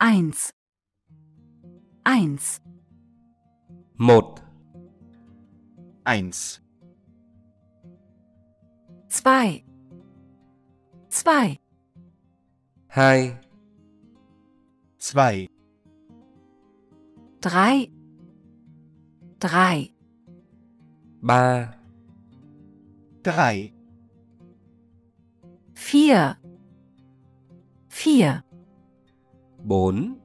Eins. Eins. một, Eins. Zwei. Zwei. hai, Zwei. Drei. Drei. ba, Drei. Vier. Vier. Bốn,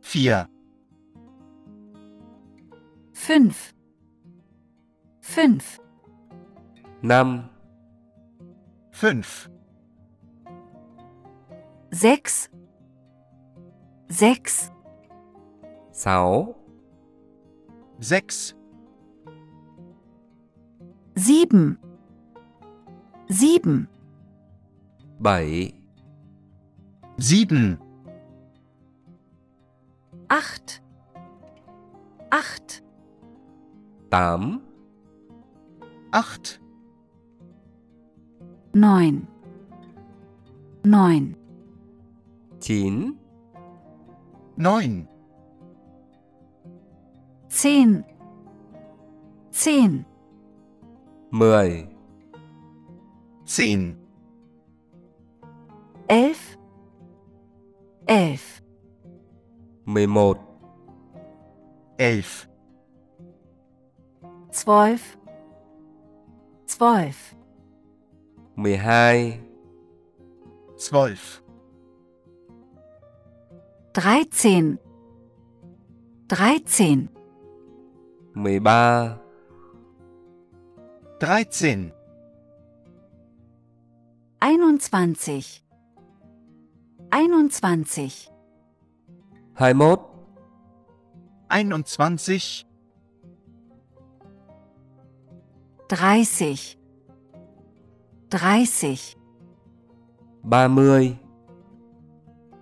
Vier. Fünf. Fünf. năm, Fünf. Sechs. Sechs. sáu, Sechs. Sieben. Sieben. bảy, Sieben. Acht. Acht. tám, Acht. Neun. Neun. chín, Neun. Zehn. Zehn. mười, Zehn. Elf. Elf. Mười một, Elf. Zwölf. Zwölf. mười hai, Zwölf. Dreizehn. Dreizehn. mười ba, Dreizehn. Einundzwanzig. Einundzwanzig. Hai mốt, Einundzwanzig. Dreißig. Dreißig. ba mươi,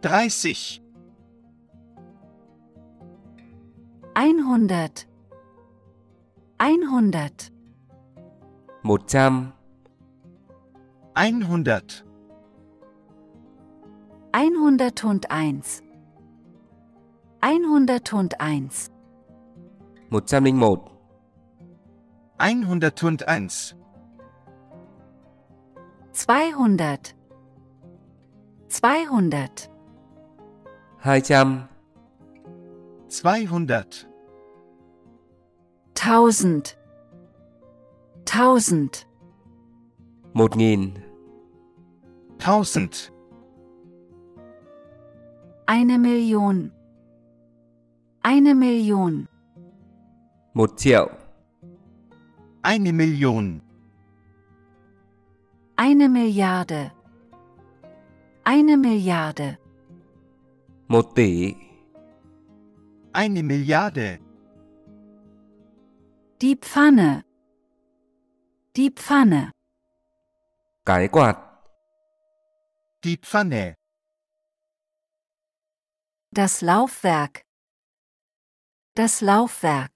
Dreißig. Einhundert. Einhundert. một trăm, Einhundert. Einhundertundeins. Einhundertundeins. một trăm linh một, Einhundertundeins. Zweihundert. Zweihundert. hai trăm, Zweihundert. Tausend. Tausend. một nghìn, Tausend. Eine Million. Eine Million. một triệu, Eine Million. Eine Milliarde. Eine Milliarde. một tỷ, Eine Milliarde. Die Pfanne. Die Pfanne. cái quạt, Die Pfanne. Das Laufwerk. Das Laufwerk.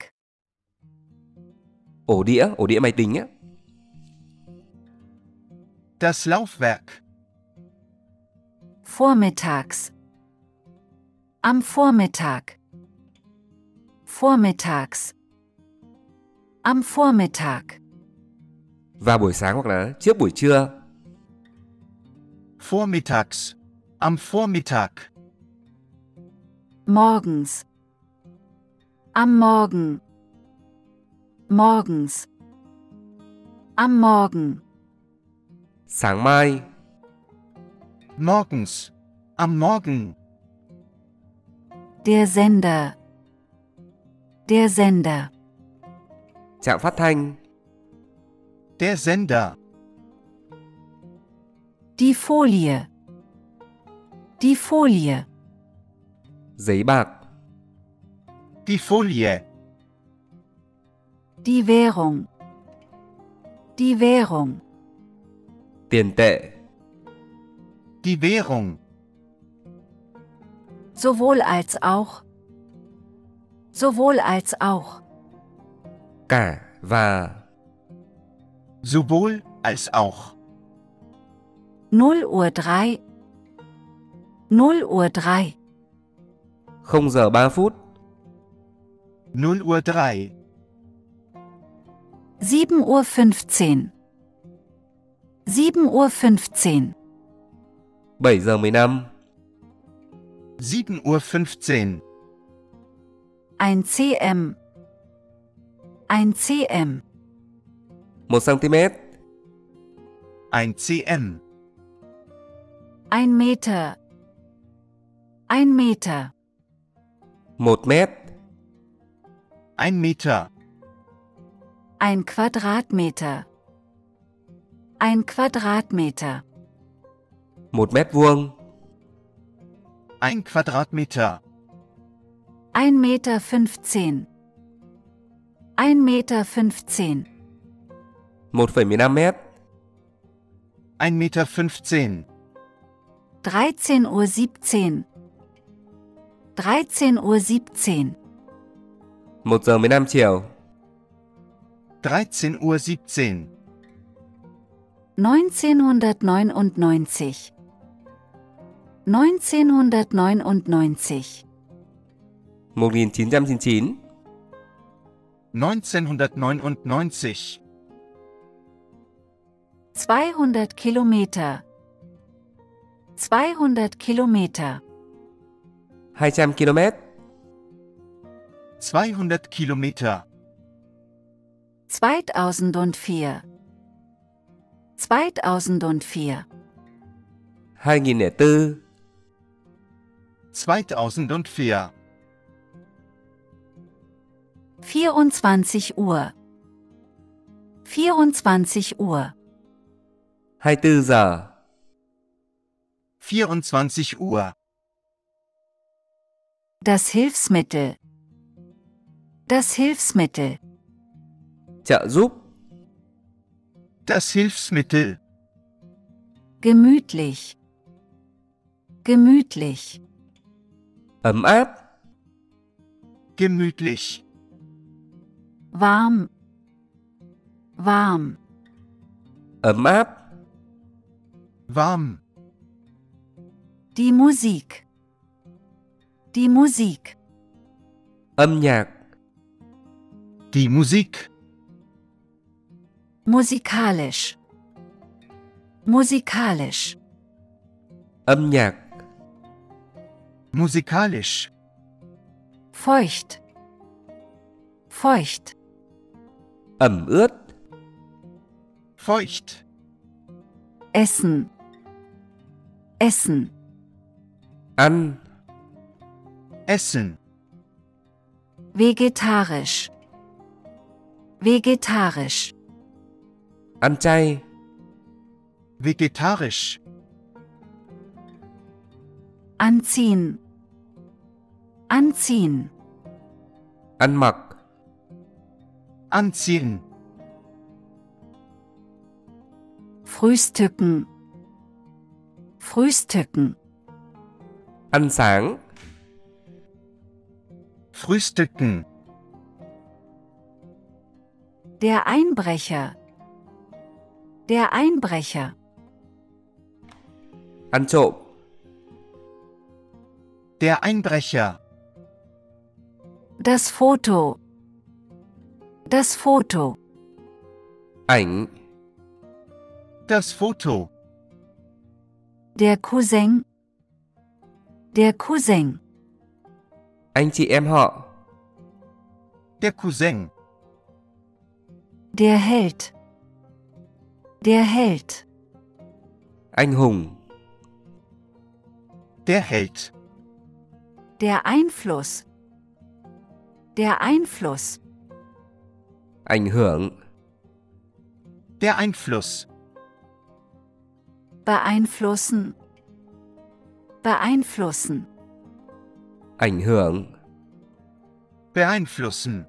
ổ đĩa, ổ đĩa máy tính á, Das Laufwerk. Vormittags. Am Vormittag. Vormittags. Am Vormittag. vào buổi sáng hoặc là trước buổi trưa, Vormittags. Am Vormittag. Morgens. Am Morgen. Morgens. Am Morgen. sáng mai, Morgens. Am Morgen. Der Sender. Der Sender. trạm phát thanh, Der Sender. Die Folie. Die Folie. giấy bạc, Die Folie. Die Währung. Die Währung. tiền tệ, Die Währung. Sowohl als auch. Sowohl als auch. cả và Sowohl als auch. 0 Uhr 3. 0 Uhr 3. 0 giờ 3 phút, 0 Uhr 3, 7 Uhr 15. 7 Uhr 15. 7 giờ 15, 7 Uhr 15, 1 cm. 1 cm. 1 cm, 1 cm, 1 Meter. 1 Meter. 1 mét, 1 Meter, 1 Quadratmeter. 1 Quadratmeter. 1 mét vuông, 1 Quadratmeter, 1 Meter 15. 1 Meter 15. 1,15 mét, 1 Meter 15, 13 Uhr 17. 13 Uhr 17. 1 giờ 15 chiều, 13 Uhr 17, 1999. 1999. 1999, 1999, 200 Kilometer. 200 Kilometer. 200 km, 200 Kilometer, 2004. 2004. 2004, 2004, 24 Uhr. 24 Uhr. 24 giờ, 24 Uhr, Das Hilfsmittel. Das Hilfsmittel. trợ giúp, das Hilfsmittel, Gemütlich. Gemütlich. ấm áp, gemütlich, Warm. Warm. ấm áp, warm, Die Musik. Die Musik. âm nhạc, die Musik, Musikalisch. Musikalisch. âm nhạc, musikalisch, Feucht. Feucht. ẩm ướt, feucht, Essen. Essen. ăn, essen, Vegetarisch. Vegetarisch. ăn chay, vegetarisch, Anziehen. Anziehen. ăn mặc, anziehen, Frühstücken. Frühstücken. ăn sáng, frühstücken, Der Einbrecher. Der Einbrecher. ăn trộm, der Einbrecher, Das Foto. Das Foto. ảnh, das Foto, Der Cousin. Der Cousin. anh chị em họ, der Cousin, Der Held. Der Held. anh hùng, der Held, Der Einfluss. Der Einfluss. ảnh hưởng, der Einfluss, Beeinflussen. Beeinflussen. ảnh hưởng, beeinflussen,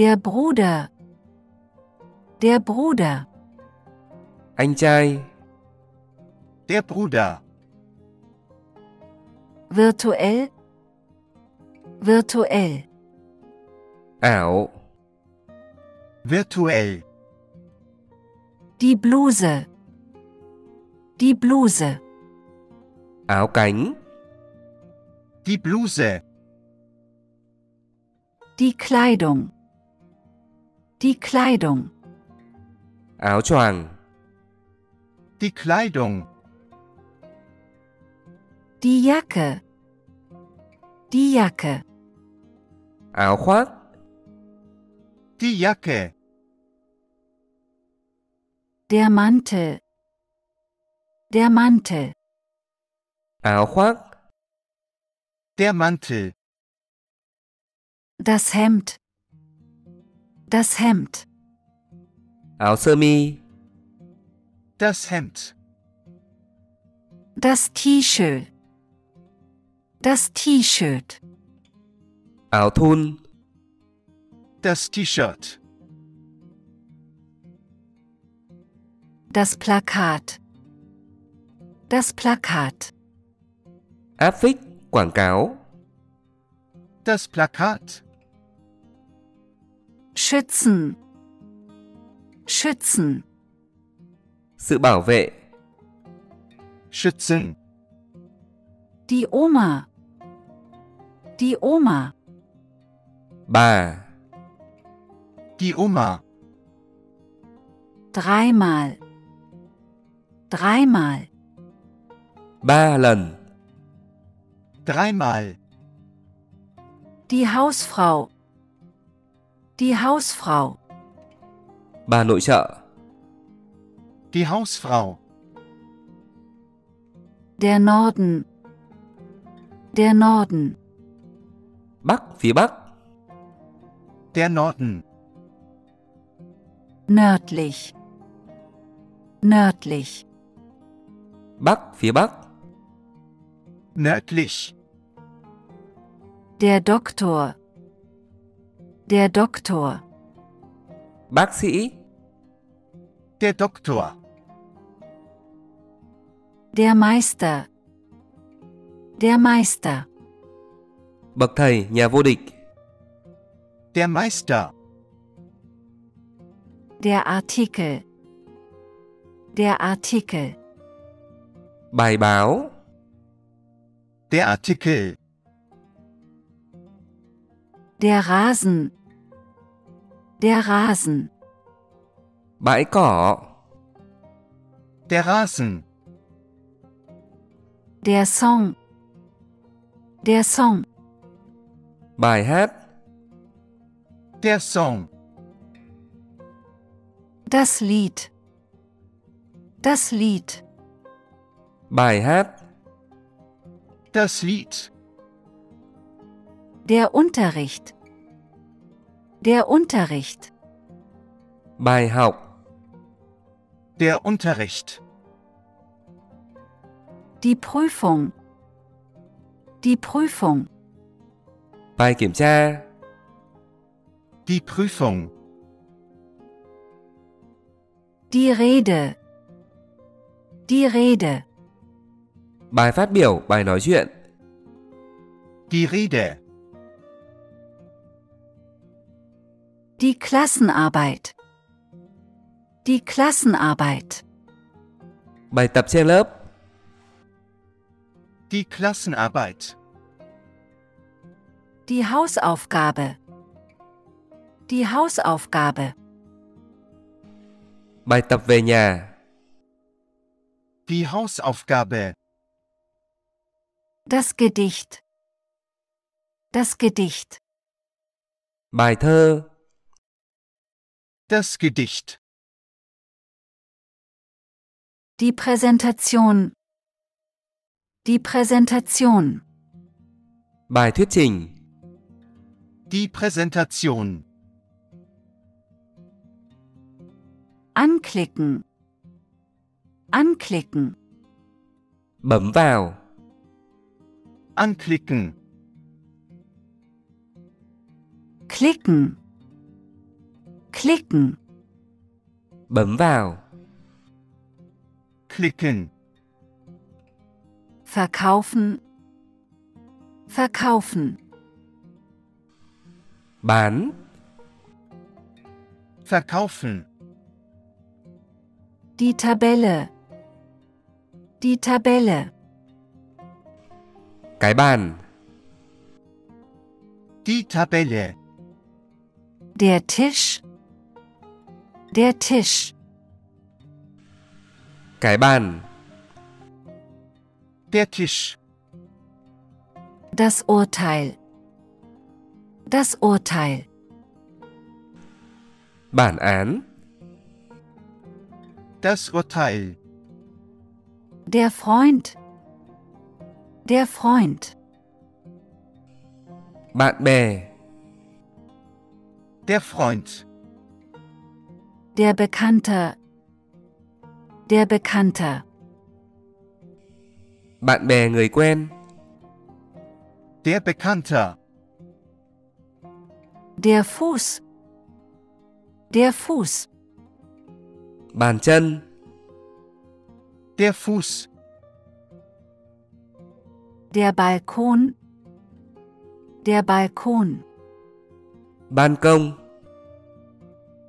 Der Bruder. Der Bruder. anh trai, der Bruder, Virtuell. Virtuell. ảo, virtuell, Die Bluse. Die Bluse. áo cánh, Die Bluse. Die Kleidung. Die Kleidung. áo choàng, Die Kleidung. Die Jacke. Die Jacke. áo khoác, Die Jacke. Der Mantel. Der Mantel. áo khoác, Der Mantel. Das Hemd. Das Hemd. áo sơ mi, Das Hemd. Das T-Shirt. Das T-Shirt. áo thun, Das T-Shirt. Das Plakat. Das Plakat. áp phích, quảng cáo, Das Plakat. Schützen. Schützen. sự bảo vệ, Schützen. Die Oma. Die Oma. bà, Die Oma. Dreimal. Dreimal. ba lần, Dreimal. Die Hausfrau. Die Hausfrau. bà nội trợ, Die Hausfrau. Der Norden. Der Norden. bắc, phía bắc, Der Norden. Nördlich. Nördlich. bắc, phía bắc, Nördlich. Der Doktor. Der Doktor. bác sĩ, Der Doktor. Der Meister. Der Meister. bậc thầy, nhà vô địch, Der Meister. Der Artikel. Der Artikel. bài báo, Der Artikel. Der Rasen. Der Rasen. bãi cỏ, Der Rasen. Der Song. Der Song. bài hát, Der Song. Das Lied. Das Lied. bài hát, Das Lied. Der Unterricht. Der Unterricht. bài học, Der Unterricht. Die Prüfung. Die Prüfung. bài kiểm tra, Die Prüfung. Die Rede. Die Rede. bài phát biểu, bài nói chuyện, Die Rede. Die Klassenarbeit. Die Klassenarbeit. bài tập trên lớp, Die Klassenarbeit. Die Hausaufgabe. Die Hausaufgabe. bài tập về nhà, Die Hausaufgabe. Das Gedicht. Das Gedicht. bài thơ, Das Gedicht. Die Präsentation. Die Präsentation. bài thuyết trình, Die Präsentation. Anklicken. Anklicken. bấm vào, Anklicken. Klicken. Klicken. bấm vào, Klicken. Verkaufen. Verkaufen. bán, Verkaufen. Die Tabelle. Die Tabelle. cái bàn, Die Tabelle. Der Tisch. Der Tisch. Cái bàn. Der Tisch. Das Urteil. Das Urteil. Bản án. Das Urteil. Der Freund. Der Freund. Bạn bè. Der Freund. Der Bekannte. Der Bekannte. Bạn bè người quen. Der Bekannter. Der Fuß. Der Fuß. Bàn chân. Der Fuß. Der Balkon. Der Balkon. Ban công.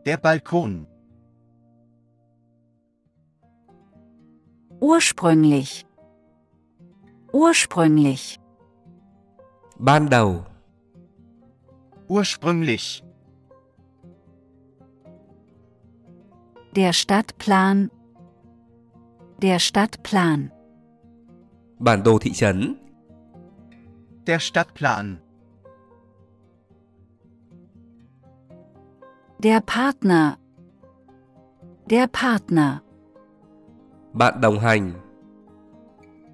Der Balkon. Ursprünglich. Ursprünglich. Ban đầu. Ursprünglich. Der Stadtplan. Der Stadtplan. Bản đồ thị trấn. Der Stadtplan. Der Partner. Der Partner. Bạn đồng hành.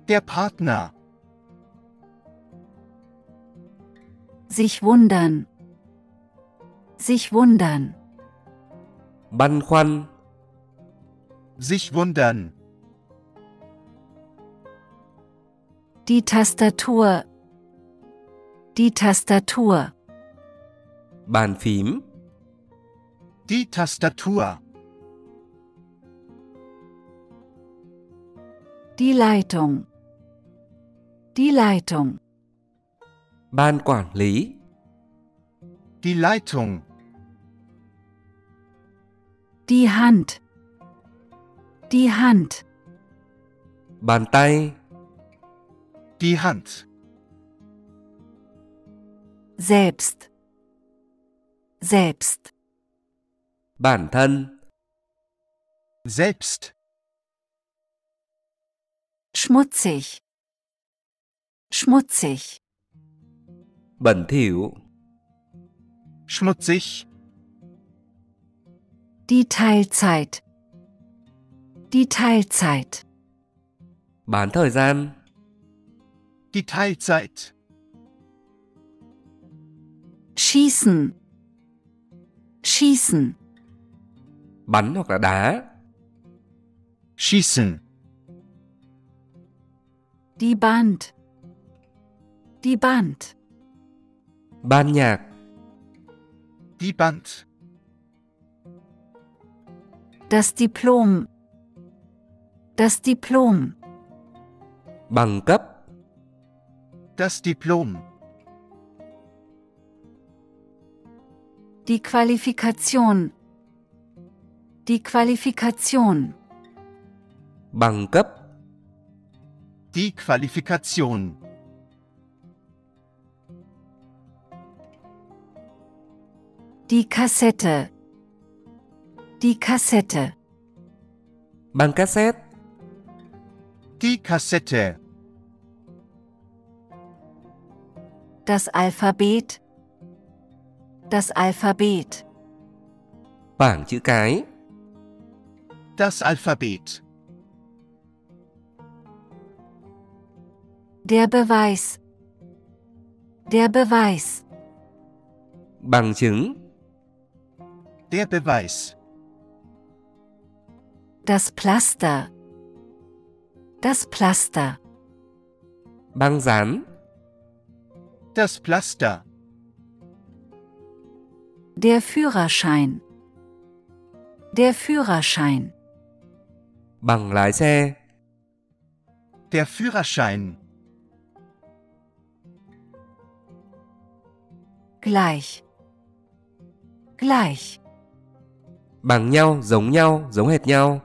Der Partner. Sich wundern. Sich wundern. Băn khoăn. Sich wundern. Die Tastatur. Die Tastatur. Bàn phím. Die Tastatur. Die Leitung. Die Leitung. Ban quản lý. Die Leitung. Die Hand. Die Hand. Bàn tay. Die Hand. Selbst. Selbst. Bản thân. Selbst. Schmutzig. Schmutzig. Bẩn thỉu. Schmutzig. Die Teilzeit. Die Teilzeit. Bán thời gian. Die Teilzeit. Schießen. Schießen. Bắn hoặc là đá. Schießen. Die Band. Die Band. Ban nhạc. Die Band. Das Diplom. Das Diplom. Bằng cấp. Das Diplom. Die Qualifikation. Die Qualifikation. Bằng cấp. Die Qualifikation. Die Kassette. Die Kassette. Băng cassette. Die Kassette. Das Alphabet. Das Alphabet. Bảng chữ cái. Das Alphabet. Der Beweis. Der Beweis. Bằng chứng. Der Beweis. Das Pflaster. Das Pflaster. Băng dán. Das Pflaster. Der Führerschein. Der Führerschein. Bằng lái xe. Der Führerschein. Gleich. Gleich. Bằng nhau, giống nhau, giống hệt nhau.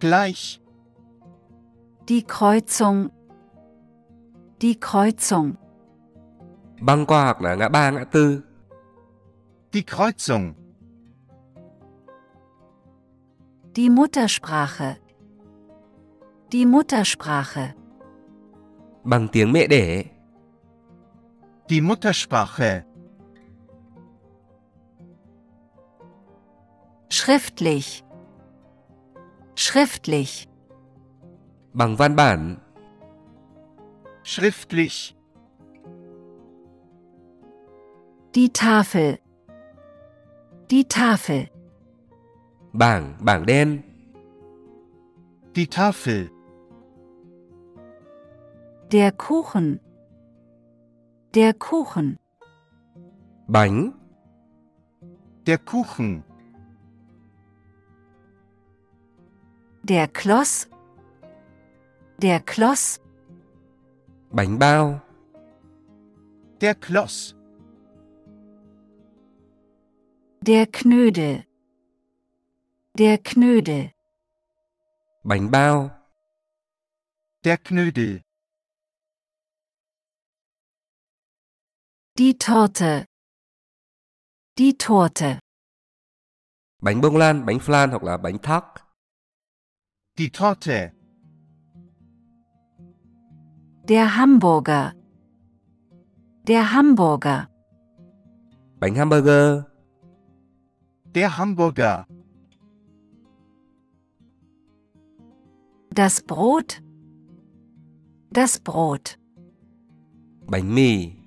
Gleich. Die Kreuzung. Die Kreuzung. Băng qua hoặc là ngã ba ngã tư. Die Kreuzung. Die Muttersprache. Die Muttersprache. Bằng tiếng mẹ đẻ. Die Muttersprache. Schriftlich. Schriftlich. Bằng văn bản. Schriftlich. Die Tafel. Die Tafel. Bảng, bảng đen. Die Tafel. Der Kuchen. Der Kuchen. Bánh, Der Kuchen. Der Kloss. Der Kloss. bánh bao. Der Kloss. Der Knödel. Der Knödel. Bánh bao. Der Knödel. Die Torte. Die Torte. Bánh bông lan, bánh flan hoặc là bánh thóc. Die Torte. Der Hamburger. Der Hamburger. Bánh hamburger. Der Hamburger. Das Brot. Das Brot. Bánh mì.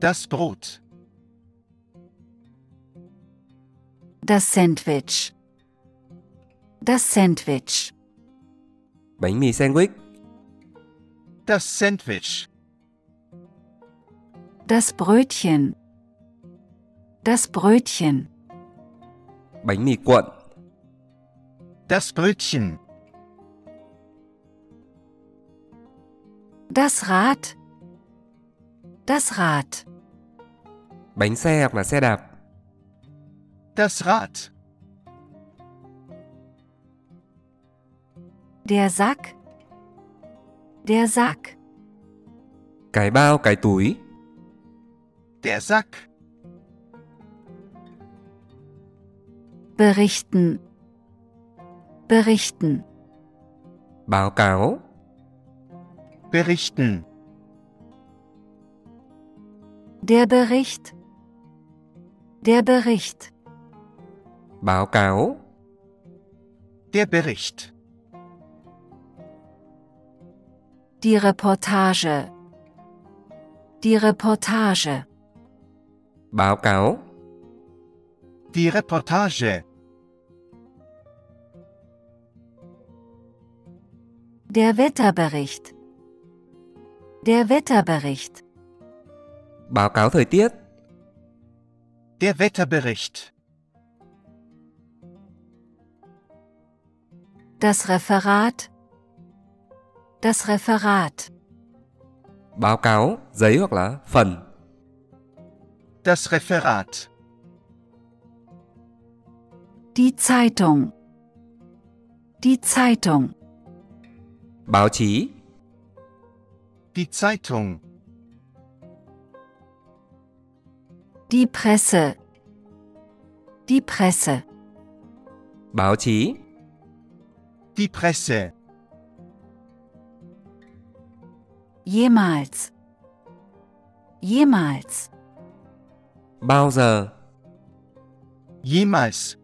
Das Brot. Das Sandwich. Das Sandwich. Bánh mì sandwich. Das Sandwich. Das Brötchen. Das Brötchen. Bánh mì cuộn. Das Brötchen. Das Rad. Das Rad. Bánh xe hoặc là xe đạp. Das Rad. Der Sack. Der Sack. Cái bao, cái túi. Der Sack. Berichten. Berichten. Báo cáo. Berichten. Der Bericht. Der Bericht. Báo cáo. Der Bericht. Die Reportage. Die Reportage. Báo cáo. Die Reportage. Der Wetterbericht. Der Wetterbericht. Báo cáo thời tiết. Der Wetterbericht. Das Referat. Das Referat. Báo cáo, giấy hoặc là phần. Das Referat. Die Zeitung. Die Zeitung. Báo chí. Die Zeitung. Die Presse. Die Presse. Báo chí. Die Presse. Jemals. Jemals. Bao giờ. Jemals.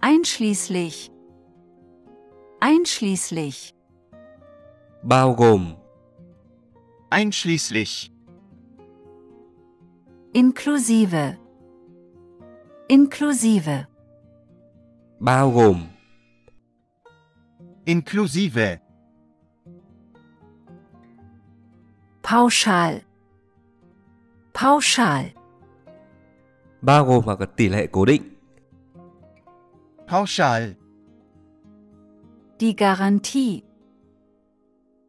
Einschließlich. Einschließlich. Bao gồm. Einschließlich. Inklusive. Inklusive. Bao gồm. Inklusive. Pauschal. Pauschal. Bao gồm hoặc là tỷ lệ cố định. Pauschal. Die Garantie.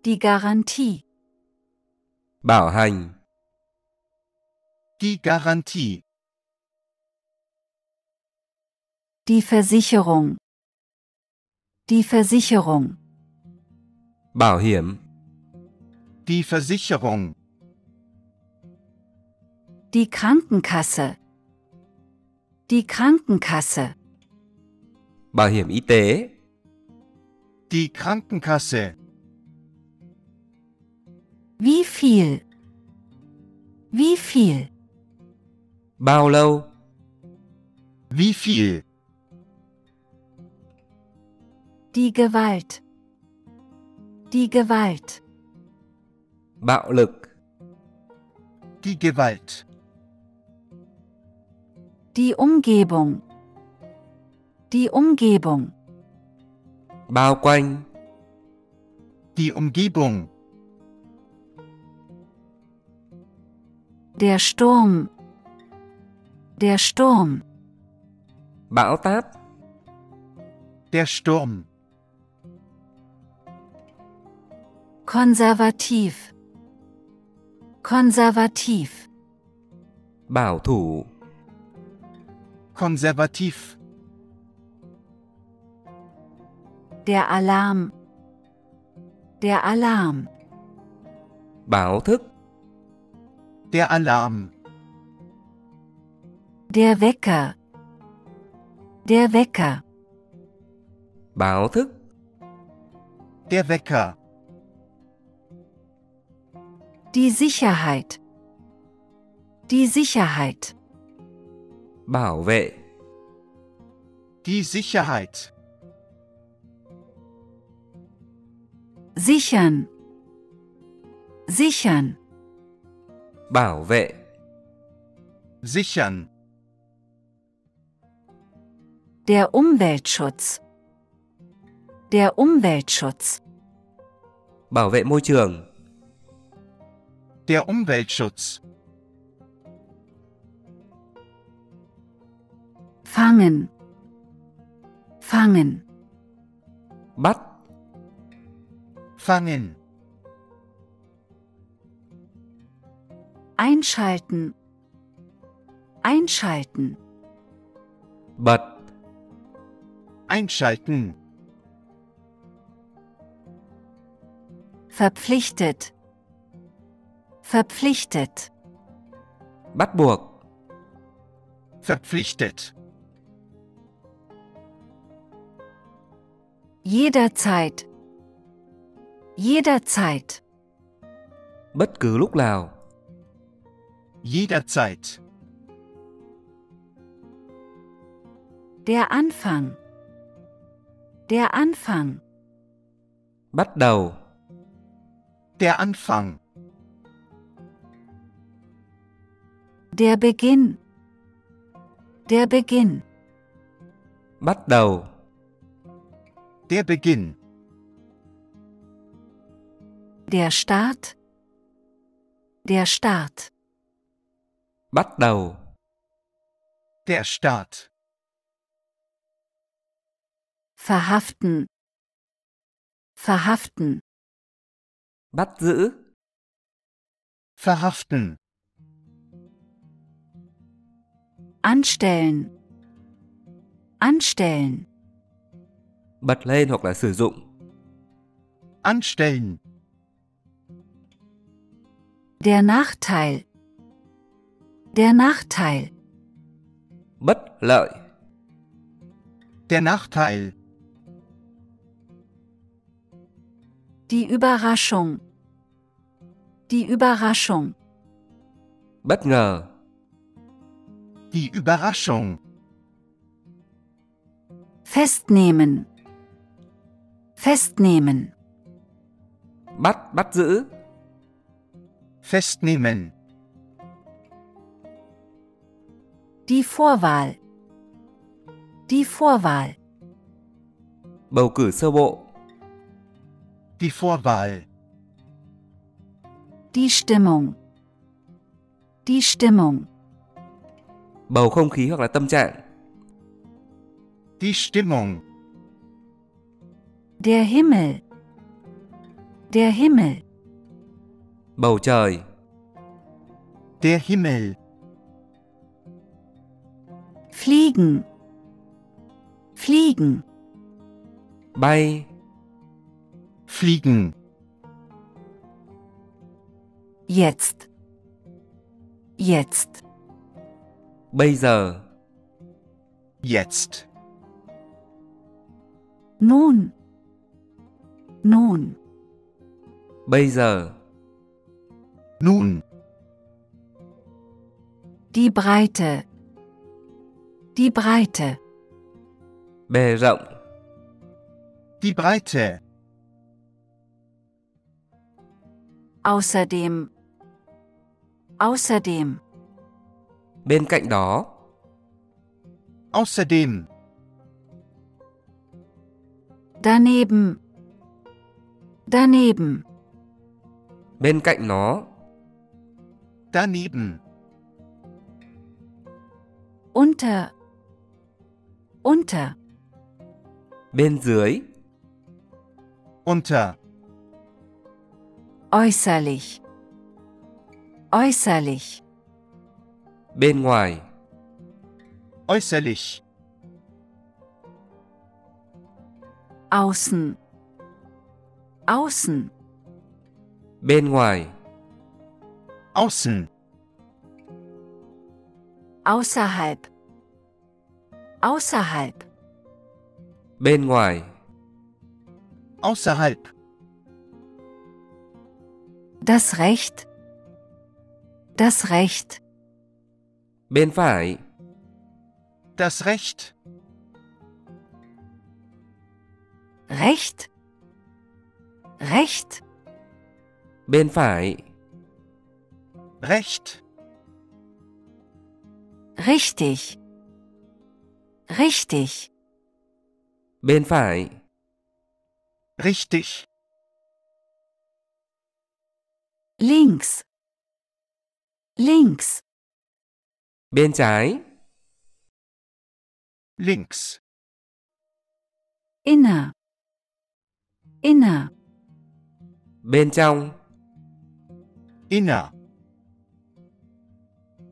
Die Garantie. Bảo hành. Die Garantie. Die Versicherung. Die Versicherung. Bảo hiểm. Die Versicherung. Die Krankenkasse. Die Krankenkasse. Bảo hiểm y tế. Die Krankenkasse. Wie viel? Wie viel? Bao lâu? Wie viel? Die Gewalt. Die Gewalt. Bạo lực. Die Gewalt. Die Umgebung. Die Umgebung. Bao quanh. Die Umgebung. Der Sturm. Der Sturm. Bão táp. Der Sturm. Konservativ. Konservativ. Bảo thủ. Konservativ. Der Alarm. Der Alarm. Báo thức. Der Alarm. Der Wecker. Der Wecker. Báo thức. Der Wecker. Die Sicherheit. Die Sicherheit. Bảo vệ. Die Sicherheit. Sichern. Sichern. Bảo vệ. Sichern. Der Umweltschutz. Der Umweltschutz. Bảo vệ môi trường. Der Umweltschutz. Fangen. Fangen. Bắt. Fangen. Einschalten. Einschalten. Bật. Einschalten. Verpflichtet. Verpflichtet. Bắt buộc. Verpflichtet. Jederzeit. Jederzeit. Bất cứ lúc nào. Jederzeit. Der Anfang. Der Anfang. Bắt đầu. Der Anfang. Der Beginn. Der Beginn. Bắt đầu. Der Beginn. Der Start. Der Start. Bắt đầu. Der Start. Verhaften. Verhaften. Bắt giữ. Verhaften. Anstellen. Anstellen. Bật lên hoặc là sử dụng. Anstellen. Der Nachteil. Der Nachteil. Bất lợi. Der Nachteil. Die Überraschung. Die Überraschung. Bất ngờ. Die Überraschung. Festnehmen. Festnehmen. Bắt, bắt giữ. Festnehmen. Die Vorwahl. Die Vorwahl. Bầu cử sơ bộ. Die Vorwahl. Die Stimmung. Die Stimmung. Bầu không khí hoặc là tâm trạng. Die Stimmung. Der Himmel. Der Himmel. Bầu trời. Der Himmel. Fliegen. Fliegen. Bay. Fliegen. Jetzt. Jetzt. Bây giờ. Jetzt. Nun. Nun. Bây giờ. Nun. Die Breite. Die Breite. Bề rộng. Die Breite. Außerdem. Außerdem. Bên cạnh đó. Außerdem. Daneben. Daneben. Bên cạnh nó. Daneben. Unter. Unter. Bên dưới. Unter. Äußerlich. Äußerlich. Bên ngoài. Äußerlich. Außen. Außen. Bên ngoài. Außen. Außerhalb. Außerhalb. Bên ngoài. Außerhalb. Das Recht. Das Recht. Bên phải. Das Recht. Recht. Recht. Bên phải. Recht. Richtig. Richtig. Bên phải. Richtig. Links. Links. Bên trái. Links. Inner. Inner. Bên trong. Inner.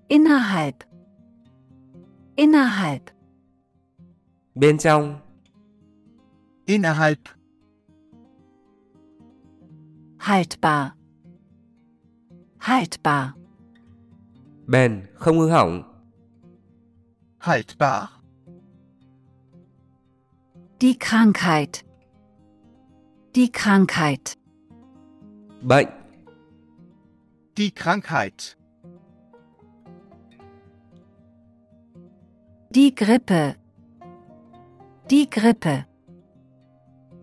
Innerhalb. Innerhalb. Bên trong. Innerhalb. Haltbar. Haltbar. Bền, không hư hỏng. Haltbar. Die Krankheit. Die Krankheit. Bệnh. Die Krankheit. Die Grippe. Die Grippe.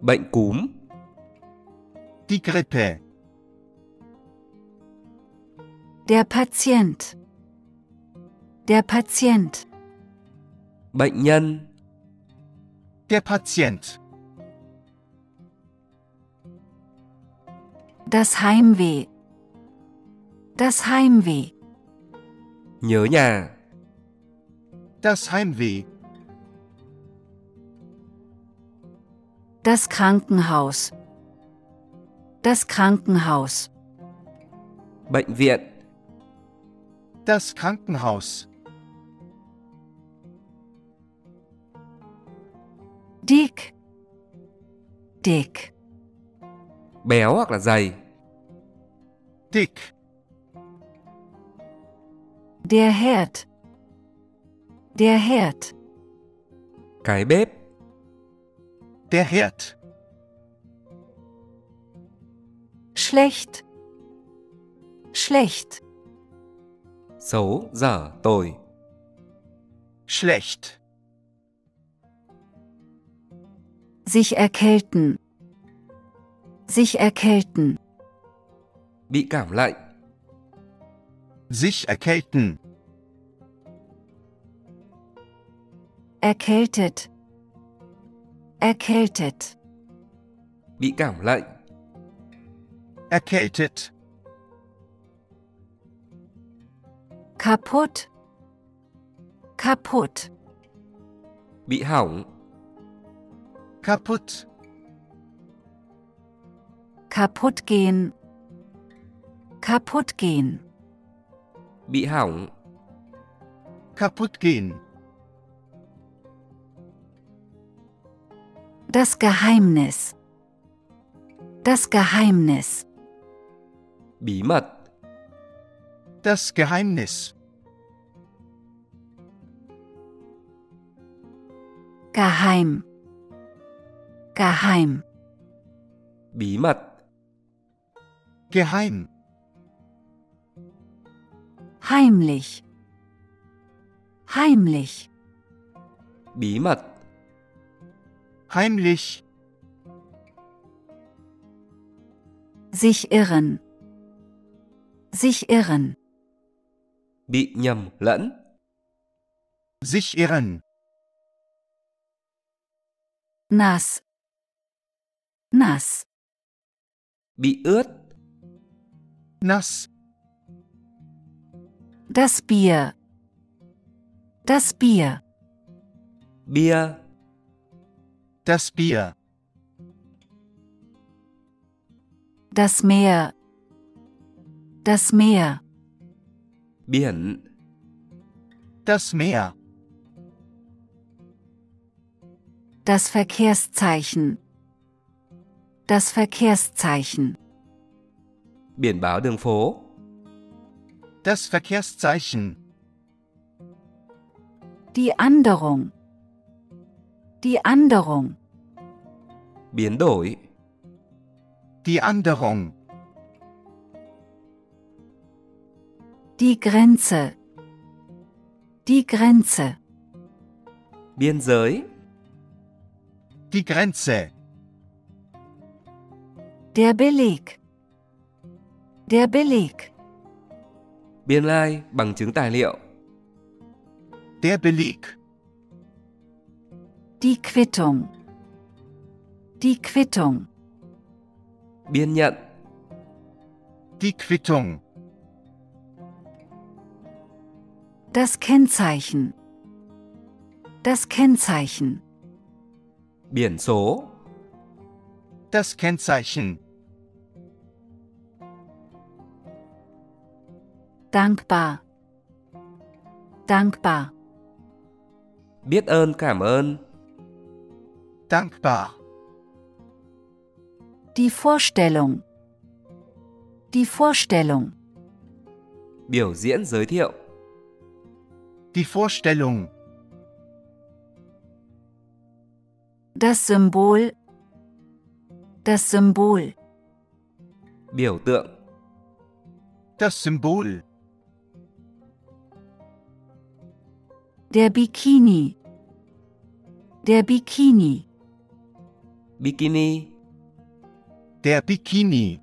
Bệnh cúm. Die Grippe. Der Patient. Der Patient. Bệnh nhân. Der Patient. Das Heimweh. Das Heimweh. Nhớ nhà. Das Heimweh. Das Krankenhaus. Das Krankenhaus. Bệnh viện. Das Krankenhaus. Dick. Dick. Béo hoặc là dày. Dick. Der Herd. Der Herd. Cái bếp. Der Herd. Schlecht. Schlecht. Xấu, dở, tồi. Schlecht. Sich erkälten. Sich erkälten. Bị cảm lạnh. Sich erkälten. Erkältet. Erkältet. Bị cảm lạnh. Erkältet. Kaputt. Kaputt. Bị hỏng. Kaputt. Kaputt gehen. Kaputt gehen. Bị hỏng. Kaputt gehen. Das Geheimnis. Das Geheimnis. Bí mật. Das Geheimnis. Geheim. Geheim. bí mật, Geheim. Heimlich. Heimlich. bí mật, Heimlich. Sich irren. Sich irren. Bị nhầm lẫn, Sich irren. Nass. Nass. bị ướt, Nass. Das Bier. Das Bier. bia, Das Bier. Das Meer. Das Meer. Biển, Das Meer. Das Verkehrszeichen. Das Verkehrszeichen. biển báo đường phố, Das Verkehrszeichen. Die Anderung. Die Anderung. biến đổi, Die Anderung. Die Grenze. Die Grenze. biên giới, Die Grenze. Der Beleg. Der Beleg. biên lai, bằng chứng tài liệu, Der Beleg. Die Quittung. Die Quittung. biên nhận, Die Quittung. Das Kennzeichen. Das Kennzeichen. biển số, Das Kennzeichen. Dankbar. Dankbar. biết ơn cảm ơn, Dankbar. Die Vorstellung. Die Vorstellung. biểu diễn giới thiệu, Die Vorstellung. Das Symbol. Das Symbol. biểu tượng, Das Symbol. Der Bikini. Der Bikini. bikini, Der Bikini.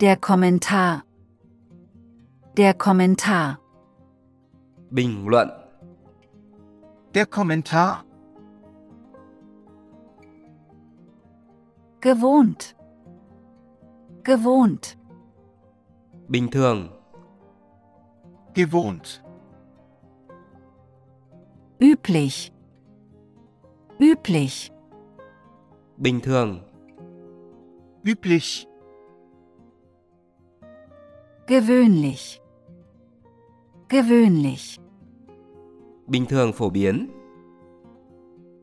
Der Kommentar. Der Kommentar. bình luận, Der Kommentar. Gewohnt. Gewohnt. bình thường, Gewohnt. Üblich. Üblich. bình thường, Üblich. Gewöhnlich. Gewöhnlich. bình thường phổ biến,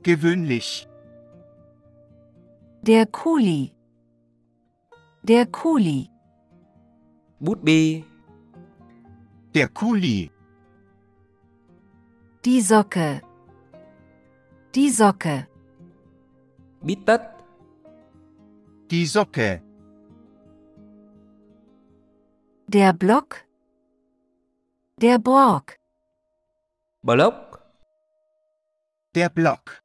Gewöhnlich. Der Kuli. Der Kuli. bút bi, Der Kuli. Die Socke. Die Socke. bít tất, Die Socke. Der Block. Der Brock. block, Der Block.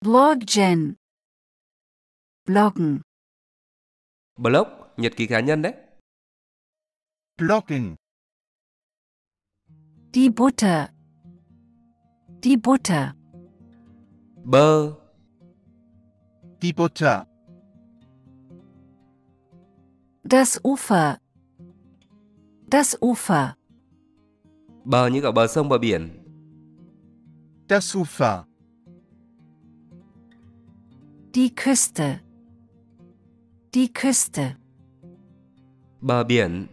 Bloggen. Bloggen. blog, nhật ký cá nhân đấy, Bloggen. Die Butter. Die Butter. bơ, Die Butter. Das Ufer. Das Ufer. bờ như cả bờ sông bờ biển, Das Ufer. Die Küste. Die Küste. bờ biển,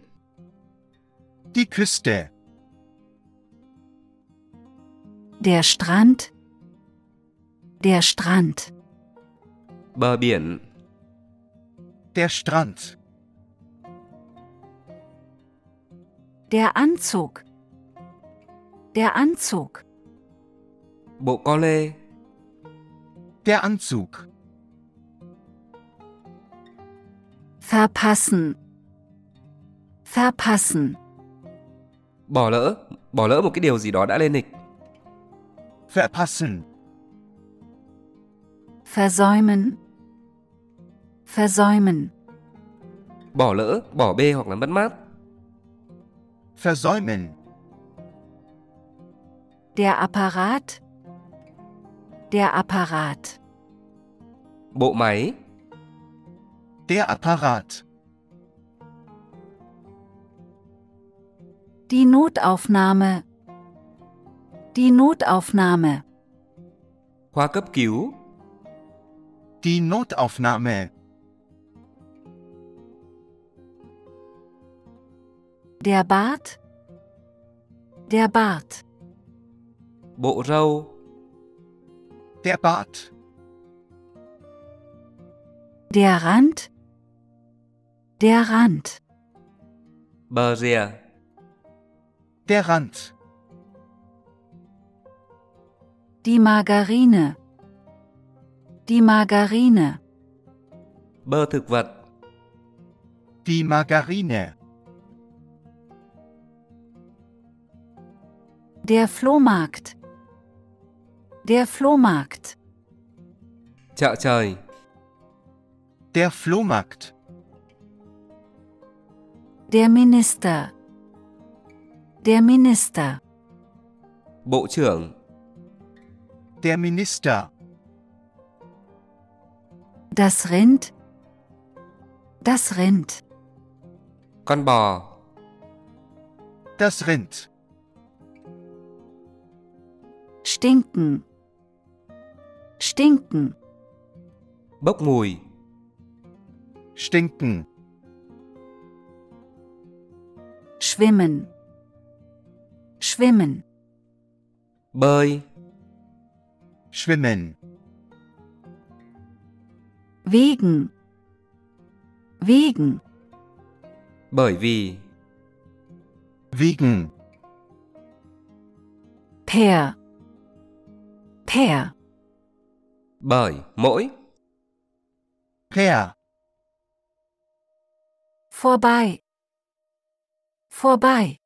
Die Küste. Der Strand. Der Strand. bờ biển, Der Strand. Der Anzug. Der Anzug. Bộ co lê. Der Anzug. Verpassen. Verpassen. Bỏ lỡ. Bỏ lỡ một cái điều gì đó đã lên lịch. Verpassen. Versäumen. Versäumen. Bỏ lỡ, bỏ bê hoặc là mất mát. Versäumen. Der Apparat. Der Apparat. Bộ máy. Der Apparat. Die Notaufnahme. Die Notaufnahme. Khoa cấp cứu. Die Notaufnahme. Der Bart. Der Bart. Bộ râu. Der Bart. Der Rand. Der Rand. Bờ rìa. Der Rand. Die Margarine. Die Margarine. Bơ thực vật. Die Margarine. Der Flohmarkt. Der Flohmarkt. Chợ trời. Der Flohmarkt. Der Minister. Der Minister. Bộ trưởng. Der Minister. Das Rind. Das Rind. Con bò. Das Rind. Stinken. Stinken. Bốc mùi. Stinken. Schwimmen. Schwimmen. Bơi. Schwimmen. Wegen. Wegen. Bởi vì. Wegen. Per. Per. Bởi. Mỗi. Per. Vorbei. Vorbei.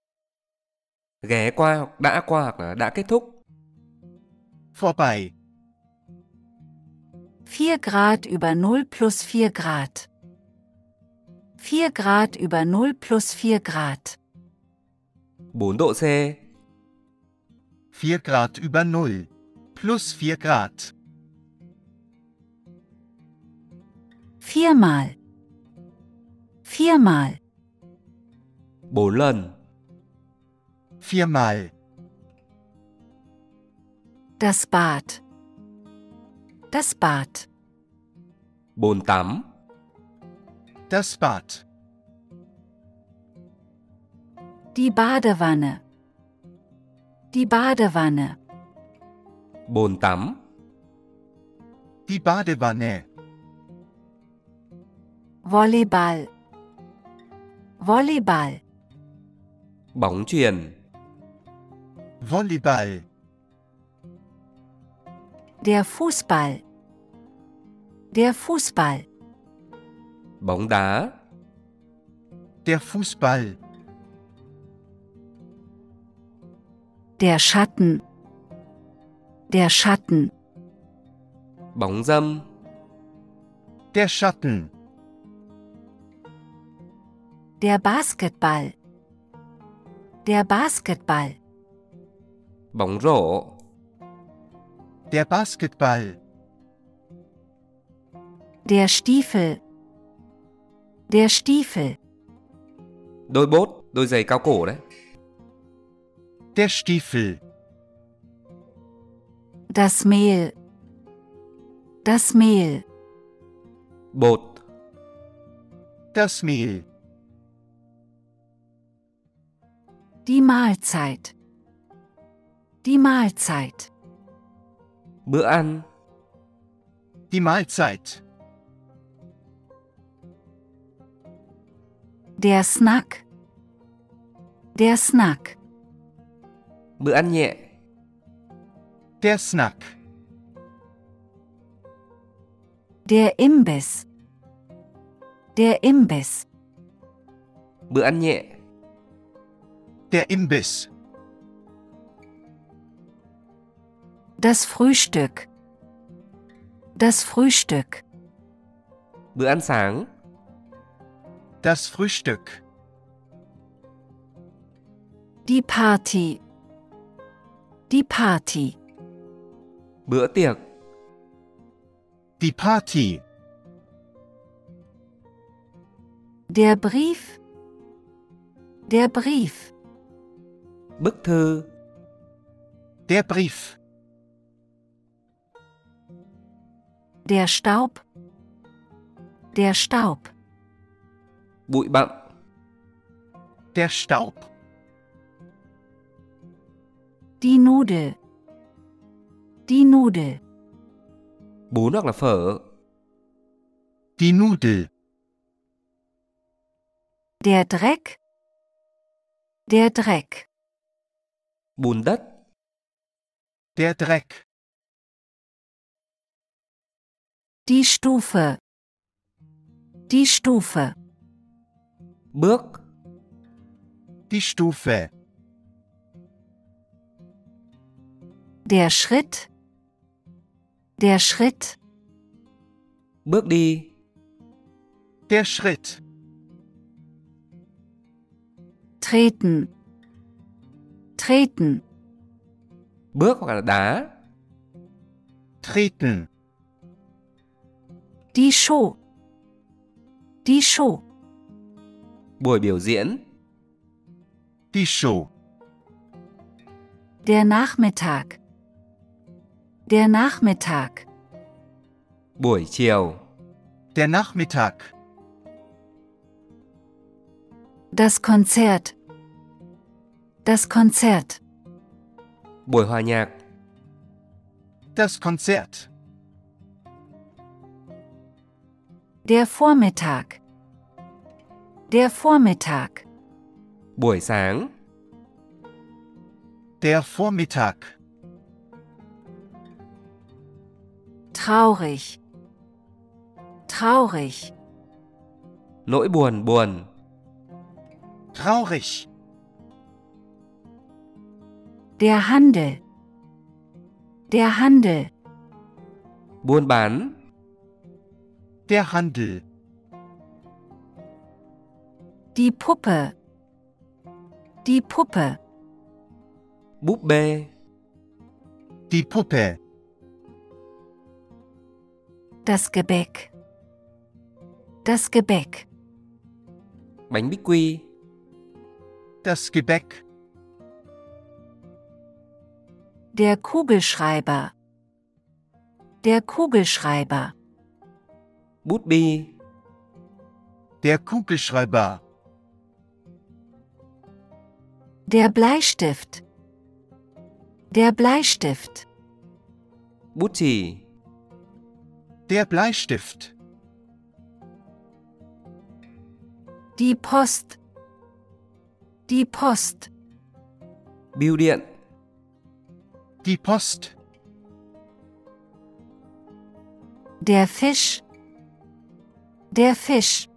Ghé qua hoặc đã qua hoặc là đã kết thúc. Vorbei. 4 Grad über 0 plus 4 Grad. 4 Grad über 0 plus 4 Grad. 4 độ C. 4 Grad über Null. Plus 4 Grad. Viermal. Viermal. 4 lần. Viermal. Das Bad. Das Bad. Bồn tắm. Das Bad. Die Badewanne. Die Badewanne. Bồn tắm. Die Badewanne. Volleyball. Volleyball. Bóng chuyền. Volleyball. Der Fußball. Der Fußball. Bóng đá. Der Fußball. Der Schatten. Der Schatten. Bóng dâm. Der Schatten. Der Basketball. Der Basketball. Bóng rổ. Der Basketball. Der Stiefel. Der Stiefel. Đôi bốt, đôi giày cao cổ đấy. Der Stiefel. Das Mehl. Das Mehl. Bột. Das Mehl. Die Mahlzeit. Die Mahlzeit. Bữa ăn. Die Mahlzeit. Der Snack. Der Snack. Bữa ăn nhẹ. Der Snack. Der Imbiss. Der Imbiss. Bữa ăn nhẹ. Der Imbiss. Das Frühstück. Das Frühstück. Bữa ăn sáng. Das Frühstück. Die Party. Die Party. Bữa tiệc. Die Party. Der Brief. Der Brief. Bức thư. Der Brief. Der Staub. Der Staub. Bụi bặm. Der Staub. Die Nudel. Die Nudel. Bún hoặc là phở. Die Nudel. Der Dreck. Der Dreck. Bùn đất. Der Dreck. Die Stufe. Die Stufe. Bước. Die Stufe. Der Schritt. Der Schritt. Bước đi. Der Schritt. Treten. Treten. Bước hoặc là đá. Treten. Die Show. Die Show. Buổi biểu diễn. Die Show. Der Nachmittag. Der Nachmittag. Buổi chiều. Der Nachmittag. Das Konzert. Das Konzert. Buổi hòa nhạc. Das Konzert. Der Vormittag. Der Vormittag. Buổi sáng. Der Vormittag. Traurig. Traurig. Nỗi buồn buồn. Traurig. Der Handel. Der Handel. Buôn bán. Der Handel. Die Puppe. Die Puppe. Búp bê. Die Puppe. Das Gebäck. Das Gebäck. Bánh bích quy. Das Gebäck. Der Kugelschreiber. Der Kugelschreiber. Bút bi. Der Kugelschreiber. Der Bleistift. Der Bleistift. Bút chì. Der Bleistift. Die Post. Die Post. Bưu điện. Die Post. Der Fisch. Der Fisch.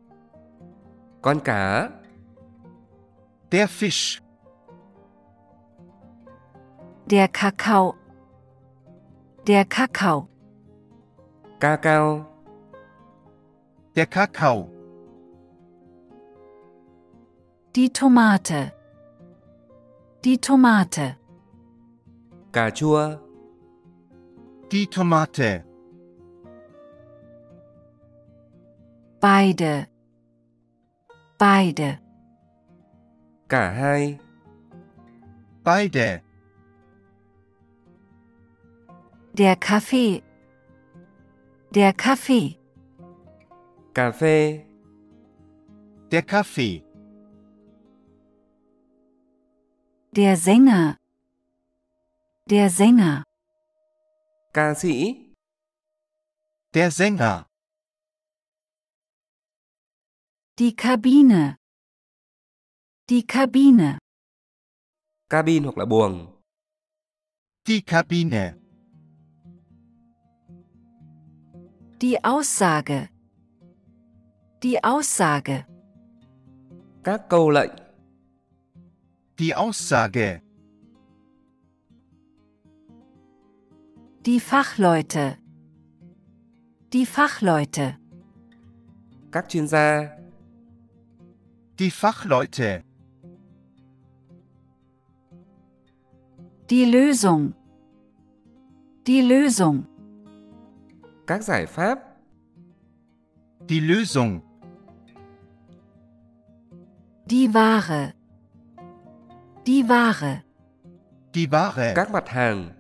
Con cá. Der Fisch. Der Kakao. Der Kakao. Ca cao. Der Kakao. Die Tomate. Die Tomate. Cà chua. Die Tomate. Beide. Beide. Cả hai. Beide. Der Kaffee. Der Kaffee. Phê. Der Kaffee. Der Sänger. Der Sänger. Ca sĩ. Der Sänger. Die Kabine. Die Kabine. cabin hoặc là buồng, Die Kabine. Die Aussage. Die Aussage. các câu lệnh, Die Aussage. Die Fachleute. Die Fachleute. các chuyên gia, Die Fachleute. Die Lösung. Die Lösung. Các giải pháp, Die Lösung. Die Ware. Die Ware. Die Ware. các mặt hàng,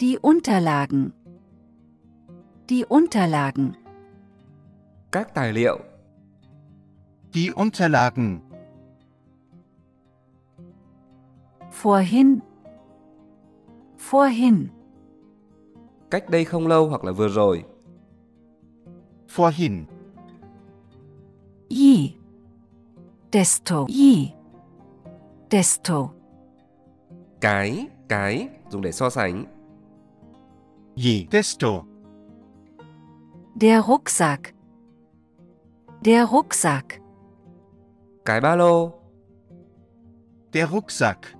Die Unterlagen. Die Unterlagen. các tài liệu, Die Unterlagen. Vorhin. Vorhin. cách đây không lâu hoặc là vừa rồi, Vorhin. Je. Desto. Je. Desto. cái, cái dùng để so sánh, Je. Desto. Der Rucksack. Der Rucksack. cái ba lô, Der Rucksack.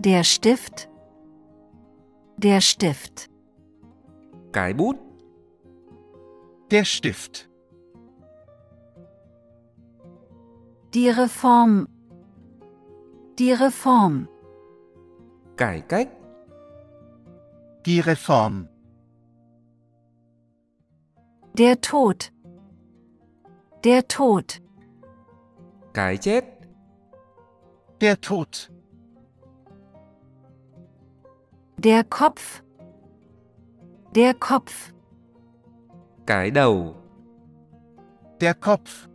Der Stift. Der Stift. cái bút, Der Stift. Die Reform. Die Reform. cải cách, Die Reform. Der Tod. Der Tod. cái chết, Der Tod. Der Kopf. Der Kopf. cái đầu, Der Kopf.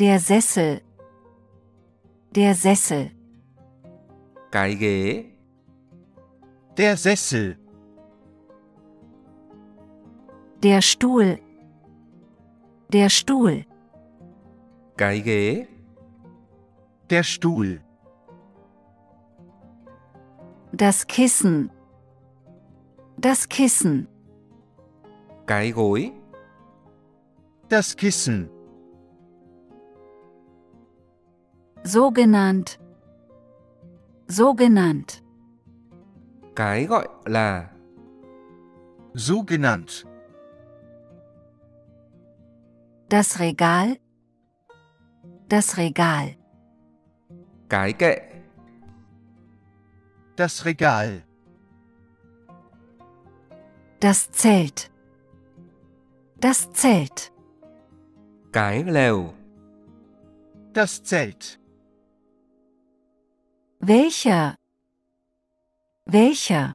Der Sessel. Der Sessel. cái ghế, Der Sessel. Der Stuhl. Der Stuhl. cái ghế, Der Stuhl. Das Kissen. Das Kissen. cái gối, Das Kissen. Sogenannt. Sogenannt. cái gọi là, So genannt. Das Regal. Das Regal. cái kệ, Das Regal. Das Zelt. Das Zelt. cái lều, Das Zelt. Welcher? Welcher?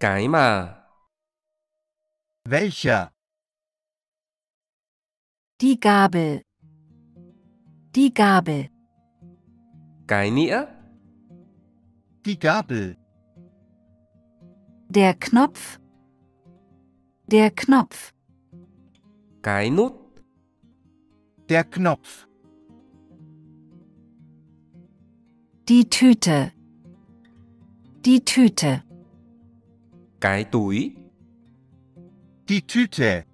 cái mà, Welcher? Die Gabel. Die Gabel. cái nĩa, Die Gabel. Der Knopf. Der Knopf. cái nút, Der Knopf. Die Tüte. Die Tüte. cái túi, Die Tüte.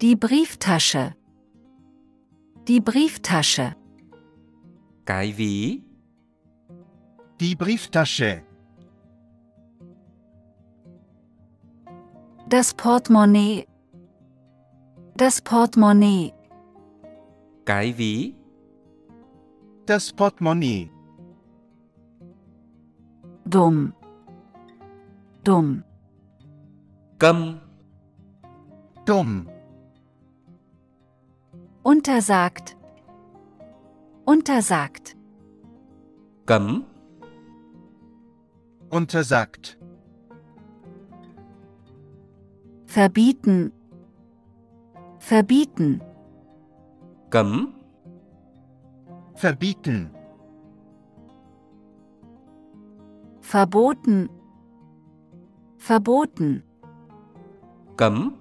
Die Brieftasche. Die Brieftasche. cái ví, Die Brieftasche. Das Portemonnaie. Das Portemonnaie. cái ví, Das Portemonnaie. Dumm. Dumm. câm, Dumm. Untersagt. Untersagt. cấm, Untersagt. Verbieten. Verbieten. cấm, Verbieten. verboten, verboten, cấm,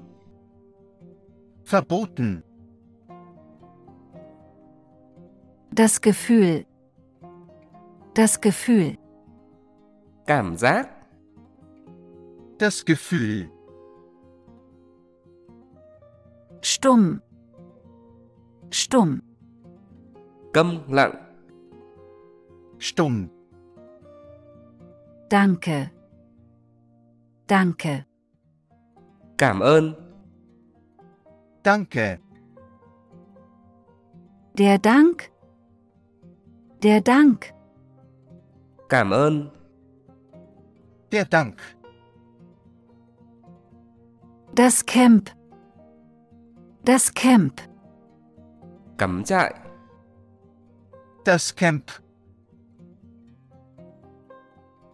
verboten, das Gefühl, das Gefühl, cảm giác, das Gefühl, stumm, stumm, câm lặng, stumm, danke, danke, cảm ơn, danke, der Dank, der Dank, cảm ơn, der Dank, das Camp, das Camp, cắm trại, das Camp,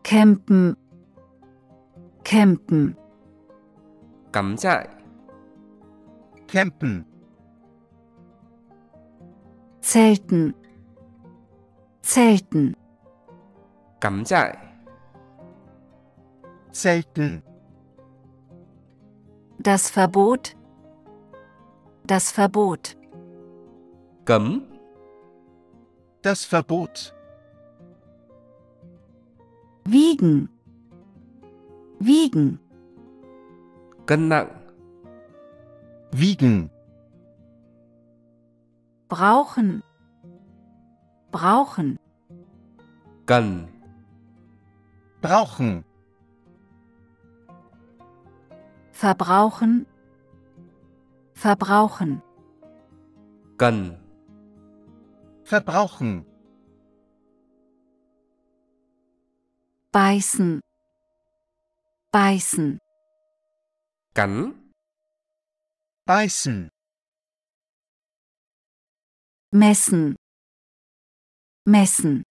campen, campen, cắm trại, campen, zelten, zelten, cắm trại, zelten, das Verbot, das Verbot, cấm, das Verbot, wiegen, wiegen, cân nặng, wiegen, brauchen, brauchen, cần, brauchen, verbrauchen, verbrauchen, cần, verbrauchen, beißen, beißen, cắn, beißen, messen, messen,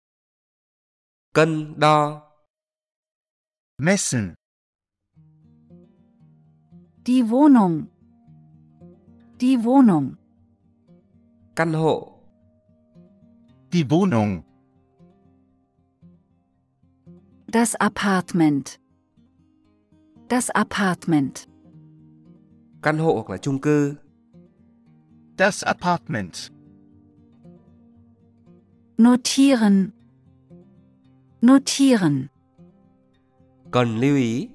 cân đo, messen, die Wohnung, die Wohnung, căn hộ, die Wohnung, das Apartment, das Apartment, căn hộ hoặc là chung cư, das Apartment, notieren, notieren, cần lưu ý,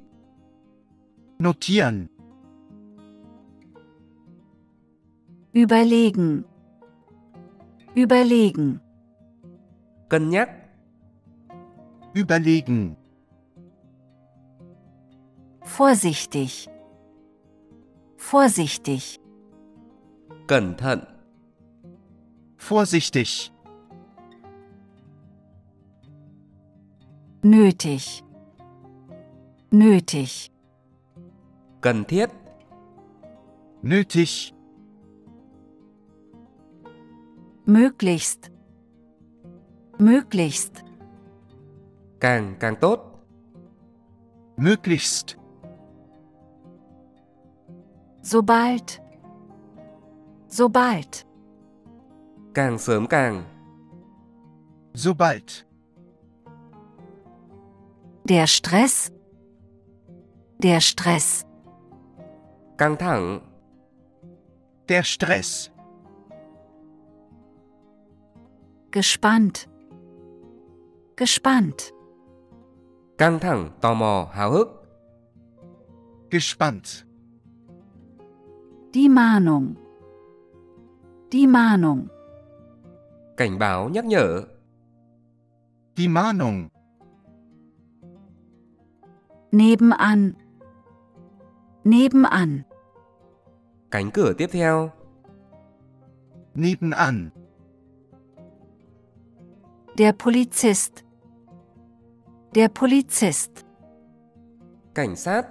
notieren, überlegen, überlegen, cân nhắc, überlegen, vorsichtig, vorsichtig, cẩn thận, vorsichtig, nötig, nötig, cần thiết, nötig, möglichst, möglichst, càng càng tốt, möglichst, sobald, sobald, càng sớm càng, sobald, der Stress, der Stress, căng thẳng, der Stress, gespannt, gespannt, căng thẳng, tò mò, háo hức, gespannt, die Mahnung, die Mahnung, cảnh báo nhắc nhở, die Mahnung, nebenan, nebenan, cánh cửa tiếp theo, nebenan, der Polizist, der Polizist, cảnh sát,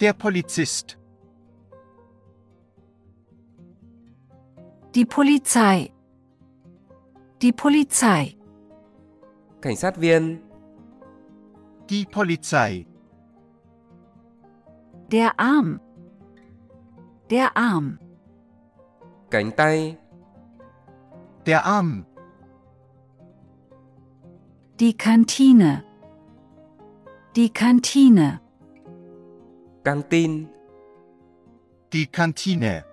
der Polizist, die Polizei, die Polizei, cảnh sát viên, die Polizei, der Arm, der Arm, cánh tay, der Arm, die Kantine, Die Kantine. căng tin, Die Kantine.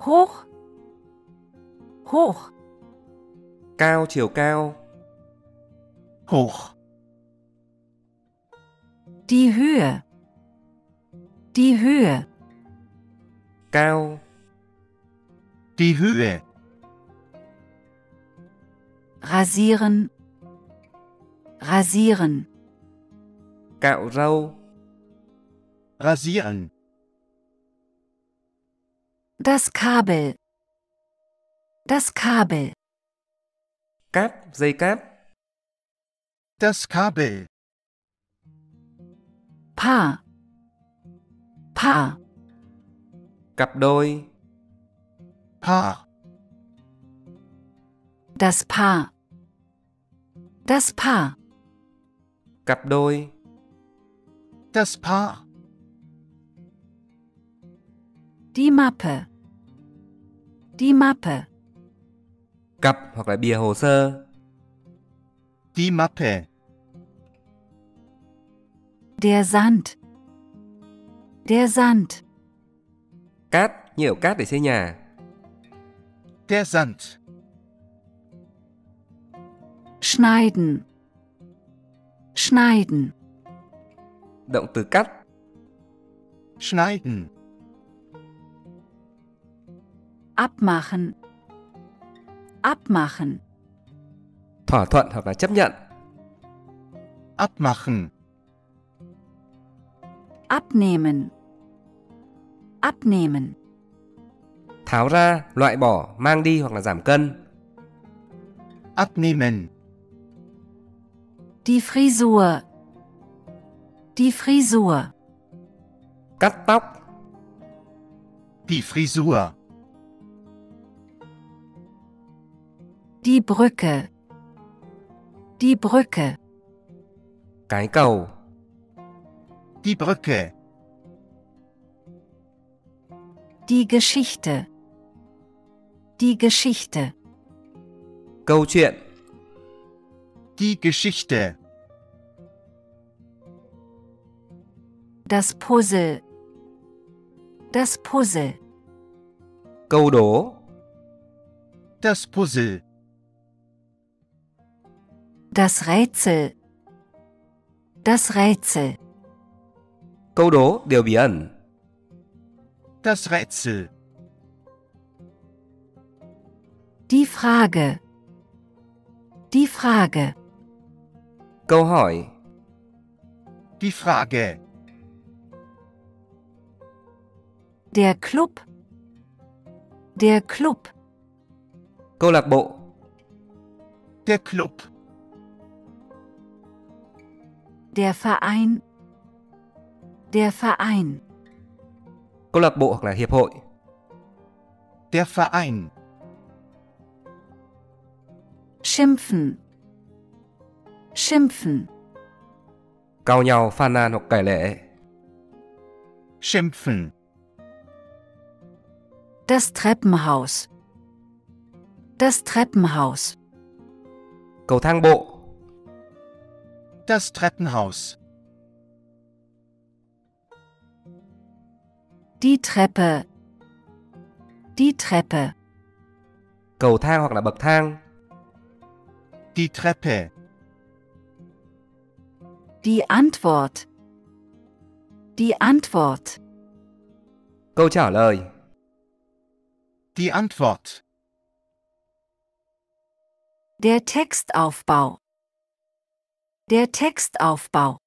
Hoch. Hoch. cao chiều cao, Hoch. Die Höhe. Die Höhe. cao, Die Höhe. Rasieren. Rasieren. cạo râu, Rasieren. Das Kabel. Das Kabel. cáp, dây cáp, Das Kabel. Paar. Paar. cặp đôi, Paar. Das Paar. Das Paar. cặp đôi, Das Paar. Die Mappe. Die Mappe. cặp hoặc là bìa hồ sơ, Die Mappe. Der Sand. Der Sand. cát, nhiều cát để xây nhà, Der Sand. Schneiden. Schneiden. động từ cắt, Schneiden. Abmachen. Abmachen. thỏa thuận hoặc là chấp nhận, Abmachen. Abnehmen. Abnehmen. tháo ra, loại bỏ, mang đi hoặc là giảm cân, Abnehmen. Die Frisur. Die Frisur. cắt tóc, Die Frisur. Die Brücke. Die Brücke. cái cầu, Die Brücke. Die Geschichte. Die Geschichte. câu chuyện, Die Geschichte. Das Puzzle. Das Puzzle. câu đố, Das Puzzle. Das Rätsel. Das Rätsel. câu đố, điều bí ẩn, Das Rätsel. Die Frage. Die Frage. câu hỏi, Die Frage. Der Club. Der Club. câu lạc bộ, Der Club. Der Verein. Der Verein. câu lạc bộ hoặc là hiệp hội, Der Verein. Schimpfen. Schimpfen. cau nhau, phàn nàn hoặc cải lệ, Schimpfen. Das Treppenhaus. Das Treppenhaus. cầu thang bộ, Das Treppenhaus. Die Treppe. Die Treppe. cầu thang hoặc là bậc thang, Die Treppe. Die Antwort. Die Antwort. câu trả lời, Die Antwort. Der Textaufbau. Der Textaufbau.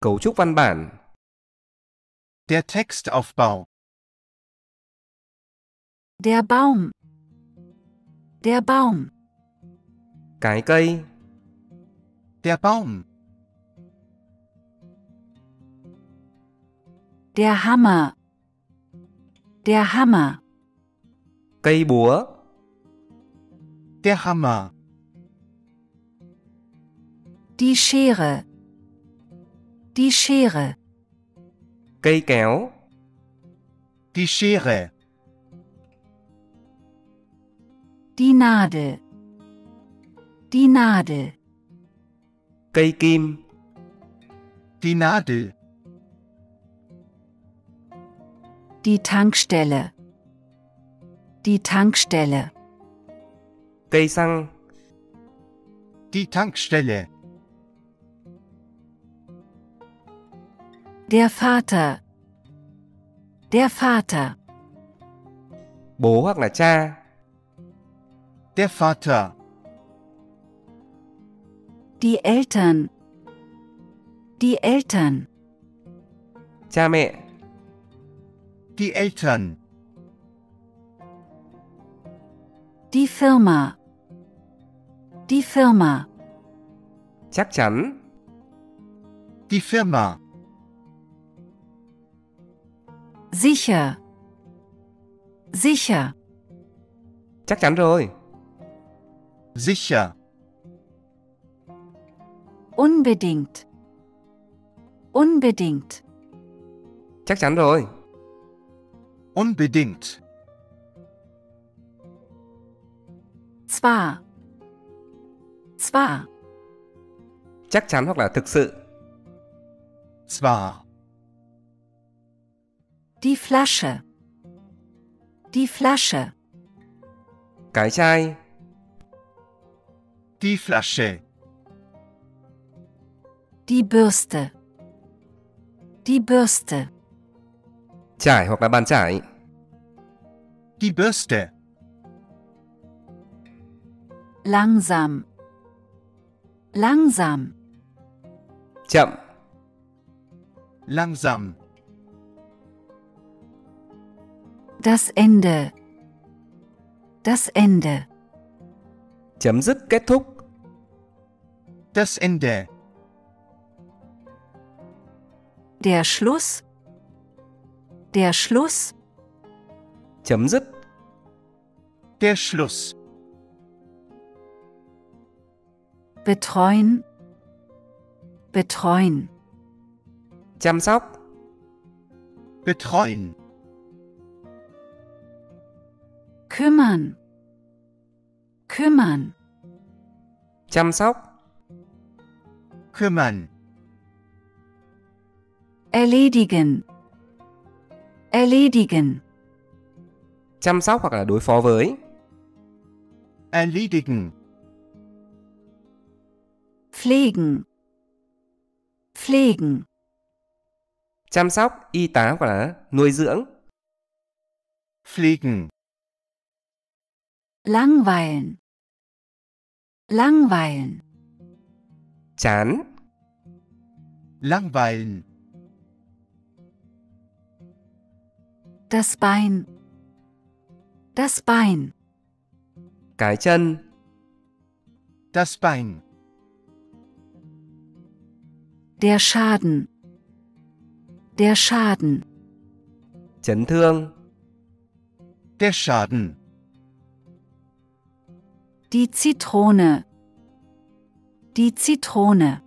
cấu trúc văn bản, Der Textaufbau. Der Baum. Der Baum. cái cây, Der Baum. Der Hammer. Der Hammer. Cây búa, Der Hammer. Die Schere. Die Schere. cây kéo, Die Schere. Die Nadel. Die Nadel. Cây kim. Die Nadel. Die Tankstelle. Die Tankstelle. Xăng. Die Tankstelle. Der Vater. Der Vater. Bố hoặc là cha. Der Vater. Die Eltern. Die Eltern. Cha mẹ. Die Eltern. Die Firma. Die Firma. Chắc chắn. Die Firma. Sicher. Sicher. Chắc chắn rồi. Sicher. Unbedingt. Unbedingt. Chắc chắn rồi. Unbedingt. Zwar. Zwar. Chắc chắn hoặc là thực sự. Zwar. Die Flasche. Die Flasche. Cái chai. Die Flasche. Die Bürste. Die Bürste. Trải hoặc là bàn trải. Die Bürste. Langsam. Langsam. Chậm. Langsam. Das Ende. Das Ende. Chấm dứt kết thúc. Das Ende. Der Schluss. Der Schluss. Chấm dứt. Der Schluss. Betreuen. Betreuen. Chăm sóc. Betreuen. Kümmern. Kümmern. Chăm sóc. Kümmern. Erledigen. Erledigen. Chăm sóc hoặc là đối phó với. Erledigen. Pflegen. Pflegen. Chăm sóc, y tá hoặc là nuôi dưỡng. Pflegen. Langweilen. Langweilen. Chán. Langweilen. Das Bein. Das Bein. Cái chân. Das Bein. Der Schaden. Der Schaden. Chấn thương. Der Schaden. Die Zitrone. Die Zitrone.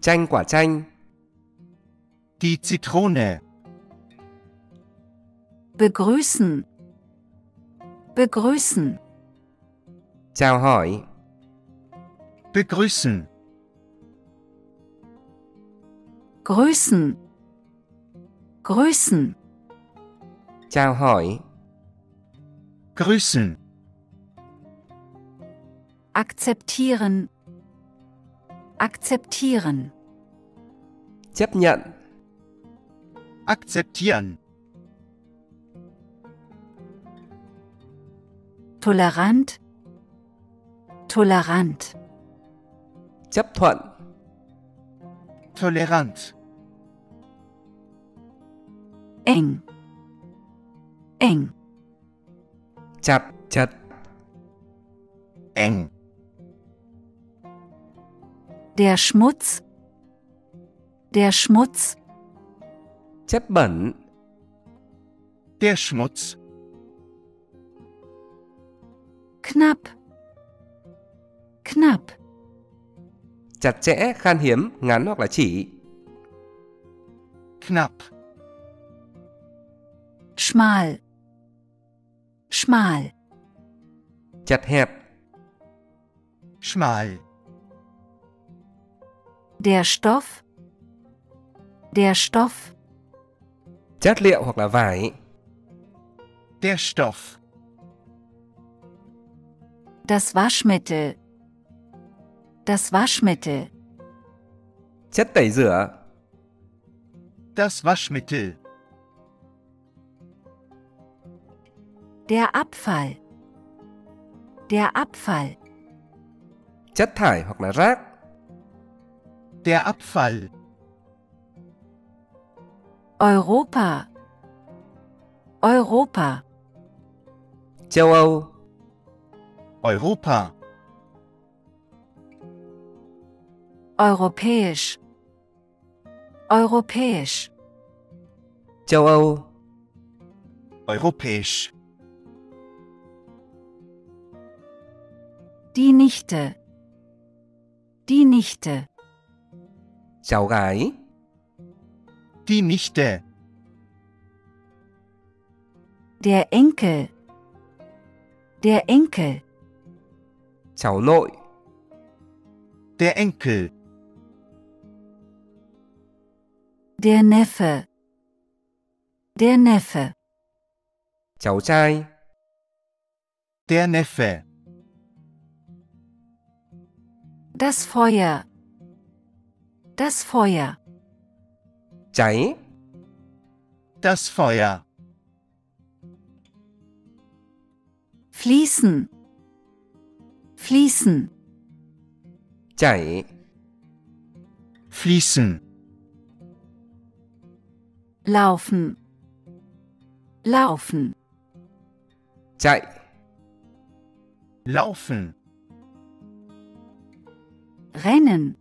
Chanh quả chanh. Die Zitrone. Begrüßen. Begrüßen. Chào hỏi. Begrüßen. Grüßen. Grüßen. Chào hỏi. Grüßen. Akzeptieren. Akzeptieren. Chấp nhận. Akzeptieren. Tolerant. Tolerant. Chấp thuận. Tolerant. Eng. Eng. Chặt. Chặt. Eng. Der Schmutz. Der Schmutz. Chất bẩn. Der Schmutz. Knapp. Knapp. Chặt chẽ, khan hiếm, ngắn hoặc là chỉ. Knapp. Schmal. Schmal. Chặt hẹp. schmal, Der Stoff. Der Stoff. Chất liệu hoặc là vải. der Stoff, Das Waschmittel. Das Waschmittel. Chất tẩy rửa. das Waschmittel, Der Abfall. Der Abfall. Chất thải hoặc là rác. der Abfall, Europa. Europa. Châu Âu. Europa, Europäisch. Europäisch. Châu Âu. europäisch, Die Nichte. Die Nichte. Cháu gái. die Nichte, Der Enkel. Der Enkel. Cháu nội. der Enkel, Der Neffe. Der Neffe. Cháu trai. der Neffe, Das Feuer. Das Feuer. Cháy. das Feuer, Fließen. Fließen. Chảy. fließen, Laufen. Laufen. Chạy. laufen, Rennen.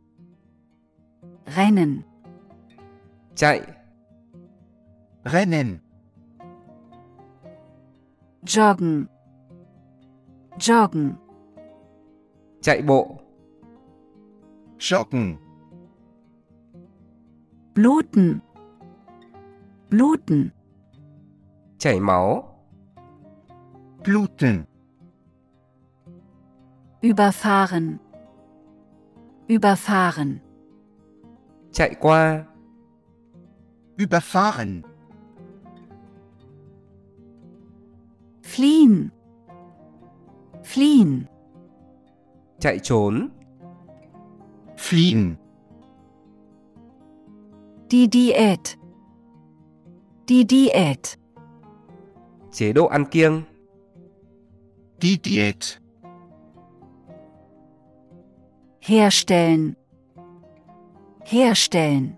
Rennen. Chạy. rennen, Joggen. Joggen. Chạy bộ. joggen, Bluten. Bluten. Chảy máu. bluten, Überfahren. Überfahren. Chạy qua. überfahren, Fliehen. Fliehen. Chạy trốn. fliehen, Die Diät. Die Diät. Chế độ ăn kiêng. die Diät, Herstellen. Herstellen.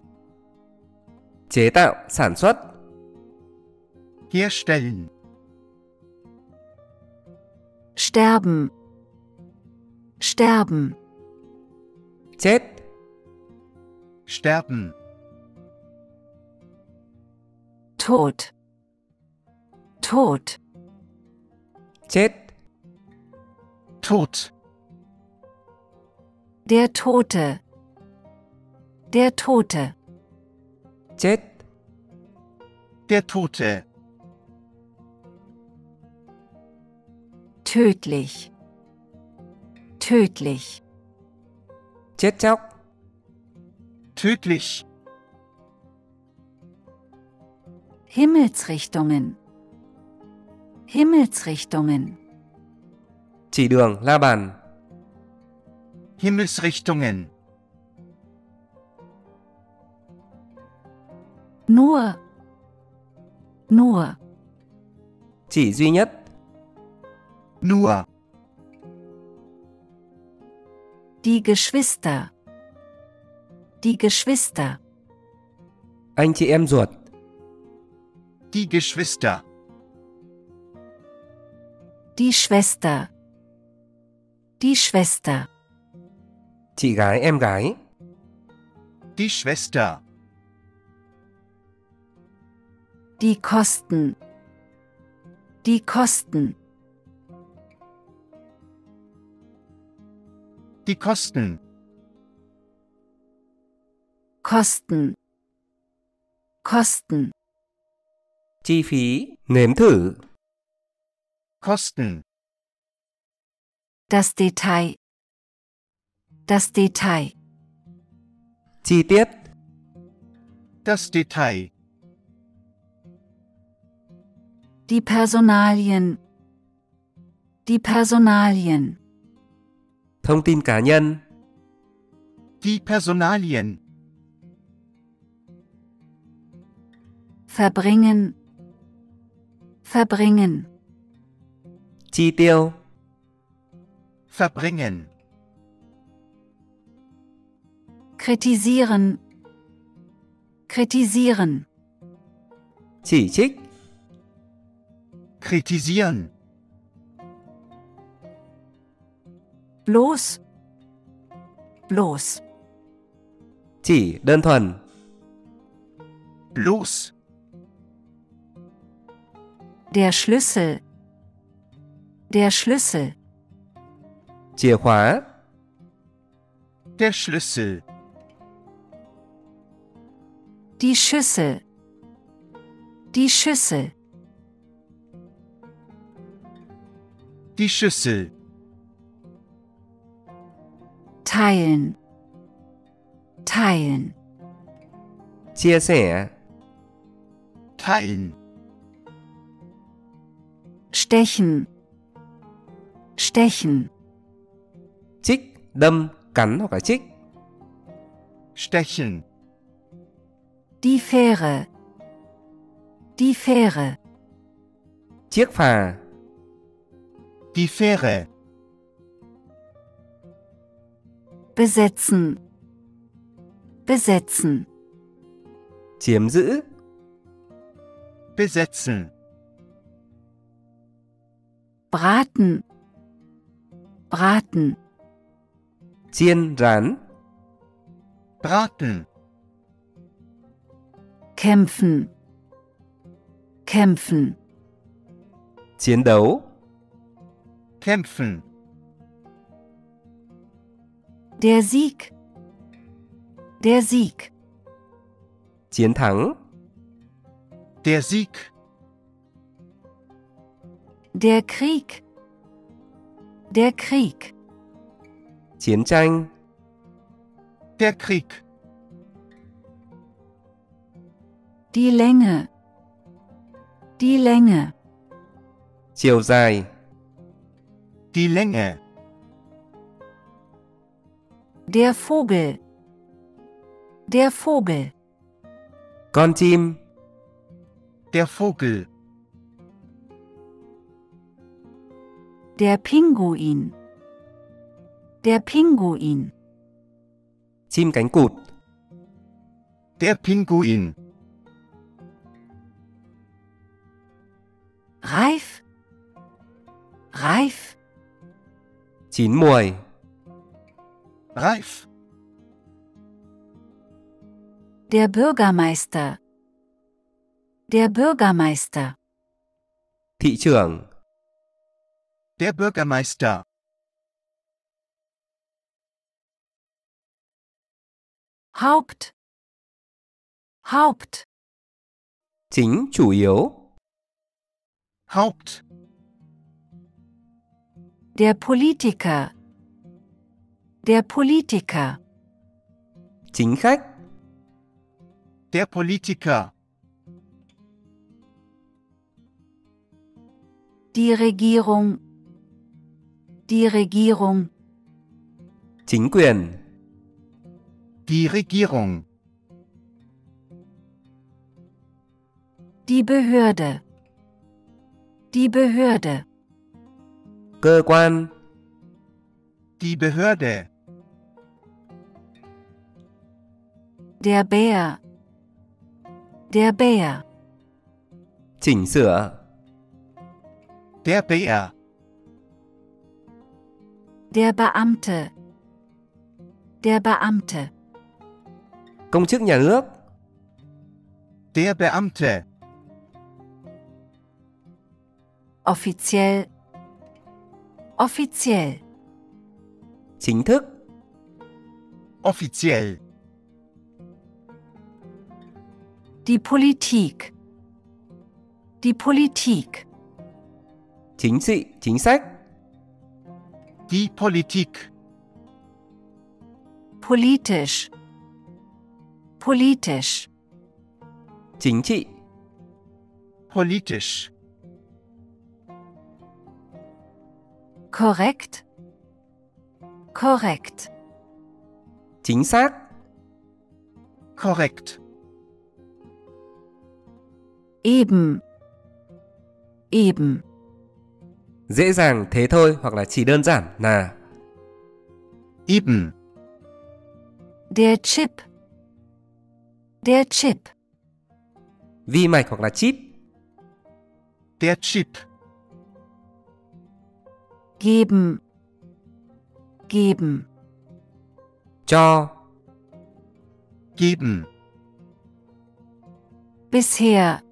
Chế tạo, sản xuất. herstellen, Sterben. Sterben. Chết. sterben, Tod. Tod. Chết. tot, Der Tote. Der Tote. Chết. der Tote, Tödlich. Tödlich. Chết chóc. tödlich, Himmelsrichtungen. Himmelsrichtungen. Chỉ đường, la bàn. Himmelsrichtungen, Nur. Nur. Chỉ duy nhất. nur, Die Geschwister. Die Geschwister. Anh chị em ruột. die Geschwister, Die Schwester. Die Schwester. Chị gái em gái. die Schwester, Die Kosten. Die Kosten. die Kosten, Kosten. Kosten. Chi phí. Nếm thử. Kosten, Das Detail. Das Detail. chi tiết, Das Detail. Die Personalien. Die Personalien. thông tin cá nhân, Die Personalien. Verbringen. Verbringen. chi tiêu, Verbringen. Kritisieren. Kritisieren. chỉ trích, Kritisieren. Bloß. Bloß. chỉ đơn thuần, Bloß. Der Schlüssel. Der Schlüssel. chìa khóa, Der Schlüssel. Die Schüssel. Die Schüssel. Die Schüssel. Teilen. Teilen. chia sẻ, Teilen. Stechen. Stechen. trích, đâm, cắn hoặc là trích, Stechen. Die Fähre. Die Fähre. chiếc phà, Die Fähre. Besetzen. Besetzen. chiếm giữ, Besetzen. Braten. Braten. chiên, rán, Braten. Kämpfen. Kämpfen. chiến đấu, Kämpfen. Der Sieg. Der Sieg. chiến thắng, Der Sieg. Der Krieg. Der Krieg. chiến tranh, Der Krieg. Die Länge. Die Länge. chiều dài, Die Länge. Der Vogel. Der Vogel. con chim, Der Vogel. Der Pinguin. Der Pinguin. chim cánh cụt, Der Pinguin. Reif. Reif. chín muồi, Reif. Der Bürgermeister. Der Bürgermeister. thị trưởng, Der Bürgermeister. Haupt. Haupt. chính, chủ yếu, Haupt. Der Politiker. Der Politiker. chính khách, Der Politiker. Die Regierung. Die Regierung. chính quyền, Die Regierung. Die Behörde. Die Behörde. cơ quan, Die Behörde. Der Bär. Der Bär. chỉnh sửa, Der Bär. Der Beamte. Der Beamte. công chức nhà nước, Der Beamte. Offiziell. Offiziell. chính thức, Offiziell. Die Politik. Die Politik. chính trị, chính sách, Die Politik. Politisch. Politisch. Chính trị. Politisch. Korrekt. Korrekt. Chính xác. Korrekt. Eben. Eben. Dễ dàng thế thôi hoặc là chỉ đơn giản là Eben. Der Chip. Der Chip. vi mạch hoặc là chip. Der Chip. Geben. Geben. Cho. Geben. Bisher.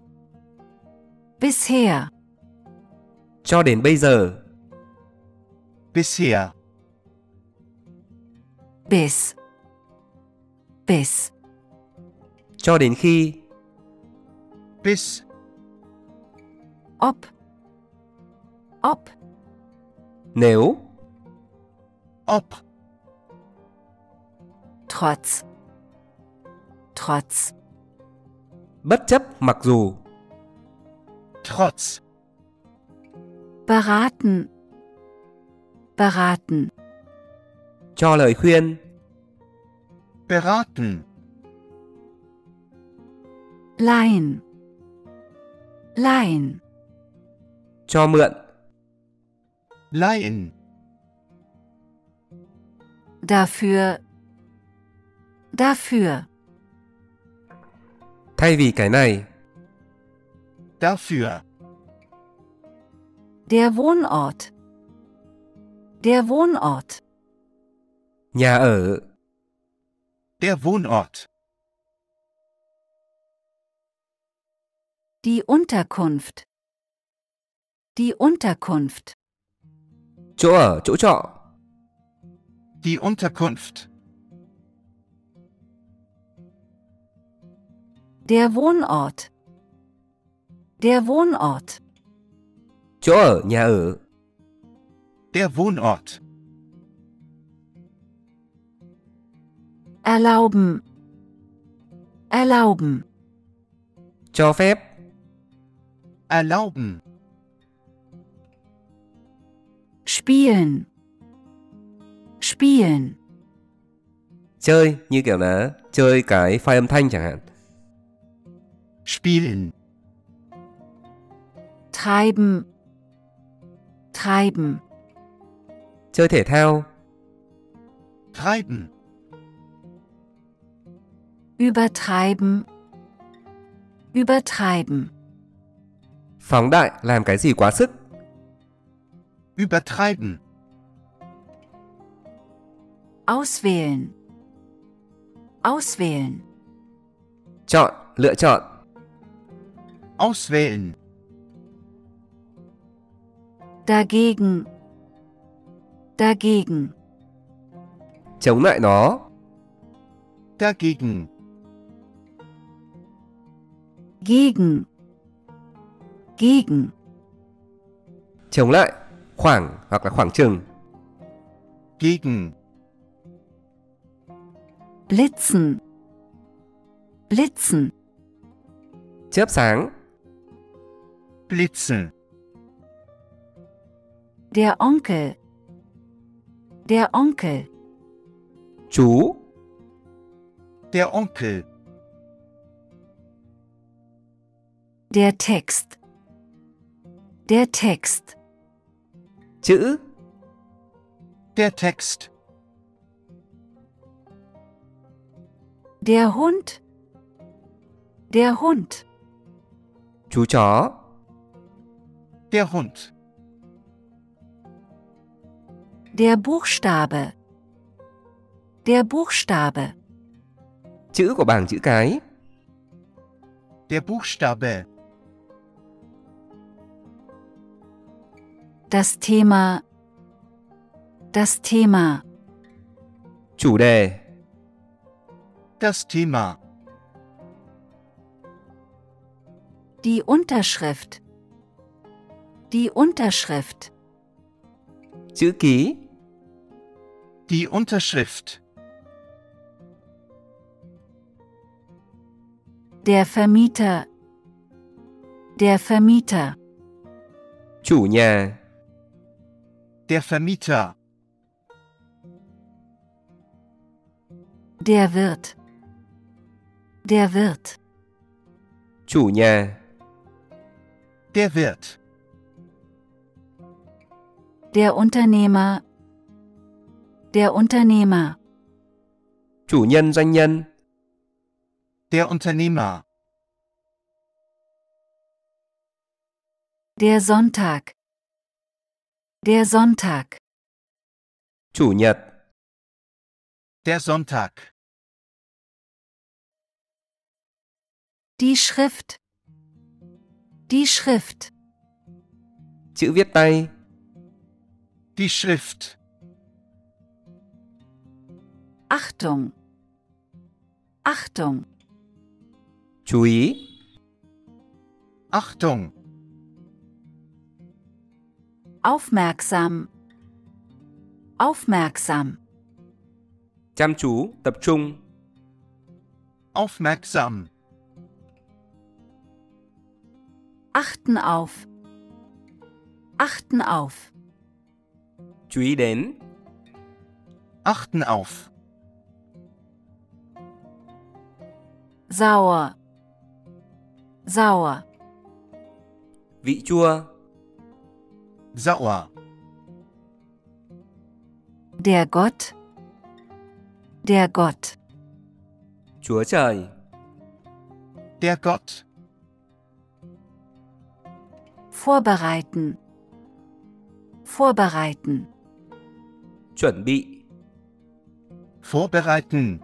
Bisher. Cho đến bây giờ. Bisher. Bis. Bis. Cho đến khi. Bis. Ob. Ob. Nếu. Ob. Trotz. Trotz. Bất chấp mặc dù. Trotz. Beraten. Beraten. Cho lời khuyên. Beraten. Leihen. Leihen. Cho mượn. Leihen. Dafür. Dafür. Thay vì cái này. Dafür. Der Wohnort. Der Wohnort. Nhà ở. Der Wohnort. Die Unterkunft. Die Unterkunft. Chỗ ở, chỗ trọ. Die Unterkunft. Der Wohnort. Der Wohnort. Chỗ ở, nhà ở. Der Wohnort. Erlauben. Erlauben. Cho phép. Erlauben. Spielen. Spielen. Chơi như kiểu là chơi cái file âm thanh chẳng hạn. Spielen. Treiben. Treiben. Chơi thể thao. Treiben. Übertreiben. Übertreiben. Phóng đại làm cái gì quá sức. Übertreiben. Auswählen. Auswählen. Chọn, lựa chọn. Auswählen. Dagegen. Dagegen. Chống lại nó. Dagegen. Gegen. Gegen. Chống lại. Khoảng hoặc là khoảng chừng. Gegen. Blitzen. Blitzen. Chớp sáng. Blitzen. Der Onkel. Der Onkel. Chú. Der Onkel. Der Text. Der Text. Chữ. Der Text. Der Hund. Der Hund. Chú chó. Der Hund. Der Buchstabe. Der Buchstabe. Chữ của bảng chữ cái. Der Buchstabe. Das Thema. Das Thema. 主类 Das Thema. Die Unterschrift. Die Unterschrift. Chữ Die Unterschrift. Der Vermieter. Der Vermieter. Chủ der Vermieter. Der Wirt. Der Wirt. Chủ nhà. Der Wirt. Der Unternehmer. Der Unternehmer. Chủ nhân doanh nhân. Der Unternehmer. Der Sonntag. Der Sonntag. Chủ nhật. Der Sonntag. Die Schrift. Die Schrift. Chữ viết tay. Die Schrift. Achtung. Achtung. Chú ý. Achtung. Aufmerksam. Aufmerksam. Chăm chú, tập trung. Aufmerksam. Achten auf. Achten auf. Chú ý đến. Achten auf. Sauer. Sauer. Vị chua. Sauer. Der Gott. Der Gott. Chúa trời. Der Gott. Vorbereiten. Vorbereiten. Chuẩn bị. Vorbereiten.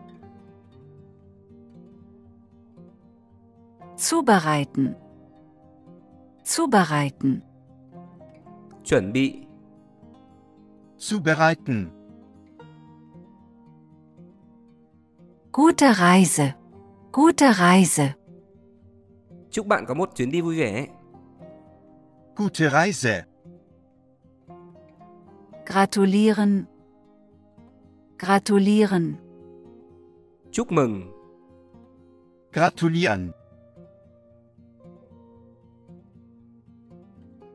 Zubereiten. Zubereiten. Chuẩn bị. Zubereiten. Gute Reise. Gute Reise. Chúc bạn có một chuyến đi vui vẻ. Gute Reise. Gratulieren. Gratulieren. Chúc mừng. Gratulieren.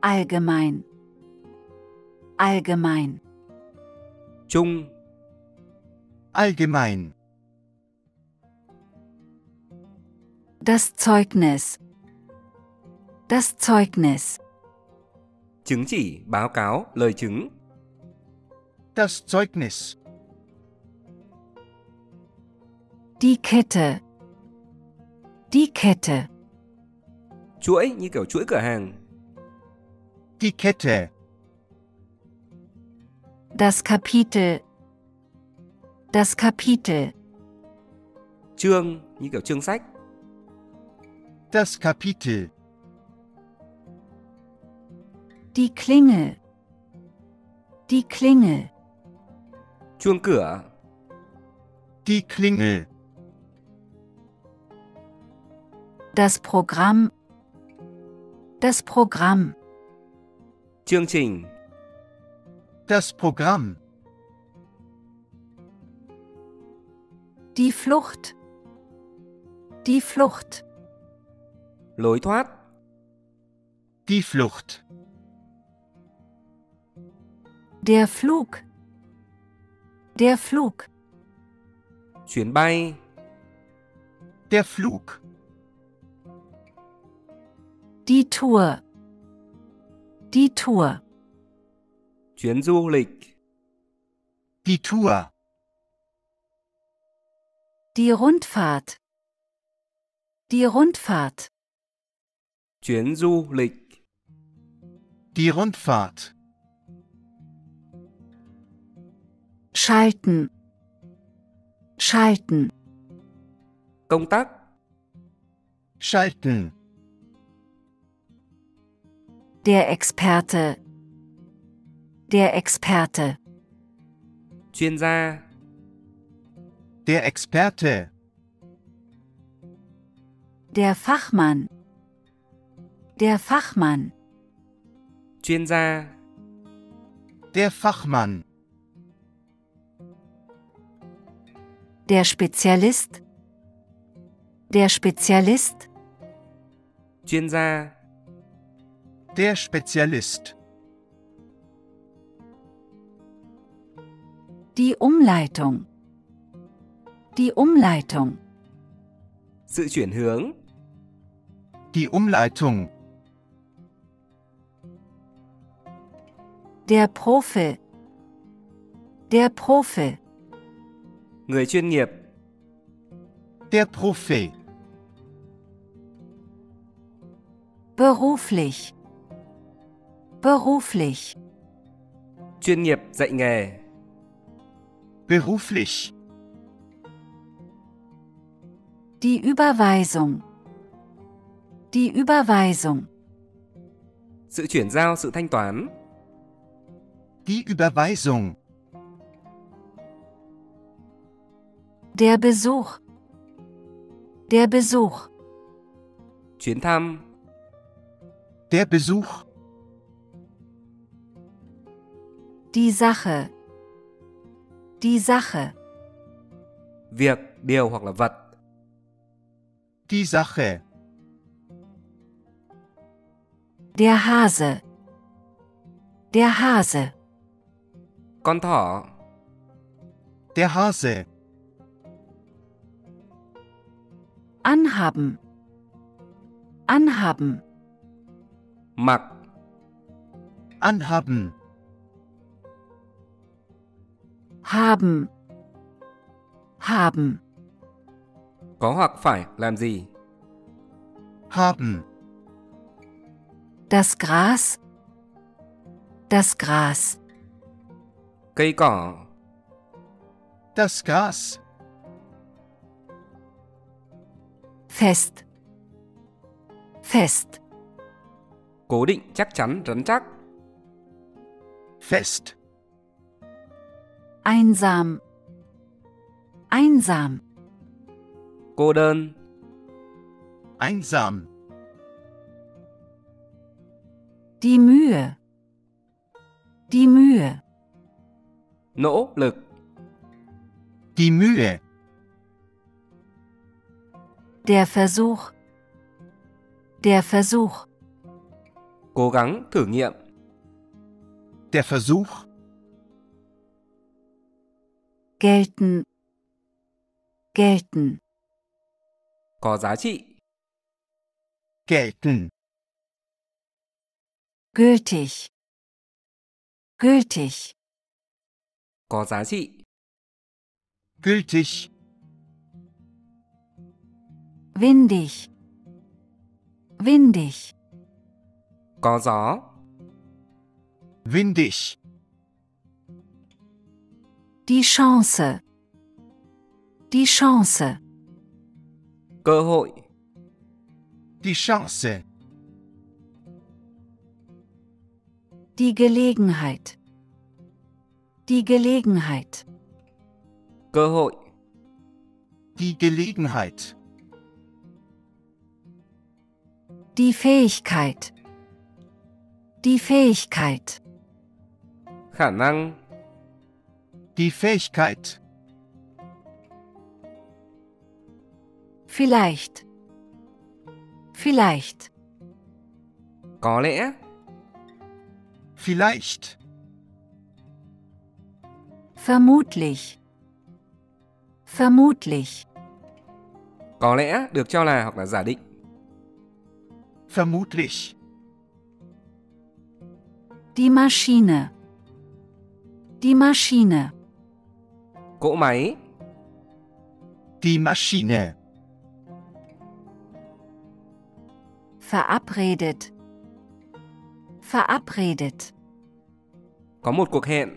Allgemein. Allgemein. Chung. Allgemein. Das Zeugnis. Das Zeugnis. Chứng chỉ, báo cáo, lời chứng. Das Zeugnis. Die Kette. Die Kette. Chuỗi như kiểu chuỗi cửa hàng. Die Kette. Das Kapitel. Das Kapitel. Chương như kiểu chương sách. Das Kapitel. Die Klingel. Die Klingel. Chuông cửa. Die Klingel. Das Programm. Das Programm. Chương trình. Das Programm. Die Flucht. Die Flucht. Lối thoát. Die Flucht. Der Flug. Der Flug. Chuyến bay. Der Flug. Die Tour. Die Tour. Chuyến du lịch. Die Tour. Die Rundfahrt. Die Rundfahrt. Chuyến du lịch. Die Rundfahrt. Schalten. Schalten. Công. Schalten. Der Experte. Der Experte. Chuyên gia. Der Experte. Der Fachmann. Der Fachmann. Chuyên gia. Der Fachmann. Der Spezialist. Der Spezialist, chuyên gia, Der Spezialist. Die Umleitung. Die Umleitung. sự chuyển hướng, Die Umleitung. Der Profi. Der Profi. người chuyên nghiệp, Der Profi. Beruflich. Beruflich. chuyên nghiệp dạy nghề, Beruflich. Die Überweisung. Die Überweisung. sự chuyển giao, sự thanh toán, Die Überweisung. Der Besuch. Der Besuch. chuyến thăm, Der Besuch. Die Sache. Die Sache. việc, điều hoặc là vật, Die Sache. Der Hase. Der Hase. con thỏ, Der Hase. Anhaben. Anhaben. mặc, Anhaben. Haben. Haben. có hoặc phải làm gì, Haben. Das Gras. Das Gras. cây cỏ, Das Gras. Fest. Fest. cố định, chắc chắn, rắn chắc, Fest. Einsam. Einsam. cô đơn, Einsam. Die Mühe. Die Mühe. nỗ lực, Die Mühe. Der Versuch. Der Versuch. cố gắng, thử nghiệm, Der Versuch. Gelten. Gelten. có giá trị, Gelten. Gültig. Gültig. có giá trị, Gültig. Windig. Windig. có gió, Windig. Die Chance. Die Chance. cơ hội, Die Chance. Die Gelegenheit. Die Gelegenheit. cơ hội, Die Gelegenheit. Die Fähigkeit. Die Fähigkeit. khả năng, Die Fähigkeit. Vielleicht. Vielleicht. có lẽ, Vielleicht. Vermutlich. Vermutlich. có lẽ được cho là hoặc là giả định, Vermutlich. Die Maschine. Die Maschine. Cỗ máy, Die Maschine. Verabredet. Verabredet. có một cuộc hẹn,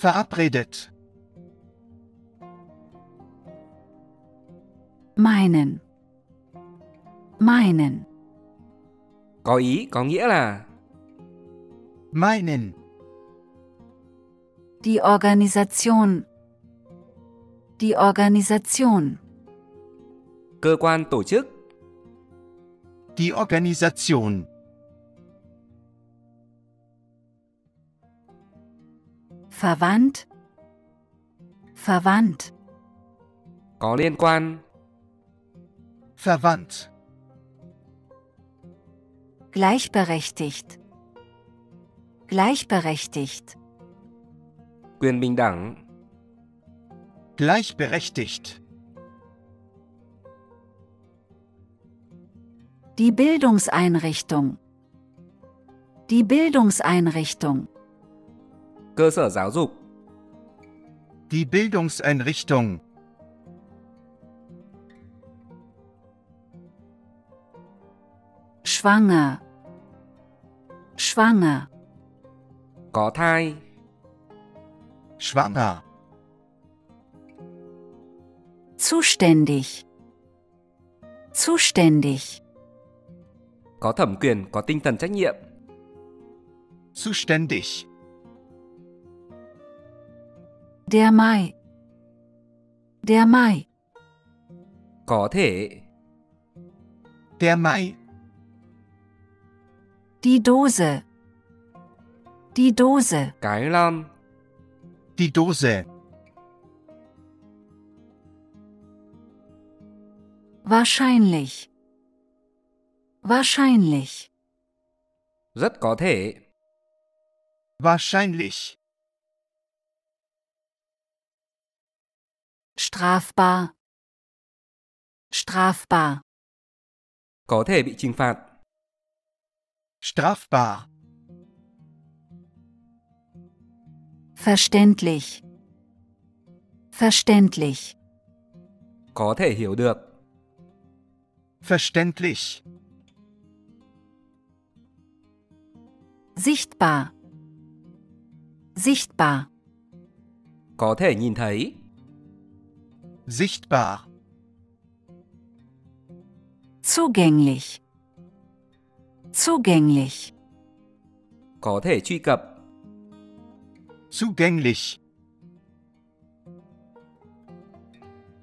Verabredet. Meinen. Meinen. có ý, có nghĩa là, Meinen. Die Organisation. Die Organisation. cơ quan tổ chức, Die Organisation. Verwandt. Verwandt. có liên quan, verwandt, gleichberechtigt, gleichberechtigt, Quyền bình đẳng. gleichberechtigt, die Bildungseinrichtung, die Bildungseinrichtung, Cơ sở giáo dục. die Bildungseinrichtung, schwanger, schwanger, Có thai. Schwanger, zuständig, zuständig, Có thẩm quyền, có tinh thần trách nhiệm. zuständig, der Mai, der Mai, Có thể. der Mai, die Dose, die Dose, Cái lon. Die Dose, wahrscheinlich, wahrscheinlich, Rất có thể. wahrscheinlich, strafbar, strafbar, Có thể bị trừng phạt. strafbar, verständlich, verständlich, Có thể hiểu được. verständlich, sichtbar, sichtbar, Có thể nhìn thấy. sichtbar, zugänglich, zugänglich, Có thể truy cập. Zugänglich,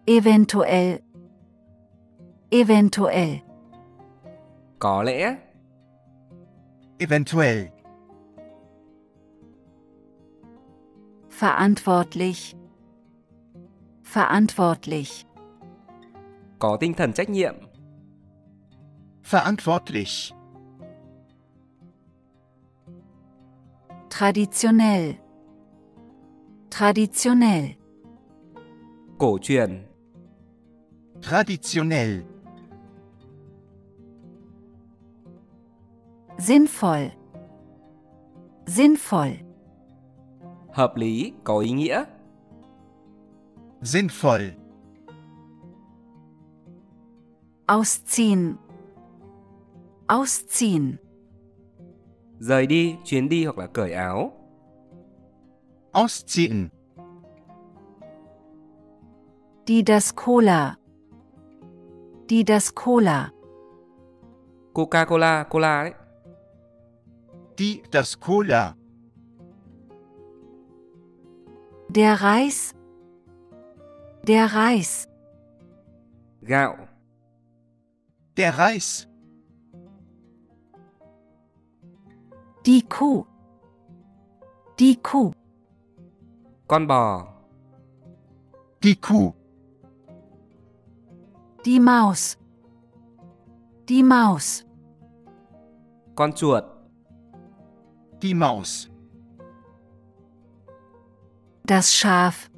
eventuell, eventuell, Có lẽ. eventuell, verantwortlich, verantwortlich, Có tinh thần trách nhiệm. verantwortlich, traditionell, traditionell, Cổ truyền. traditionell, sinnvoll, sinnvoll, Hợp lý, có ý nghĩa. sinnvoll, ausziehen, ausziehen, Rời đi, chuyến đi hoặc là cởi áo. Ausziehen, die das Cola, die das Cola, Coca-Cola, cola. Die das Cola, der Reis, der Reis, Gạo. der Reis, die Kuh, die Kuh, Con bò. die Kuh, die Maus, die Maus, Con chuột. die Maus, das Schaf,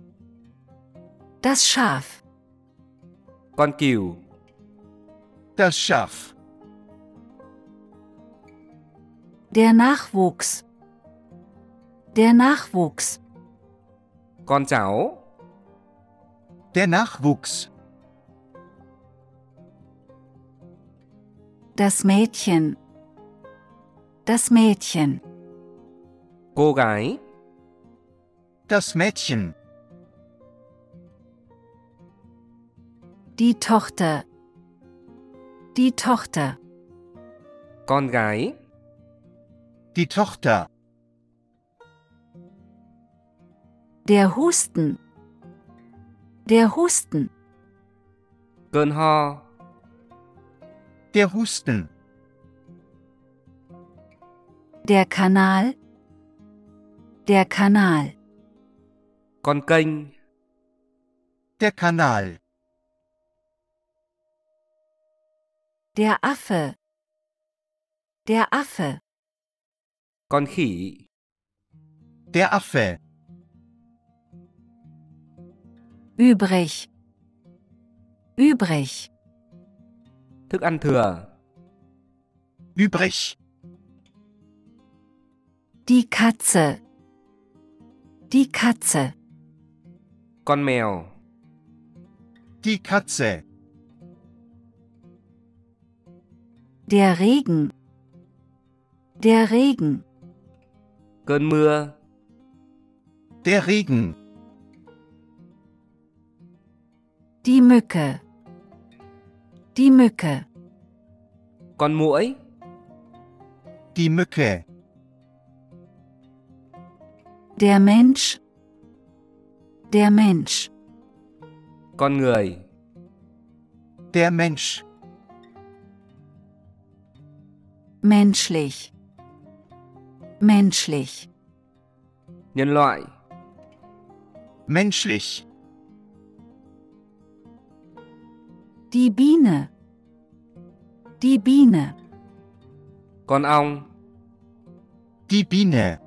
das Schaf, Con cừu. das Schaf, der Nachwuchs, der Nachwuchs, Con cháu. der Nachwuchs, das Mädchen, das Mädchen, Cô gái. das Mädchen, die Tochter, die Tochter, Con gái. die Tochter, der Husten, der Husten, Cơn ho. der Husten, der Kanal, der Kanal, Con kênh. der Kanal, Der Affe. Der Affe. Con khỉ. Der Affe. Übrig. Übrig. Thức ăn thừa. Übrig. Die Katze. Die Katze. Con mèo. Die Katze. Der Regen. Der Regen. Cơn mưa. Der Regen. Die Mücke. Die Mücke. Con muỗi. Die Mücke. Der Mensch. Der Mensch. Con người. Der Mensch. Menschlich. Menschlich. Nhân loại. Menschlich. Die Biene. Die Biene. Con ong. Die Biene.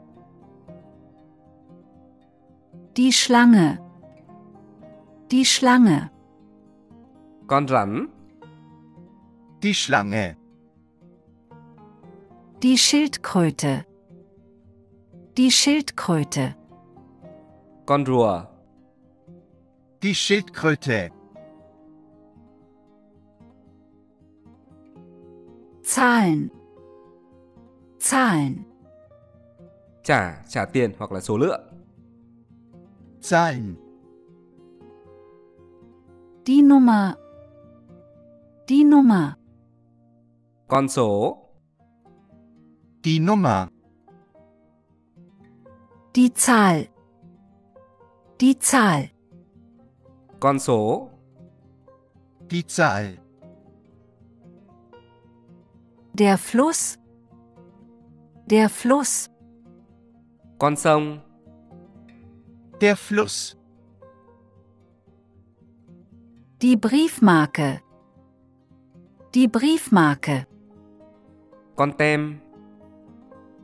Die Schlange. Die Schlange. Con rắn. Die Schlange. Die Schildkröte. Die Schildkröte. Con rùa. Die Schildkröte. Zahlen. Zahlen. Trả, trả tiền hoặc là số lượng. Zahlen. Die Nummer. Die Nummer. Con số. Die Nummer. Die Zahl. Die Zahl. Con số. Die Zahl. Der Fluss. Der Fluss. Con sông. Der Fluss. Die Briefmarke. Die Briefmarke. Con tem.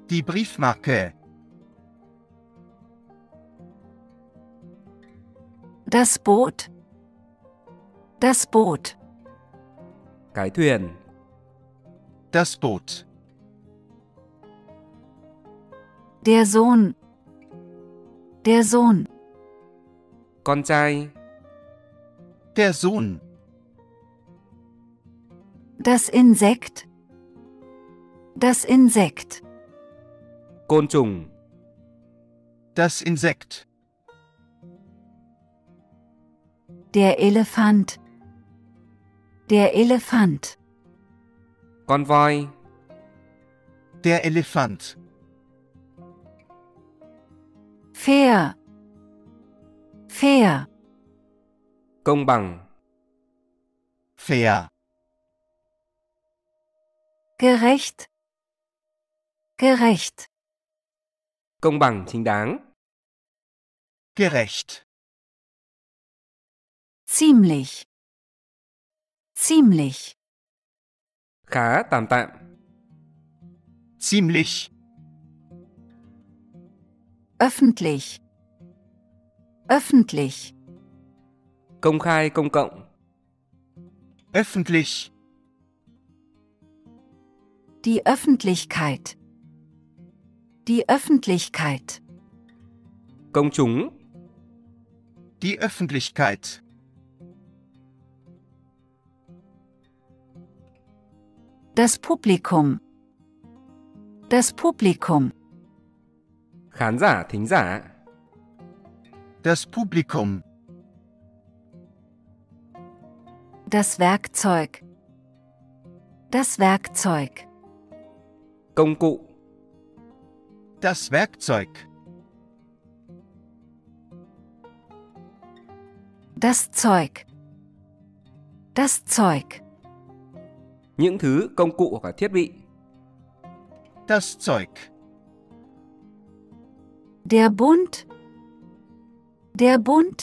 Die Briefmarke. Das Boot. Das Boot. Cái thuyền. Das Boot. Der Sohn. Der Sohn. Con trai. Der Sohn. Das Insekt. Das Insekt. Côn trùng. Das Insekt. Der Elefant. Der Elefant. Con voi. Der Elefant. Fair. Fair. Công bằng. Fair. Gerecht. Gerecht. Công bằng chính đáng. Gerecht. Ziemlich. Ziemlich. Khá tạm tạm. Ziemlich. Öffentlich. Öffentlich. Công khai công cộng. Öffentlich. Die Öffentlichkeit. Die Öffentlichkeit. Công chúng. Die Öffentlichkeit. Das Publikum. Das Publikum. Khán giả, thính giả. Das Publikum. Das Werkzeug. Das Werkzeug. Công cụ. Das Werkzeug. Das Zeug. Das Zeug. Những thứ công cụ hoặc là thiết bị. Das Zeug. Der Bund. Der Bund.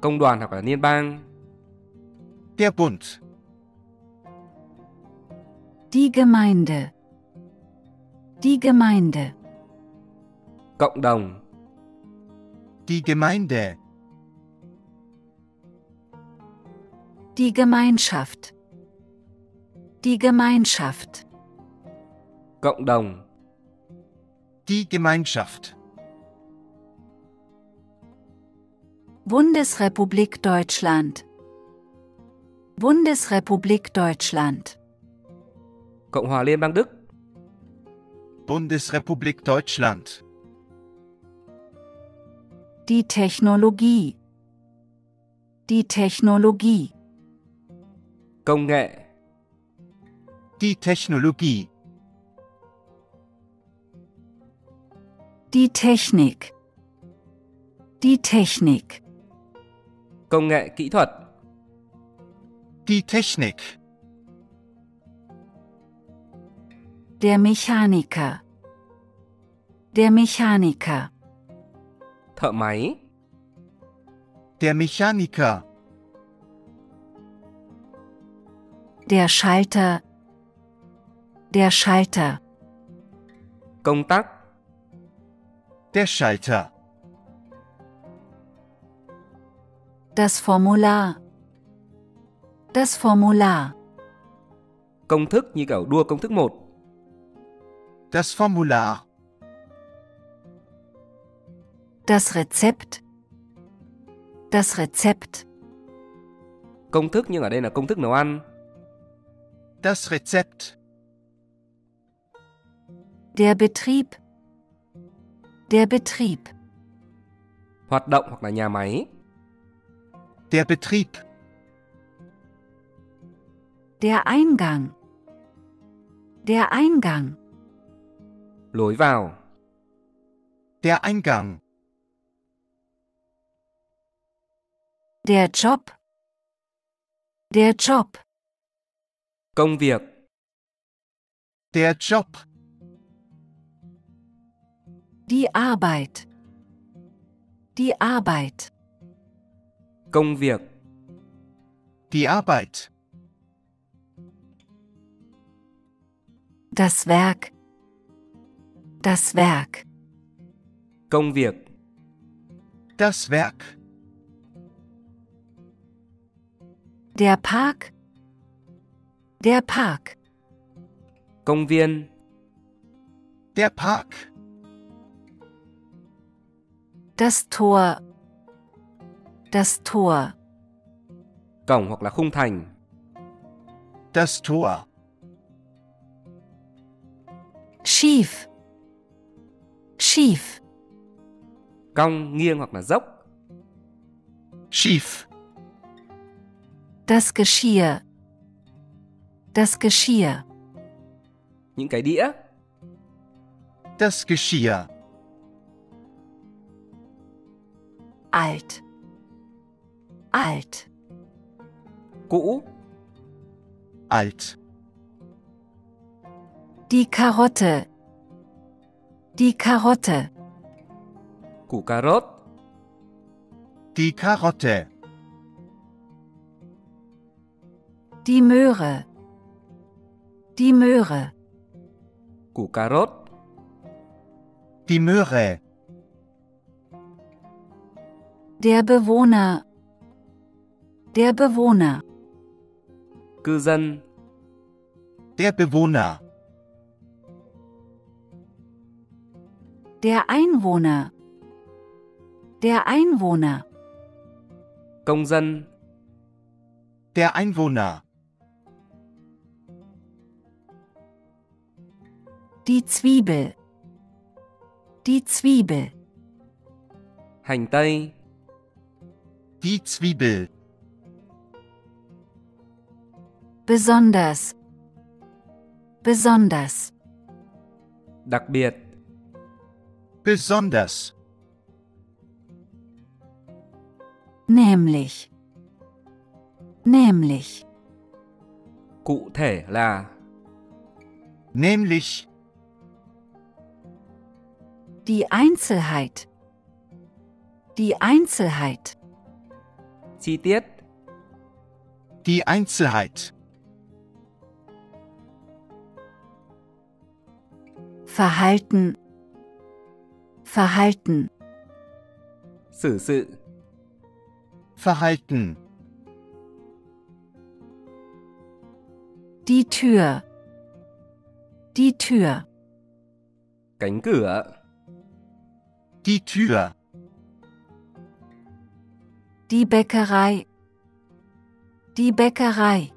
Công đoàn hoặc là liên bang. Der Bund. Die Gemeinde. Die Gemeinde. Cộng đồng. Die Gemeinde. Die Gemeinschaft. Die Gemeinschaft. Cộng đồng. Die Gemeinschaft. Bundesrepublik Deutschland. Bundesrepublik Deutschland. Cộng hòa Liên bang Đức. Bundesrepublik Deutschland. Die Technologie. Die Technologie. Công nghệ. Die Technologie. Die Technik. Die Technik. Công nghệ kỹ thuật. Die Technik. Der Mechaniker. Der Mechaniker. Thợ máy. Der Mechaniker. Der Schalter. Der Schalter. Công tắc. Der Schalter. Das Formular. Das Formular. Công thức như kiểu đua công thức 1. Das Formular. Das Rezept. Das Rezept. Công thức nhưng ở đây là công thức nấu ăn. Das Rezept. Der Betrieb. Der Betrieb. Hoạt động hoặc là nhà máy. Der Betrieb. Der Eingang. Der Eingang. Lối vào. Der Eingang. Der Job. Der Job. Công việc. Der Job. Die Arbeit. Die Arbeit. Công việc. Die Arbeit. Das Werk. Das Werk. Công việc. Das Werk. Der Park. Der Park. Công viên. Der Park. Das Tor. Das Tor. Cổng hoặc là khung thành. Das Tor. Schief. Schief. Cong, nghiêng hoặc là dốc. Schief. Das Geschirr. Das Geschirr. Những cái đĩa. Das Geschirr. Alt. Alt. Cũ. Alt. Die Karotte. Die Karotte. Rốt. Die Karotte. Die Möhre. Die Möhre. Rốt. Die Möhre. Der Bewohner. Der Bewohner. Cư dân. Der Bewohner. Der Einwohner. Der Einwohner. Công dân. Der Einwohner. Die Zwiebel. Die Zwiebel. Hành tây. Die Zwiebel. Besonders. Besonders. Đặc biệt. Besonders. Nämlich. Nämlich. Cụ thể là. Nämlich. Die Einzelheit. Die Einzelheit. Chi tiết. Die Einzelheit. Verhalten, Verhalten, xử sự, Verhalten. die Tür, die Tür, cánh cửa, Die Tür. Die Bäckerei, die Bäckerei,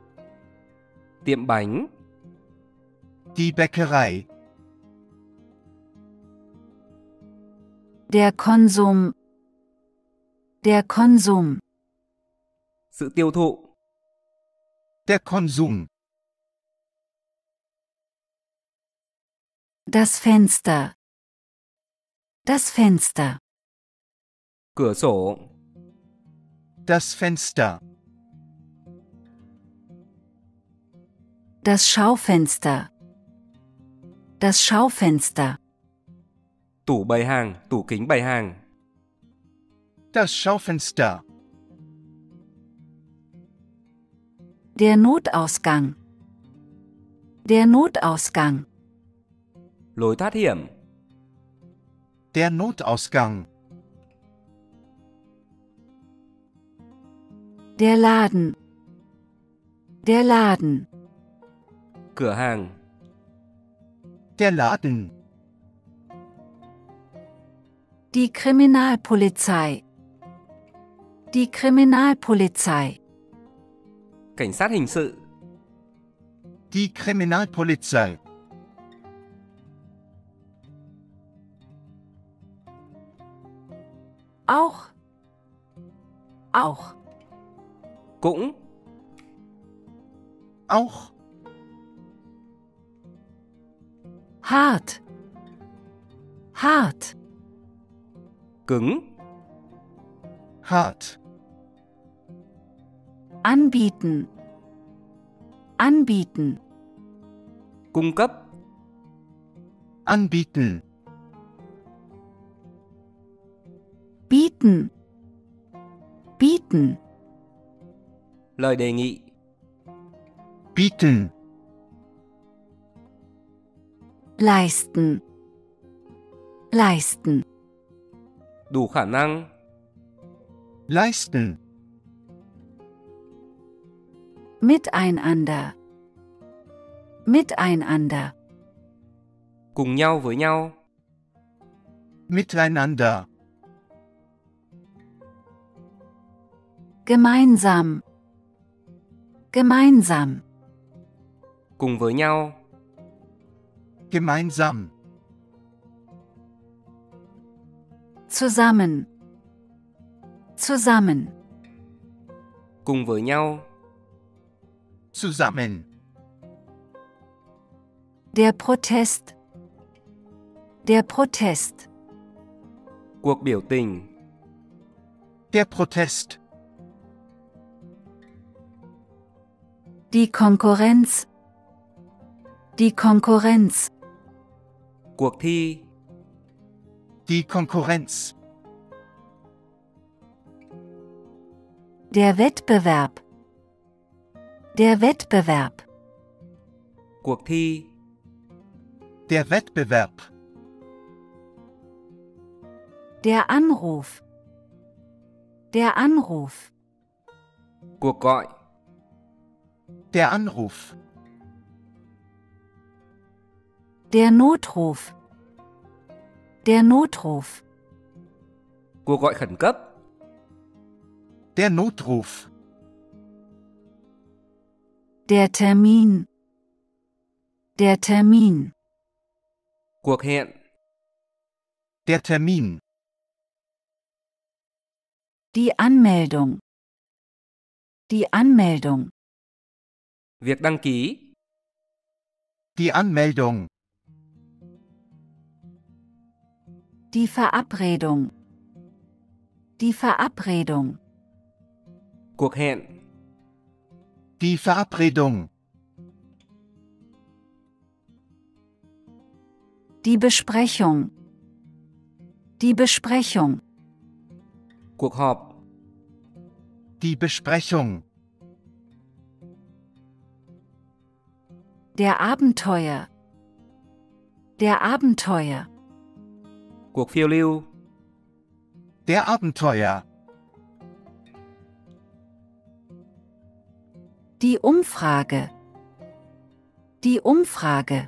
tiệm bánh, Die Bäckerei. der Konsum, der Konsum, sự tiêu thụ, Der Konsum. das Fenster, das Fenster, cửa sổ, Das Fenster. das Schaufenster, das Schaufenster, tủ bày hàng, tủ kính bày hàng, Das Schaufenster. der Notausgang, der Notausgang, lối thoát hiểm, Der Notausgang. Der Laden, der Laden, cửa hàng, Der Laden. die Kriminalpolizei, die Kriminalpolizei, cảnh sát hình sự, Die Kriminalpolizei. auch, auch, cũng, Auch. hart, hart, cứng, Hart. anbieten, anbieten, cung cấp, Anbieten. bieten, bieten, lời đề nghị, Bieten. leisten, leisten, đủ khả năng, Leisten. miteinander, miteinander, cùng nhau với nhau, Miteinander. gemeinsam, gemeinsam, cùng với nhau, Gemeinsam. zusammen, zusammen, cùng với nhau, Zusammen. der Protest, der Protest, cuộc biểu tình, Der Protest. Die Konkurrenz, die Konkurrenz, cuộc thi, Die Konkurrenz. der Wettbewerb, der Wettbewerb, cuộc thi, Der Wettbewerb. der Anruf, der Anruf, cuộc gọi, Der Anruf. der Notruf, der Notruf, cuộc gọi khẩn cấp, Der Notruf. der Termin, der Termin, cuộc hẹn, Der Termin. die Anmeldung, die Anmeldung, việc đăng ký, Die Anmeldung. die Verabredung, die Verabredung, cuộc hẹn, Die Verabredung. die Besprechung, die Besprechung, cuộc họp, Die Besprechung. Der Abenteuer, Der Abenteuer. Cuộc phiêu lưu. Der Abenteuer. Die Umfrage. Die Umfrage.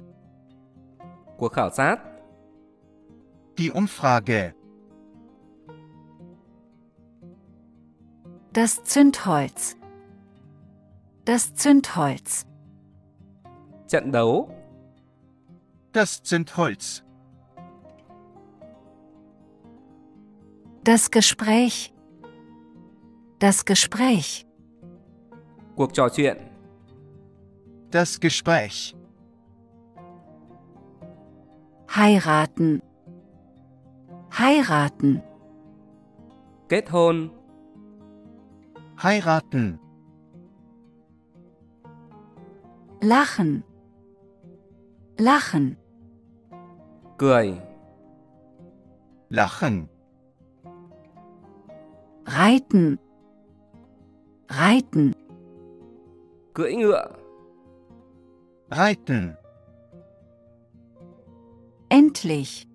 Cuộc khảo sát. Die Umfrage. Das Zündholz. Das Zündholz. Trận đấu. Das Zündholz. Das Gespräch. Das Gespräch. Cuộc trò chuyện. Das Gespräch. Heiraten. Heiraten. Kết hôn. Heiraten. Lachen. Lachen. Cười. Lachen. Reiten. Reiten. Cưỡi ngựa. Reiten. Endlich.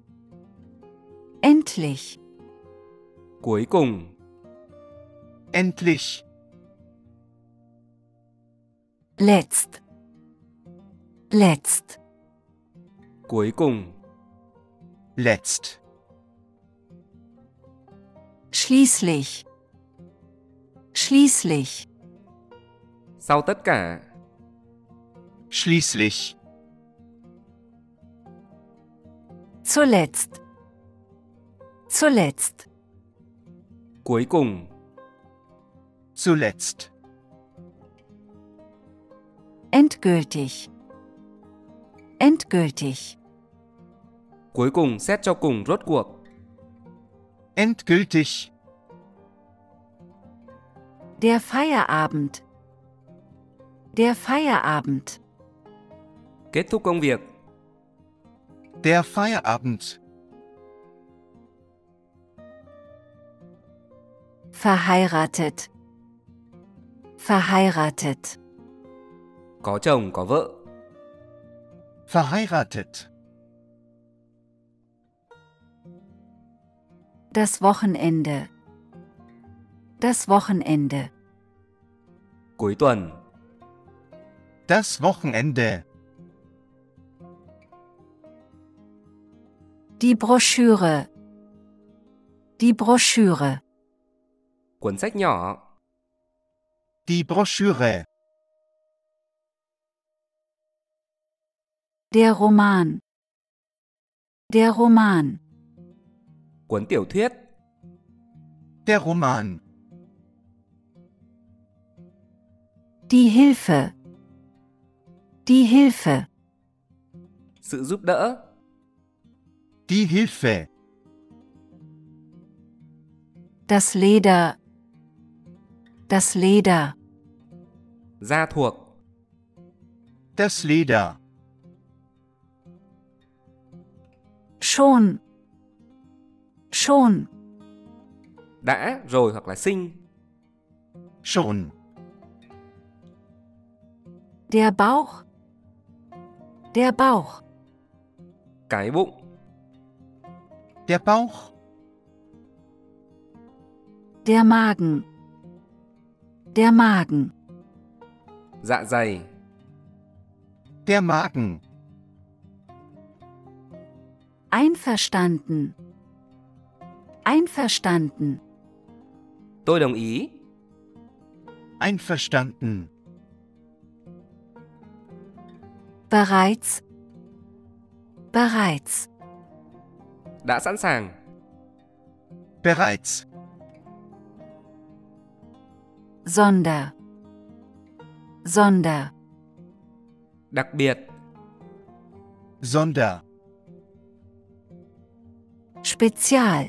Endlich. Cuối cùng. Endlich. Letzt. Letzt. Cuối cùng. Letzt. Schließlich. Schließlich. Sau tất cả. Schließlich. Zuletzt. Zuletzt. Cuối cùng. Zuletzt. Endgültig. Endgültig. Cuối cùng xét cho cùng rốt cuộc. Endgültig. Der Feierabend. Der Feierabend. Kết thúc công việc. Der Feierabend. Verheiratet. Verheiratet. Có chồng có vợ. Verheiratet. Das Wochenende. Das Wochenende. Cuối tuần. Das Wochenende. Die Broschüre. Die Broschüre. Cuốn sách nhỏ. Die Broschüre. Der Roman. Der Roman. Cuốn tiểu thuyết. Der Roman. Die Hilfe. Die Hilfe. Sự giúp đỡ. Die Hilfe. Das Leder. Das Leder. Da thuộc. Das Leder. Schon. Schon. Đã, rồi hoặc là sinh. Schon. Der Bauch. Der Bauch. Cái bụng. Der Bauch. Der Magen. Der Magen. Dạ dày. Der Magen. Einverstanden. Einverstanden. Tôi đồng ý. Einverstanden. Bereits. Bereits. Đã sẵn sàng. Bereits. Sonder. Sonder. Đặc biệt. Sonder. Spezial.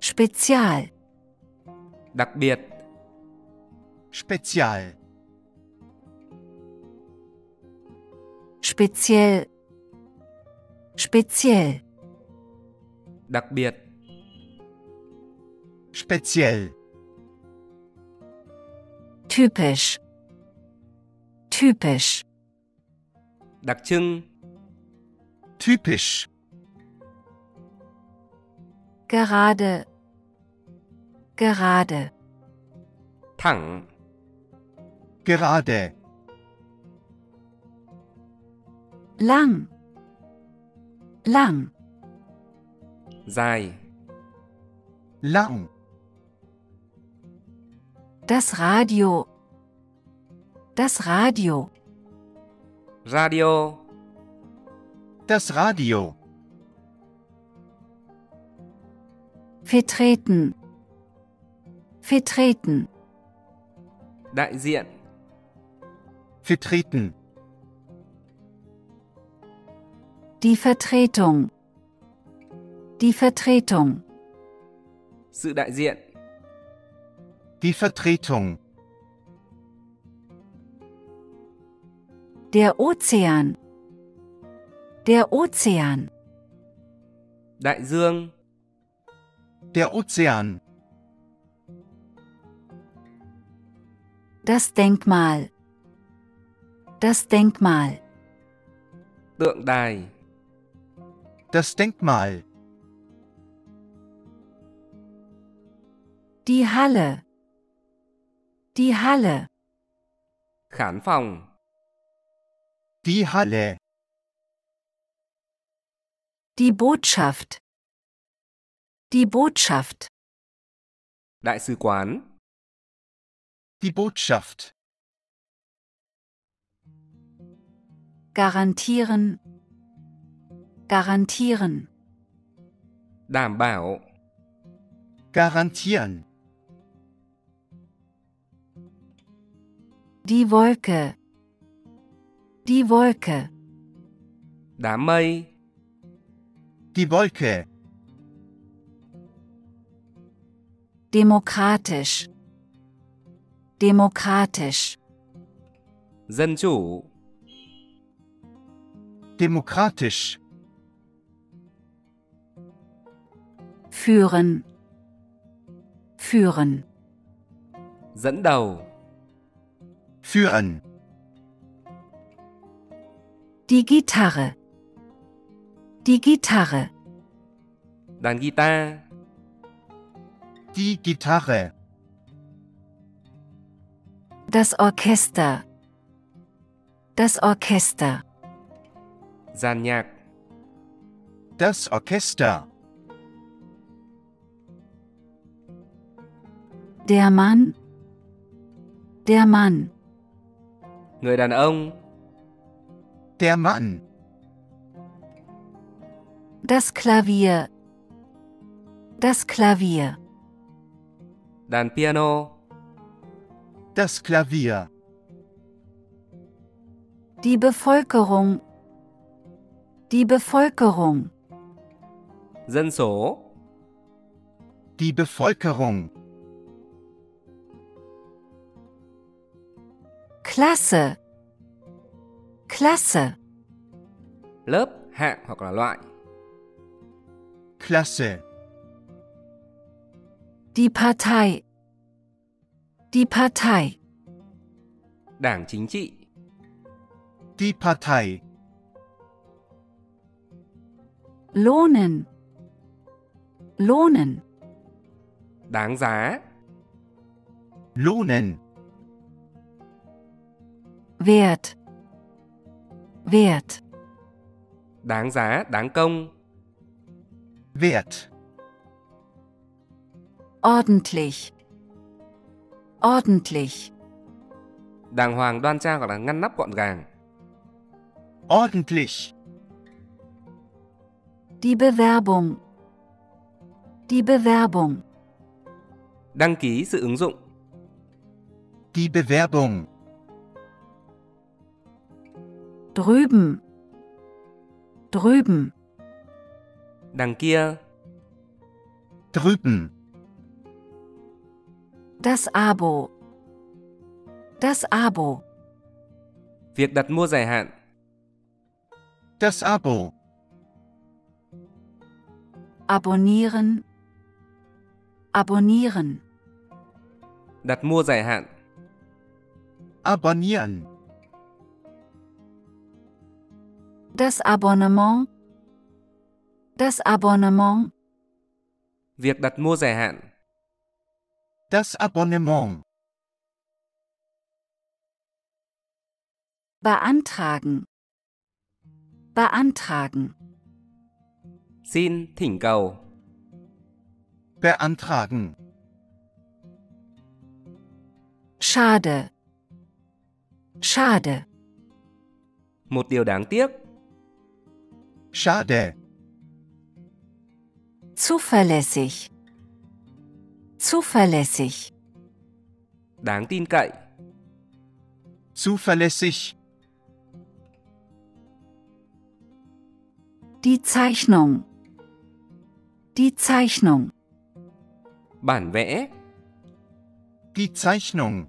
Spezial. Đặc biệt. Spezial. Speziell. Speziell. Đặc biệt. Speziell. Typisch. Typisch. Đặc trưng. typisch, gerade, gerade, thẳng, gerade, lang, lang, dài, lang, das Radio, das Radio, radio, das Radio, vertreten, vertreten, đại diện, vertreten, die Vertretung, die Vertretung, sự đại diện, die Vertretung, der Ozean, der Ozean, đại dương, der Ozean, das Denkmal, das Denkmal, tượng đài, das Denkmal, die Halle, die Halle, khán phòng, die Halle, die Botschaft, die Botschaft, đại sứ quán, die Botschaft, garantieren, garantieren, đảm bảo, garantieren, die Wolke, die Wolke, đám mây, die Wolke, demokratisch, demokratisch, dân chủ, demokratisch, führen, führen, dẫn đầu, führen, die Gitarre, die Gitarre, đàn guitar, die Gitarre, das Orchester, das Orchester, nhạc, das Orchester, der Mann, der Mann, người đàn ông, der Mann, das Klavier, das Klavier, đàn piano, das Klavier, die Bevölkerung, die Bevölkerung, dân số, die Bevölkerung, Klasse, Klasse, lớp, hạng hoặc là loại, Klasse, die Partei, die Partei, đảng chính trị, die Partei, lohnen, lohnen, đáng giá, lohnen, Wert, Wert, đáng giá, đáng công, Wert, ordentlich, ordentlich, đàng hoàng đoan trang hoặc là ngăn nắp gọn gàng, ordentlich, die Bewerbung, die Bewerbung, đăng ký sự ứng dụng, die Bewerbung, drüben, drüben, đằng kia, drüben, das Abo, das Abo, việc đặt mua dài hạn, das Abo, abonnieren, abonnieren, đặt mua dài hạn, abonnieren, das Abonnement, Das Abonnement. Việc đặt mua dài hạn. Das Abonnement. Beantragen. Beantragen. Xin thỉnh cầu. Beantragen. Schade. Schade. Một điều đáng tiếc. Schade. Zuverlässig. Zuverlässig. Đáng tin cậy. Zuverlässig. Die Zeichnung. Die Zeichnung. Bản vẽ. Die Zeichnung.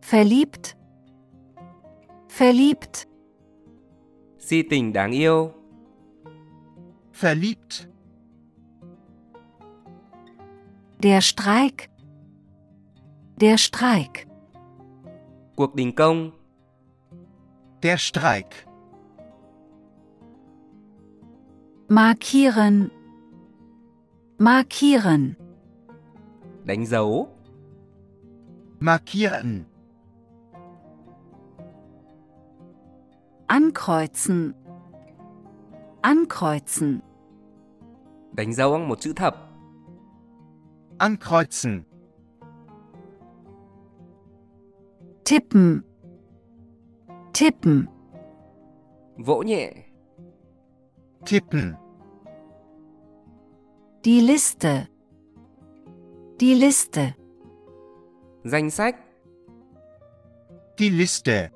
Verliebt. Verliebt. Si tình đáng yêu. Verliebt. Der Streik. Der Streik. Cuộc đình công. Der Streik. Markieren. Markieren. Đánh dấu. Markieren. Ankreuzen. Ankreuzen. Đánh dấu bằng một chữ thập. Ankreuzen. Tippen. Tippen. Vỗ nhẹ. Tippen. Die Liste. Die Liste. Danh sách. Die Liste.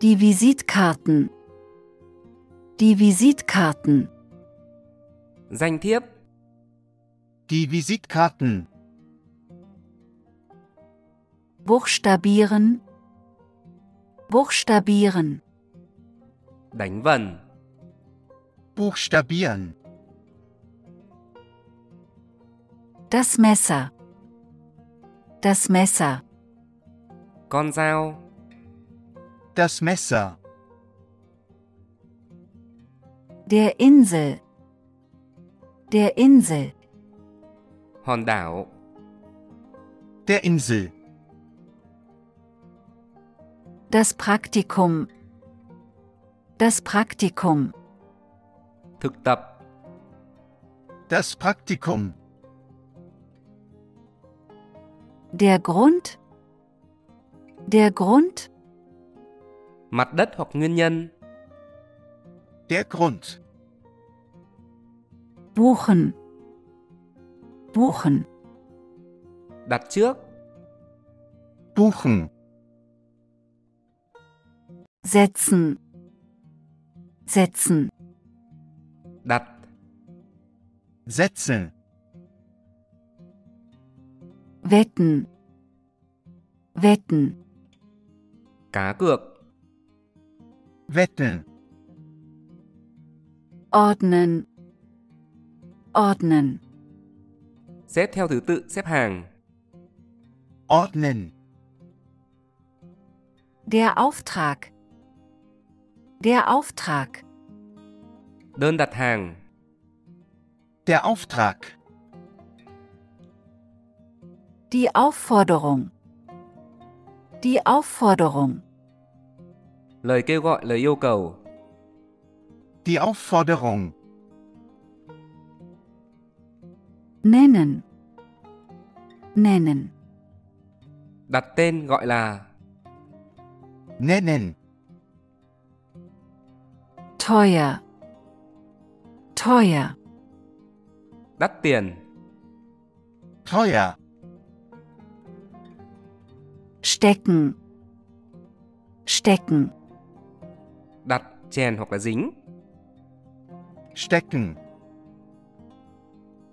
Die Visitkarten. Die Visitkarten. Danh thiếp. Die Visitkarten. Buchstabieren. Buchstabieren. Đánh vần. Buchstabieren. Das Messer. Das Messer. Con dao. Das Messer. Der Insel. Der Insel. Hòn đảo. Der Insel. Das Praktikum. Das Praktikum. Thực tập. Das Praktikum. Der Grund. Der Grund. Mặt đất hoặc nguyên nhân. Der Grund. Buchen. Buchen. Đặt trước. Buchen. Setzen. Setzen. Đặt. Setzen. Wetten. Wetten. Cá cược. Wetten. Ordnen. Ordnen. Xếp theo thứ tự xếp hàng. Ordnen. Der Auftrag. Der Auftrag. Đơn đặt hàng. Der Auftrag. Die Aufforderung. Die Aufforderung. Lời kêu gọi, lời yêu cầu. Die Aufforderung. Nennen. Nennen. Đặt tên gọi là. Nennen. Teuer. Teuer. Đắt tiền. Teuer. Stecken. Stecken. Đặt, chèn hoặc là dính. Stecken.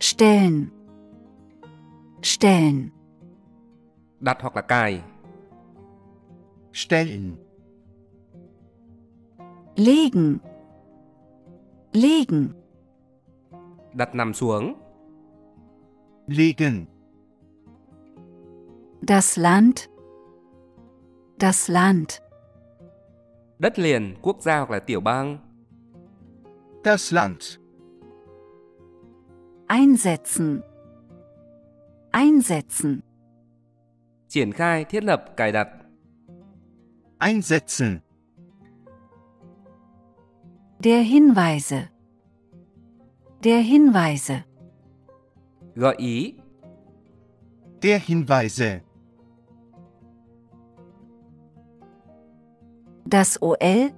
Stellen. Stellen. Đặt hoặc là cài. Stellen. Legen. Legen. Đặt nằm xuống. Legen. Das Land. Das Land. Đất liền, quốc gia hoặc là tiểu bang. Das Land. Einsetzen. Einsetzen. Triển khai, thiết lập, cài đặt. Einsetzen. Der Hinweise. Der Hinweise. Gợi ý, Der Hinweise. Das OL.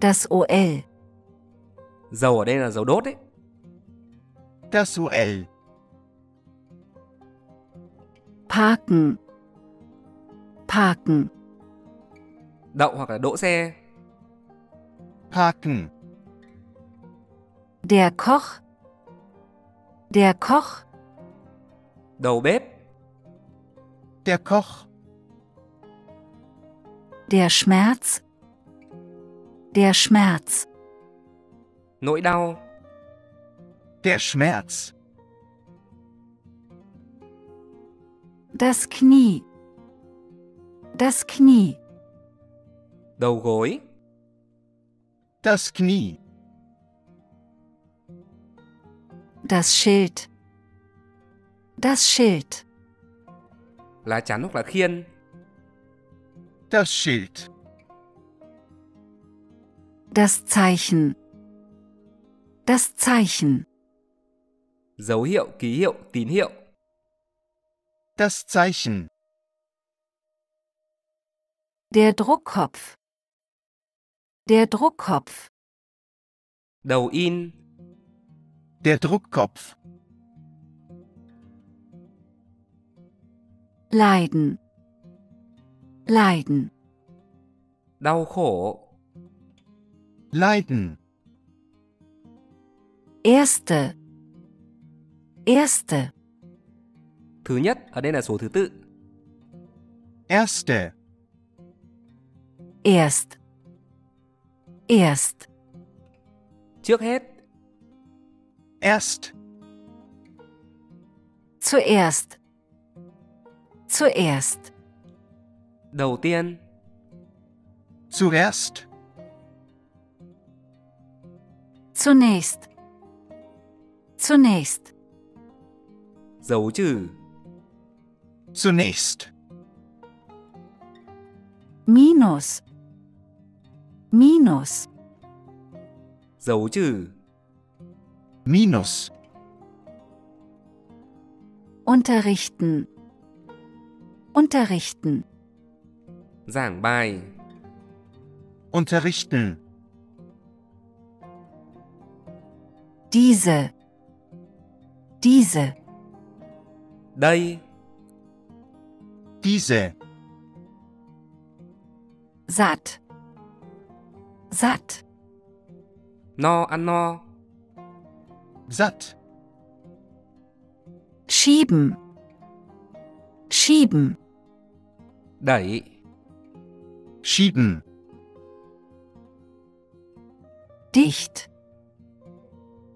Das OL. dầu ở đây là dầu đốt ấy. Das. Parken. Parken. Đậu hoặc là đỗ xe. Parken. Der Koch. Der Koch. Đầu bếp, Der Koch. Der Schmerz. Der Schmerz. nỗi đau, Der Schmerz. Das Knie. Das Knie. đầu gối, Das Knie. Das Schild. Das Schild. lá chắn hoặc là khiên, Das Schild. Das Zeichen. Das Zeichen. Dấu hiệu, ký hiệu, tín hiệu. Das Zeichen. Der Druckkopf. Der Druckkopf. Đầu in, Der Druckkopf. Leiden. Leiden. đau khổ, Leiden. Erste. Erste. thứ nhất, ở đây là số thứ tự. Erste. Erst. Erst. Trước hết, Erst. Zuerst. Zuerst. đầu tiên, Zuerst. Zunächst. Zunächst. Dấu trừ, Zunächst. Minus. Minus. dấu trừ, Minus. Unterrichten. Unterrichten. giảng bài, Unterrichten. Diese. Diese. Đây, Diese. Satt. Satt. no ăn no, Satt. Schieben. Schieben. đẩy, Schieben. Dicht.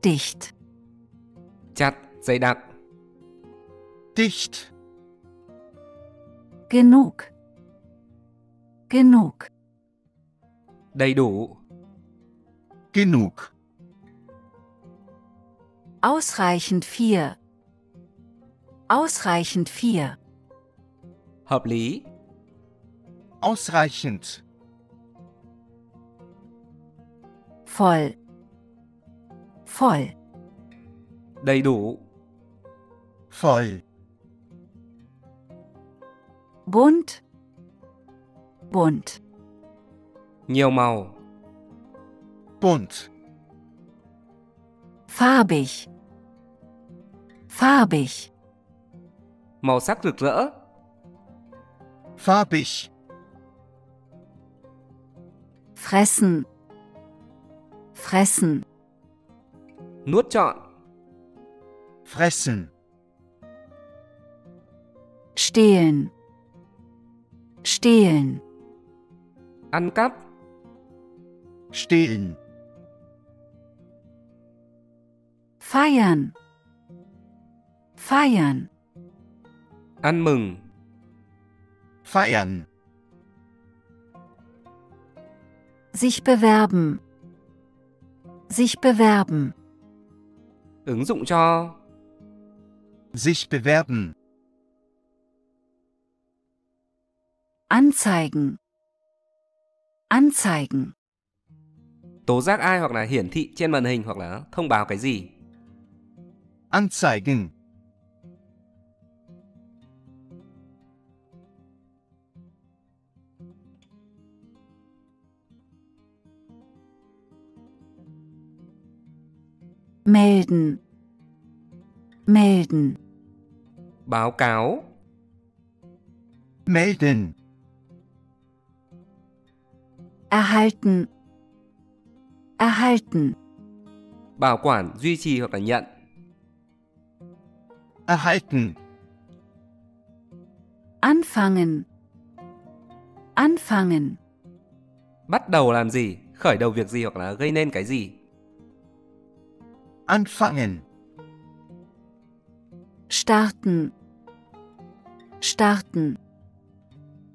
Dicht. chặt, dày đặc, Dicht. Genug. Genug. đầy đủ, Genug. Ausreichend vier. Ausreichend vier. hợp lý, Ausreichend. Voll. Voll. đầy đủ, Voll. Bunt. Bunt. nhiều màu, Bunt. Farbig. Farbig. màu sắc rực rỡ, Farbig. Fressen. Fressen. nuốt trọn, Fressen. Stehlen. Stehlen. ăn cắp, Stehlen. Feiern. Feiern. ăn mừng, Feiern. Sich bewerben. Sich bewerben. Ứng dụng cho. Sich bewerben. Anzeigen. Anzeigen. Tố giác ai hoặc là hiển thị trên màn hình hoặc là thông báo cái gì. Anzeigen. Melden. Melden. Báo cáo. Melden. Erhalten. Erhalten. Bảo quản, duy trì hoặc là nhận. Erhalten. Anfangen. Anfangen. Bắt đầu làm gì, khởi đầu việc gì hoặc là gây nên cái gì. Anfangen. Starten. Starten.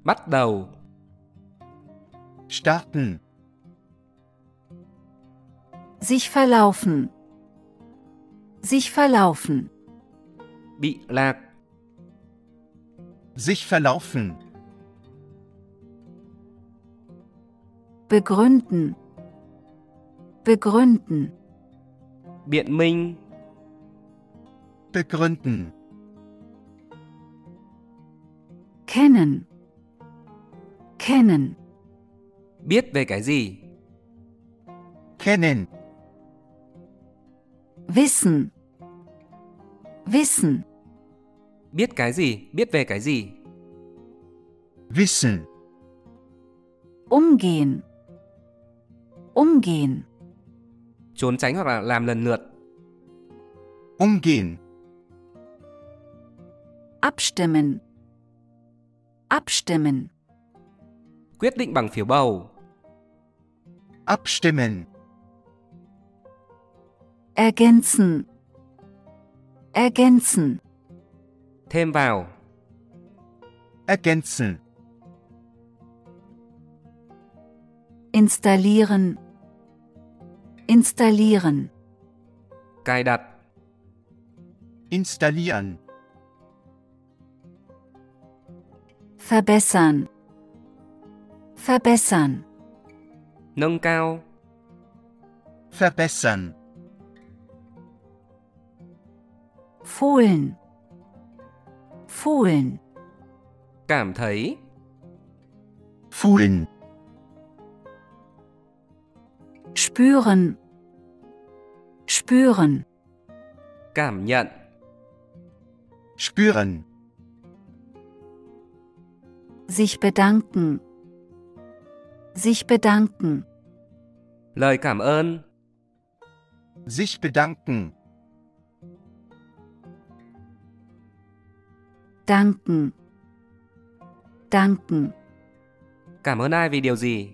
Bắt đầu. Starten. Sich verlaufen. Sich verlaufen. Bị lạc. Sich verlaufen. Begründen. Begründen. Biện minh. Begründen. Kennen. Kennen. Biết về cái gì. Kennen. Wissen. Wissen. Biết cái gì, biết về cái gì. Wissen. Umgehen. Umgehen. Trốn tránh hoặc là làm lần lượt. Umgehen. Abstimmen. Abstimmen. Quyết định bằng phiếu bầu. Abstimmen. Ergänzen. Ergänzen. Thêm vào. Ergänzen. Installieren. Installieren. Cài đặt. Installieren. Verbessern. Verbessern. Nâng cao. Verbessern. Fohlen. Fohlen. Cảm thấy. Fühlen. Spüren. Spüren. Cảm nhận. Spüren. Sich bedanken. Sich bedanken. Lời cảm ơn. Sich bedanken. Danken. Danken. Cảm ơn ai vì điều gì.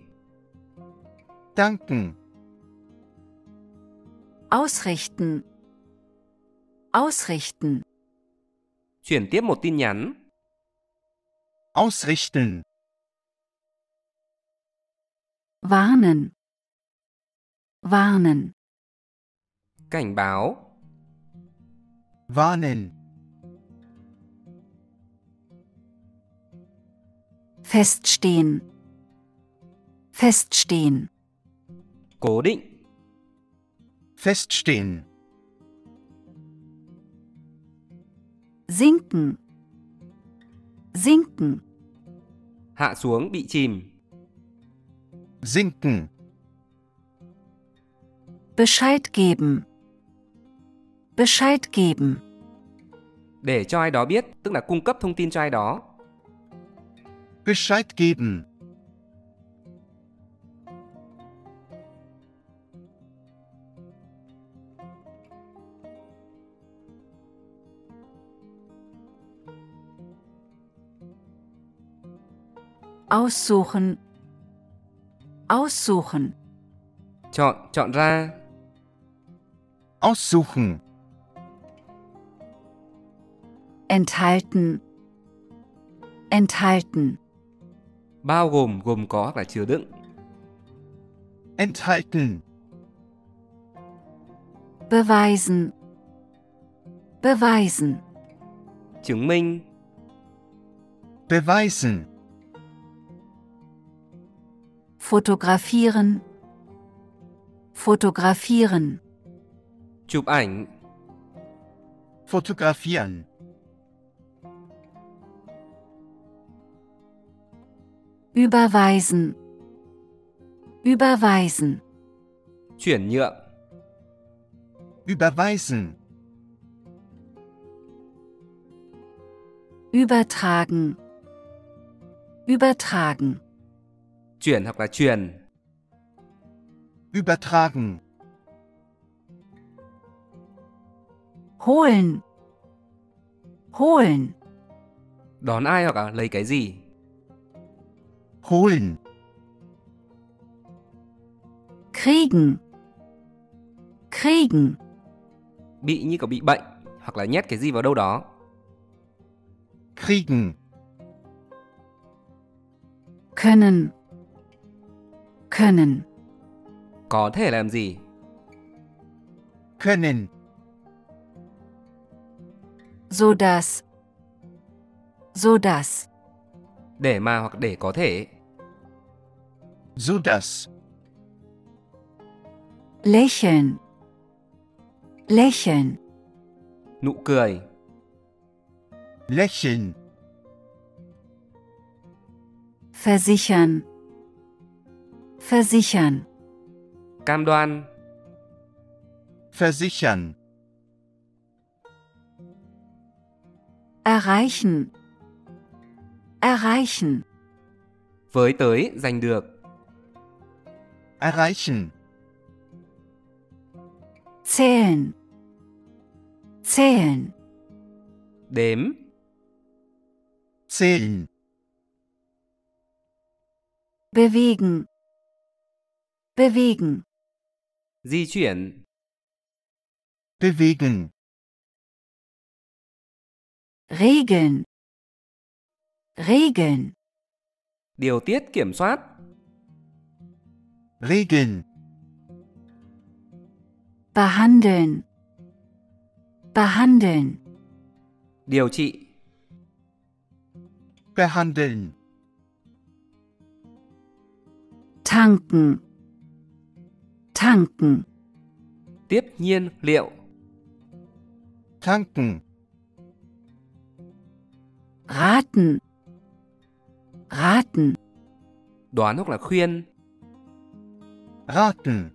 Danken. Ausrichten. Ausrichten. Chuyển tiếp một tin nhắn. Ausrichten. Warnen. Warnen. Cảnh báo. Warnen. Feststehen. Feststehen. Cố định. Feststehen. Sinken. Sinken. Hạ xuống bị chìm. Sinken. Bescheid geben. Bescheid geben. Để cho ai đó biết, tức là cung cấp thông tin cho ai đó. Bescheid geben. Aussuchen. Aussuchen. Chọn, chọn ra. Aussuchen. Enthalten. Enthalten. Bao gồm, gồm có hoặc là chứa đựng. enthalten, beweisen, beweisen, chứng minh, beweisen, fotografieren, fotografieren, chụp ảnh, fotografieren, überweisen, überweisen, chuyển nhượng, überweisen, übertragen, übertragen, chuyển hoặc là truyền, übertragen, holen, holen, đón ai hoặc là lấy cái gì, holen, kriegen, kriegen, bị như kiểu bị bệnh hoặc là nhét cái gì vào đâu đó, kriegen, können, können, có thể làm gì, können, so dass, so dass, để mà hoặc để có thể, so dass, lächeln, lächeln, nụ cười, lächeln, versichern, versichern, cam đoan, versichern, erreichen, erreichen, với tới giành được, erreichen, zählen, zählen, đếm, zählen, bewegen, bewegen, di chuyển, bewegen, regeln, regeln, điều tiết kiểm soát, regeln, behandeln, behandeln, điều trị, behandeln, tanken, tanken, tiếp nhiên liệu, tanken, raten, raten, đoán hoặc là khuyên, raten,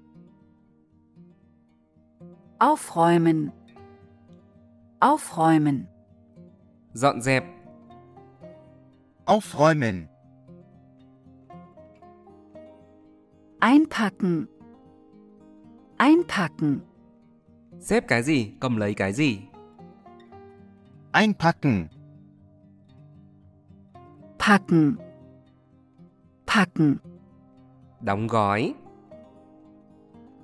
aufräumen, aufräumen, dọn dẹp, aufräumen, einpacken, einpacken, xếp cái gì, cầm lấy cái gì, einpacken, packen, packen, đóng gói,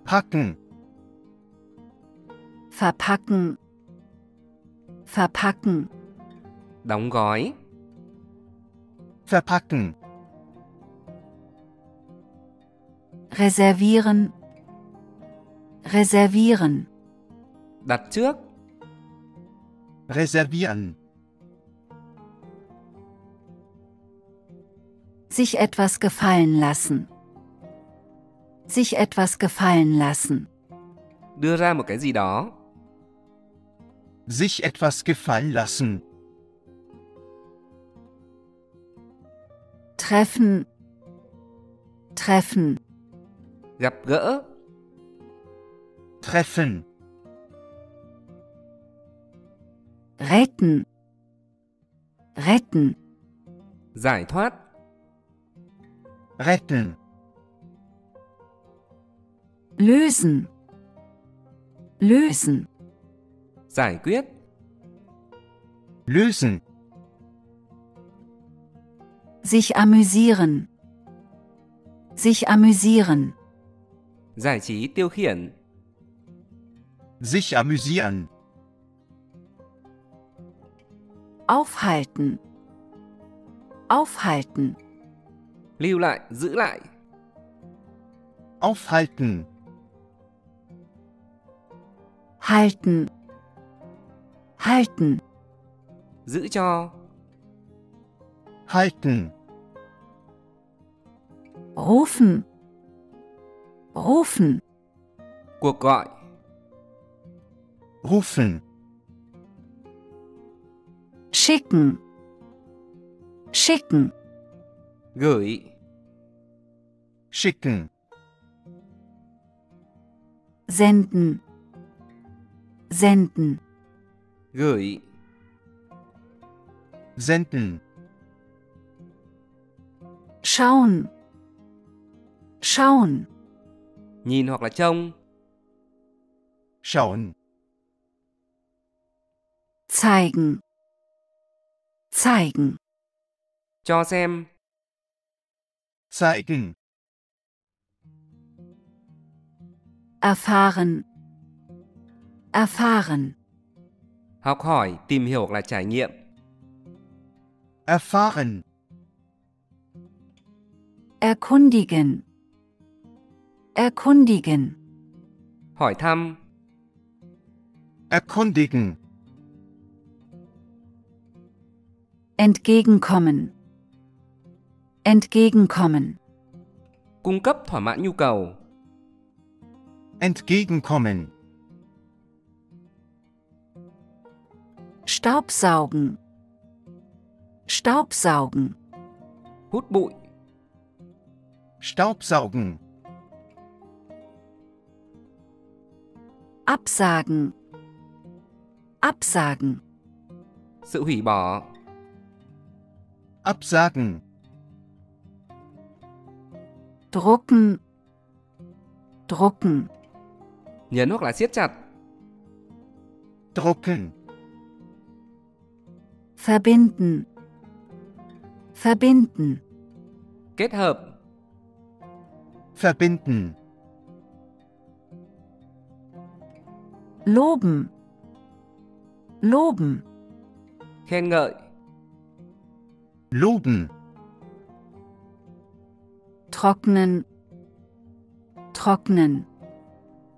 packen, verpacken, verpacken, đóng gói, verpacken, reservieren, reservieren, đặt trước, reservieren, sich etwas gefallen lassen, sich etwas gefallen lassen, đưa ra một cái gì đó, sich etwas gefallen lassen, treffen, treffen, gặp gỡ, treffen, retten, retten, giải thoát, retten, lösen, lösen, giải quyết, lösen, sich amüsieren, sich amüsieren, giải trí tiêu khiển, sich amüsieren, aufhalten, aufhalten, lưu lại, giữ lại, Aufhalten. halten, halten, giữ cho, Halten. rufen, rufen, cuộc gọi, Rufen. schicken, schicken, gửi, Schicken. senden, senden, gửi, Senden. schauen, schauen, nhìn hoặc là trông, Schauen. Zeigen, zeigen, cho xem, Zeigen. erfahren, erfahren, học hỏi, tìm hiểu là trải nghiệm, Erfahren. erkundigen, erkundigen, hỏi thăm, Erkundigen. Entgegenkommen, entgegenkommen, cung cấp thỏa mãn nhu cầu, Entgegenkommen. Staubsaugen, Staubsaugen, hút bụi, Staubsaugen. absagen, absagen, sự hủy bỏ, Absagen. drucken, drucken, nhấn hoặc là siết chặt, Drucken. verbinden, verbinden, kết hợp, Verbinden. loben, loben, khen ngợi, Loben. trocknen, trocknen,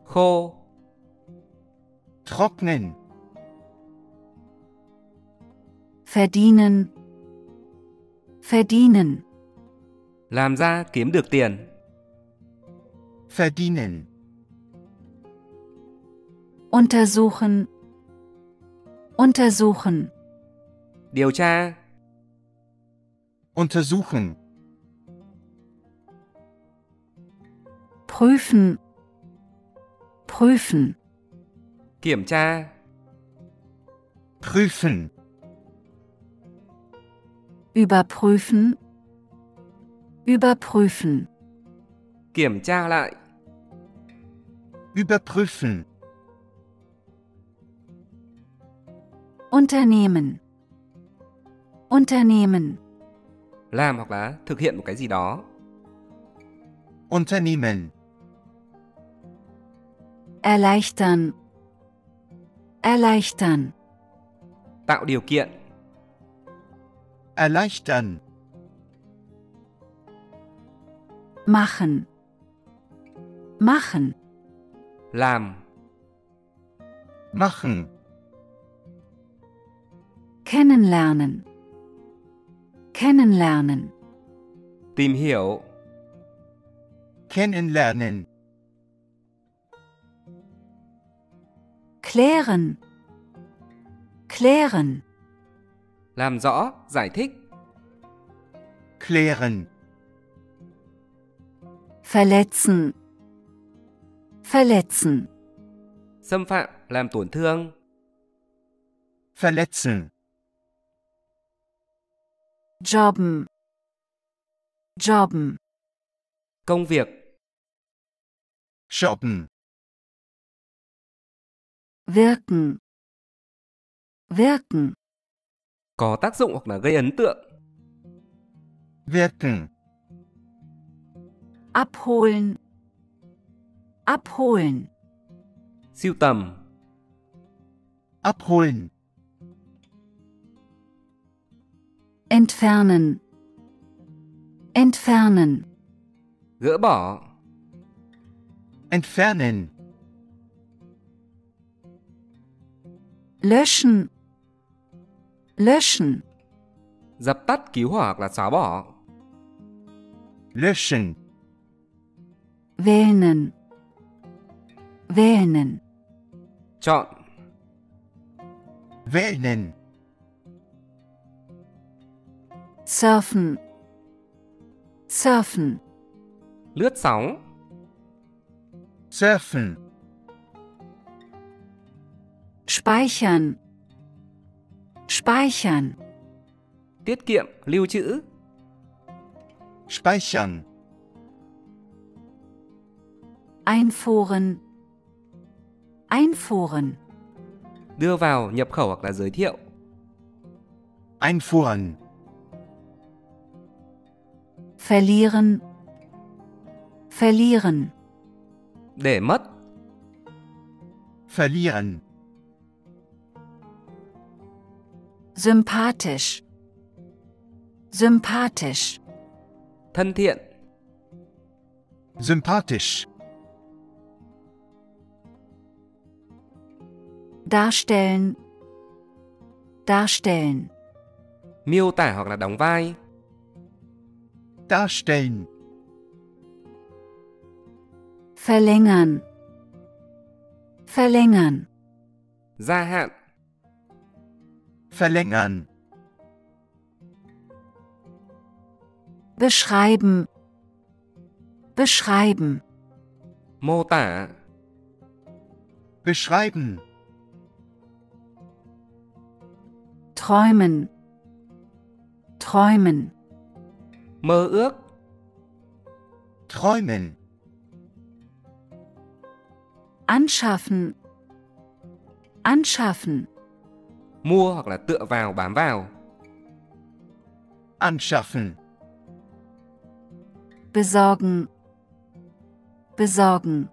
khô, Trocknen. verdienen, verdienen, làm ra kiếm được tiền, Verdienen. untersuchen, untersuchen, điều tra, Untersuchen. prüfen, prüfen, kiểm tra, Prüfen. überprüfen, überprüfen, kiểm tra lại, Überprüfen. unternehmen, unternehmen, làm hoặc là thực hiện một cái gì đó, Unternehmen. erleichtern, erleichtern, tạo điều kiện, Erleichtern. machen, machen, làm, Machen. kennenlernen, kennenlernen, tìm hiểu, Kennenlernen. klären, klären, làm rõ, giải thích, Klären. verletzen, verletzen, xâm phạm, làm tổn thương, Verletzen. Jobben, jobben, công việc, Jobben. wirken, wirken, có tác dụng hoặc là gây ấn tượng, Wirken. abholen, abholen, siêu tầm, Abholen. Entfernen, entfernen, gỡ bỏ, Entfernen. löschen, löschen, Dập tắt cứu hỏa hoặc là xóa bỏ. Löschen. wählen, wählen, Chọn. Wählen. Surfen, surfen, Lướt sóng. Surfen. speichern, speichern, Tiết kiệm, lưu trữ. Speichern. einfuhren, einfuhren, Đưa vào, nhập khẩu hoặc là giới thiệu. Einfuhren. Verlieren, verlieren, Để mất. Verlieren. sympathisch, sympathisch, Thân thiện. Sympathisch. darstellen, darstellen, Miêu tả hoặc là đóng vai. Darstellen. verlängern, verlängern, Gia hạn. Verlängern. beschreiben, beschreiben, Mô tả. Beschreiben. träumen, träumen, Mơ ước. Träumen. anschaffen, anschaffen, Mua hoặc là tựa vào, bám vào. Anschaffen. besorgen, besorgen,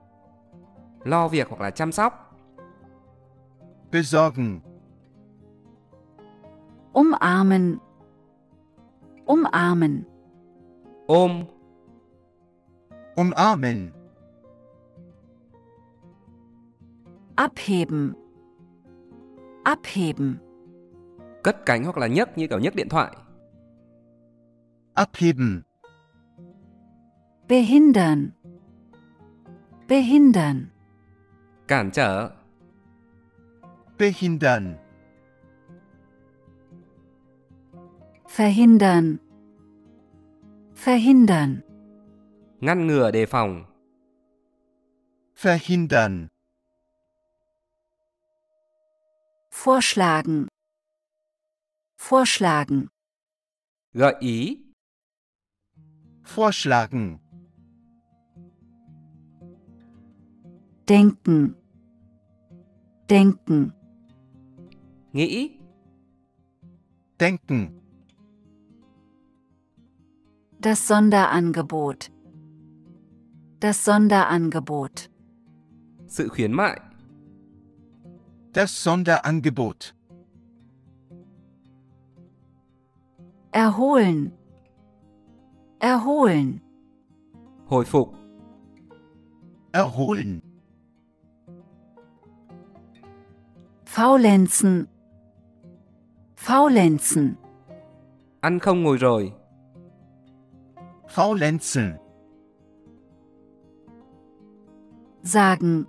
Lo việc hoặc là chăm sóc. Besorgen. umarmen, umarmen, Ôm. Umarmen. abheben, abheben, Cất cánh hoặc là nhấc như kiểu nhấc điện thoại. Abheben. behindern, behindern, Cản trở. Behindern. verhindern, verhindern, Ngăn ngừa đề phòng. Verhindern. vorschlagen, vorschlagen, Gợi ý. Vorschlagen. denken, denken, Nghĩ. Denken. Das Sonderangebot, das Sonderangebot, Sự khuyến mại. Das Sonderangebot. erholen, erholen, Hồi phục. Erholen. faulenzen, faulenzen, Ăn không ngồi rồi. Faulenzen. sagen,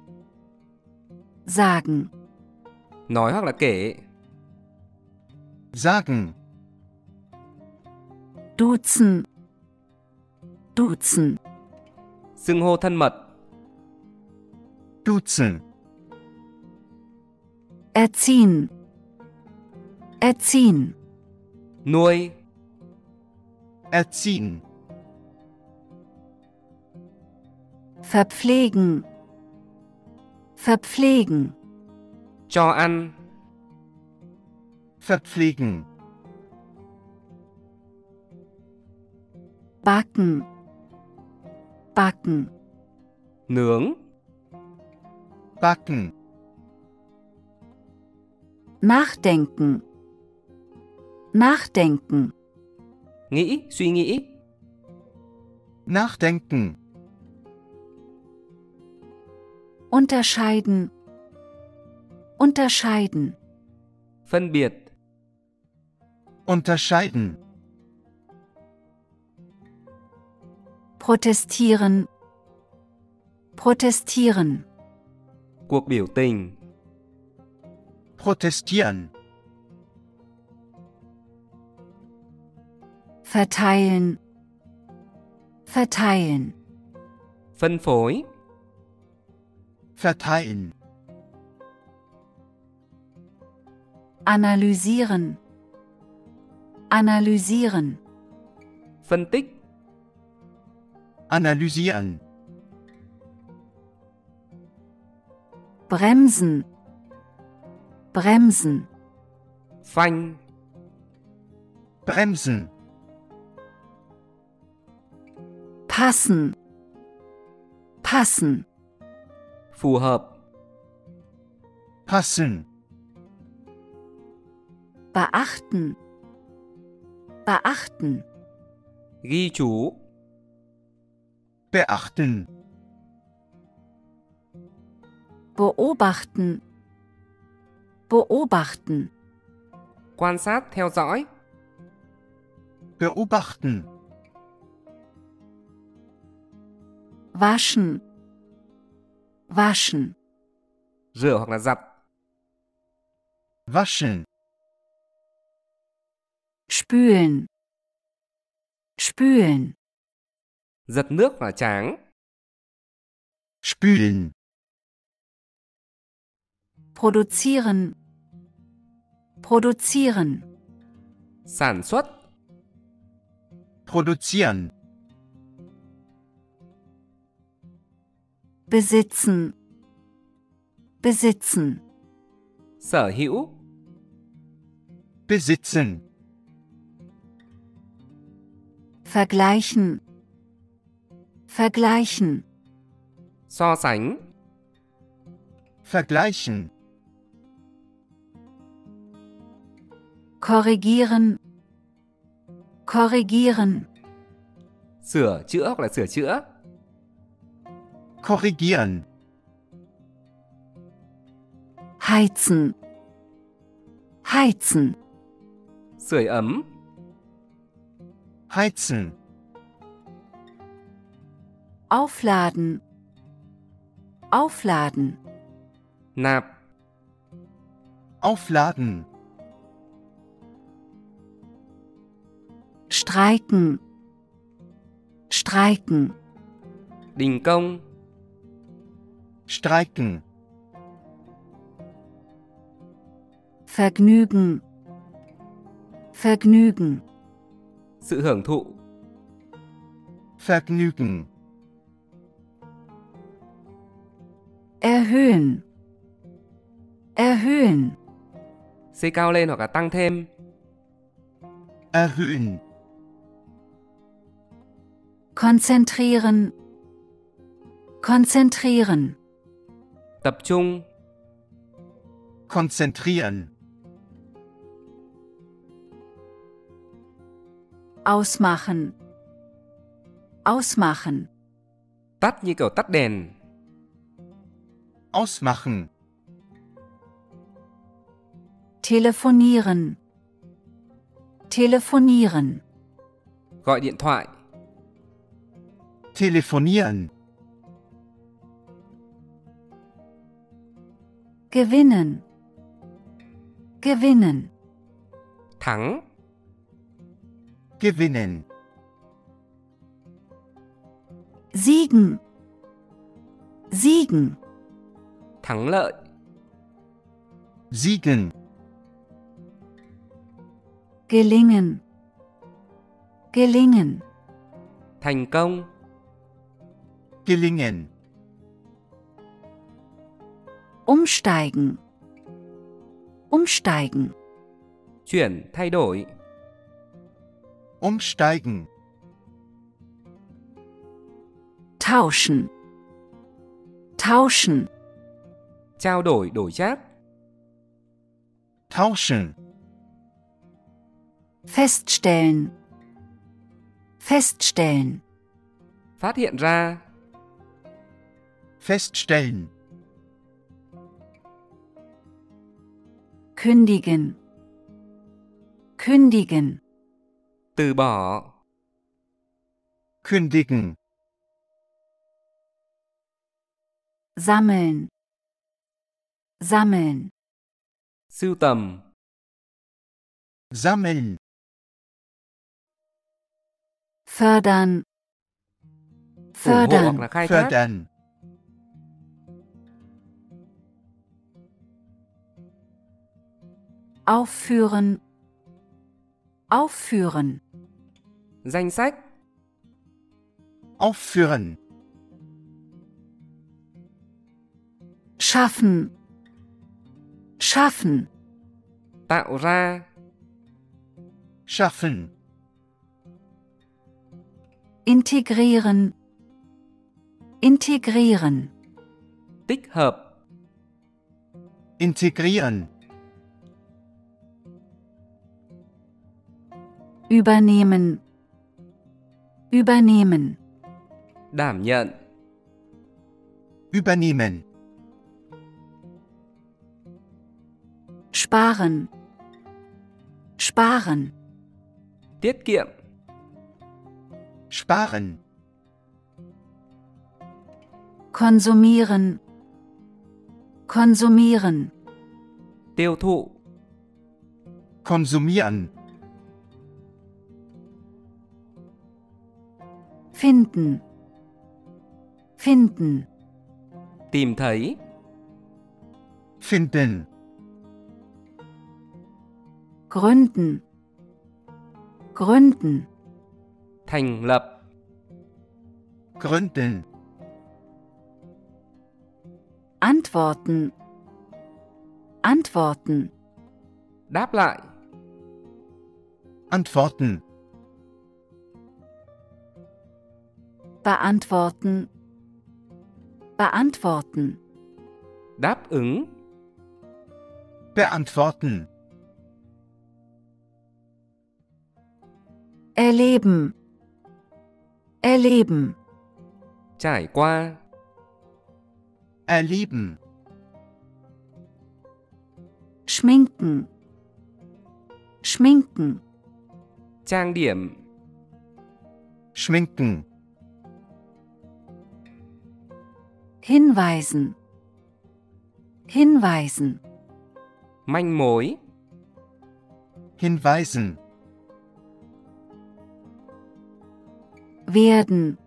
sagen, Nói hoặc là kể. Sagen. duzen, duzen, Xưng hô thân mật. Duzen. erziehen, erziehen, Nuôi. Erziehen. Verpflegen, verpflegen, Cho ăn. Verpflegen. backen, backen, Nướng. Backen. nachdenken, nachdenken, Nghĩ, suy nghĩ. Nachdenken. Unterscheiden. Unterscheiden. phân biệt, Unterscheiden. Protestieren. Protestieren. cuộc biểu tình, Protestieren. Verteilen. Verteilen. phân phối, Verteilen. Analysieren. Analysieren. phân tích, Analysieren. Bremsen. Bremsen. phanh, Bremsen. Passen. Passen. Phù hợp, Passen. Beachten. Beachten. ghi chú, Beachten. Beobachten. Beobachten. quan sát theo dõi, Beobachten. Waschen. Waschen. rửa hoặc là giặt, Waschen. Spülen. Spülen. giật nước và tráng, Spülen. Produzieren. Produzieren. sản xuất, Produzieren. Besitzen. Besitzen. sở hữu, Besitzen. Vergleichen. Vergleichen. so sánh, Vergleichen. Korrigieren. Korrigieren. sửa chữa hoặc là sửa chữa, Korrigieren. Heizen. Heizen. sưởi ấm, Heizen. Aufladen. Aufladen. nạp, Aufladen. Streiken. Streiken. đình công, Streiken. Vergnügen. Vergnügen. sự hưởng thụ, Vergnügen. Erhöhen. Erhöhen. xây cao lên hoặc là tăng thêm, Erhöhen. Konzentrieren. Konzentrieren. Tập trung, Konzentrieren. Ausmachen. Ausmachen. tắt như kiểu tắt đèn, Ausmachen. Telefonieren. Telefonieren. gọi điện thoại, Telefonieren. Gewinnen. Gewinnen. thắng, Gewinnen. Siegen. Siegen. thắng lợi, Siegen. Gelingen. Gelingen. thành công, Gelingen. Umsteigen. Umsteigen. chuyển, thay đổi, Umsteigen. Tauschen. Tauschen. trao đổi, đổi chác, Tauschen. Feststellen. Feststellen. phát hiện ra, Feststellen. Kündigen, kündigen, từ bỏ, kündigen, sammeln, sammeln, sưu tầm, sammeln, fördern, fördern, fördern, aufführen, aufführen, danh sách, aufführen, schaffen, schaffen, tạo ra, schaffen, integrieren, integrieren, tích hợp, integrieren, übernehmen, übernehmen, đảm nhận, übernehmen, sparen, sparen, tiết kiệm, sparen, konsumieren, konsumieren, tiêu thụ, konsumieren, finden, finden, tìm thấy, finden, gründen, gründen, thành lập, gründen, antworten, antworten, đáp lại, antworten, beantworten, beantworten, đáp ứng, beantworten, erleben, erleben, trải qua, erleben, schminken, schminken, trang điểm, schminken, hinweisen, hinweisen, manh mối, hinweisen, werden,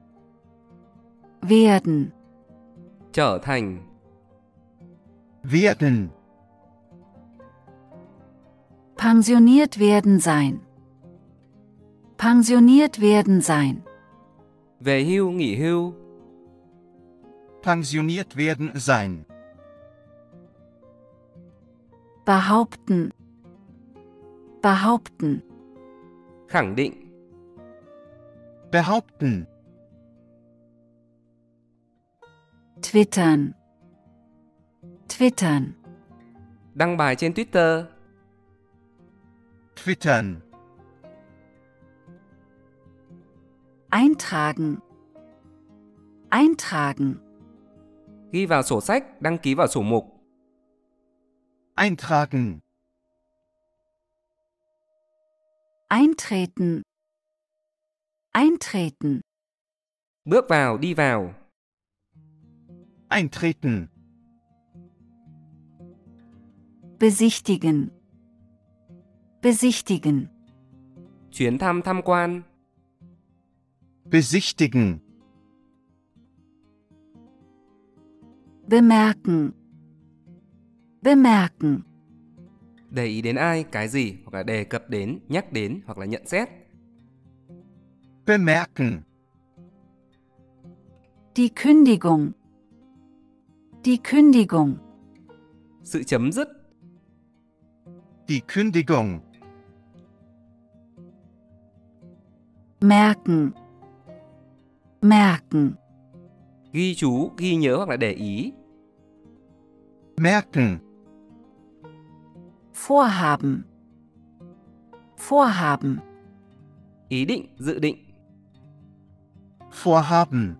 werden, trở thành, werden, pensioniert werden sein, pensioniert werden sein, về hưu nghỉ hưu, pensioniert werden sein, behaupten, behaupten, khẳng định, behaupten, twittern, twittern, đăng bài trên Twitter, twittern, eintragen, eintragen, ghi vào sổ sách, đăng ký vào sổ mục, eintragen, eintreten, eintreten, bước vào, đi vào, eintreten, besichtigen, besichtigen, chuyến thăm tham quan, besichtigen, bemerken, bemerken, để ý đến ai, cái gì hoặc là đề cập đến, nhắc đến hoặc là nhận xét, bemerken, die Kündigung, die Kündigung, sự chấm dứt, die Kündigung, merken, merken, ghi chú, ghi nhớ hoặc là để ý, merken, vorhaben, vorhaben, ý định, dự định, vorhaben,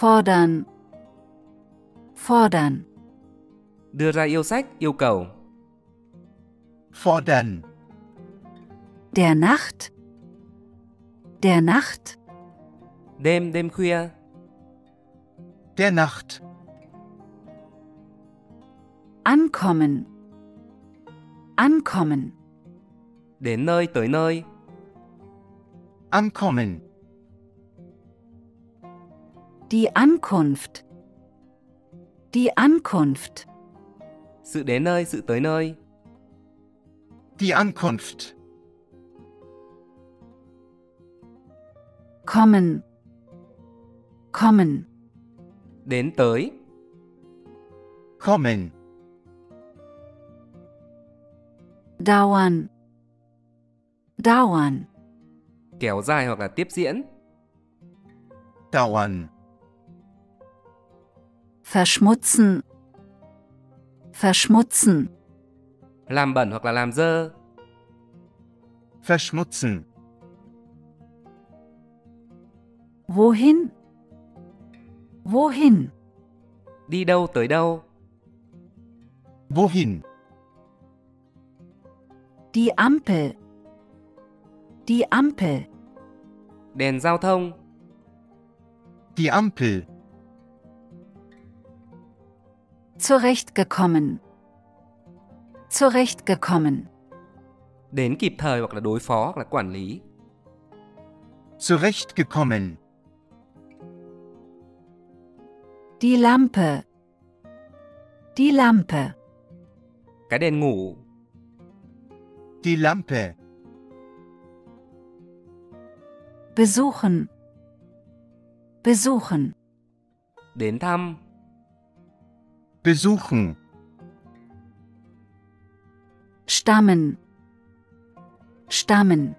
fordern, fordern, Đưa ra yêu sách, yêu cầu. fordern, der Nacht, der Nacht, Đêm, đêm khuya. Der Nacht, ankommen, ankommen, Đến nơi, tới nơi. ankommen, die Ankunft, die Ankunft, Sự đến nơi, sự tới nơi. die Ankunft, kommen, kommen, Đến tới. kommen, dauern, dauern, Kéo dài hoặc là tiếp diễn. dauern, verschmutzen, verschmutzen, Làm bẩn hoặc là làm dơ. verschmutzen, wohin, wohin, Đi đâu tới đâu. wohin, die Ampel, die Ampel, Đèn giao thông. die Ampel, zurechtgekommen, zurechtgekommen, Đến kịp thời hoặc là đối phó hoặc là quản lý. zurechtgekommen, die Lampe, die Lampe, Cái đèn ngủ. die Lampe, besuchen, besuchen, Đến thăm. besuchen, stammen, stammen,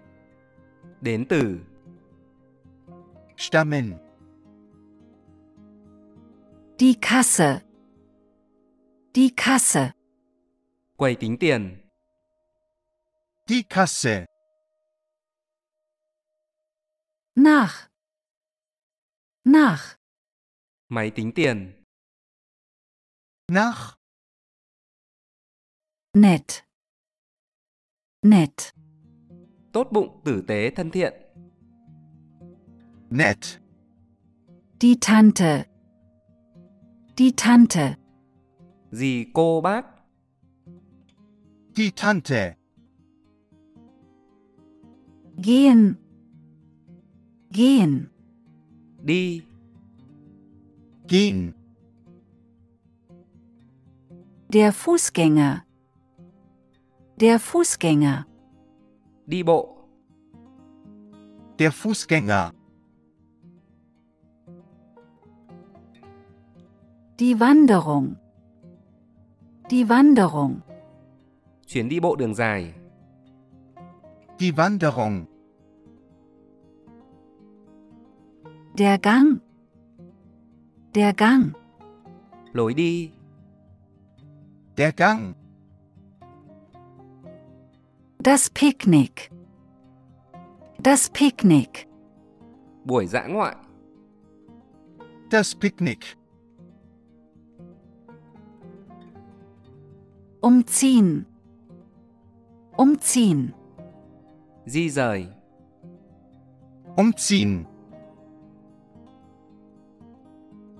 Đến từ. stammen, die Kasse, die Kasse, Quầy tính tiền. die Kasse, nach, nach, Máy tính tiền. nach, nett, nett, Tốt bụng, tử tế, thân thiện. nett, die Tante, die Tante, Dì cô bác. die Tante, gehen, gehen, Đi. gehen, der Fußgänger, der Fußgänger, Đi bộ. der Fußgänger, die Wanderung, die Wanderung, Chuyến đi bộ đường dài. die Wanderung, der Gang, der Gang, Lối đi. der Gang, das Picknick, das Picknick, Buổi dã ngoại. das Picknick, umziehen, umziehen, Di rời. umziehen,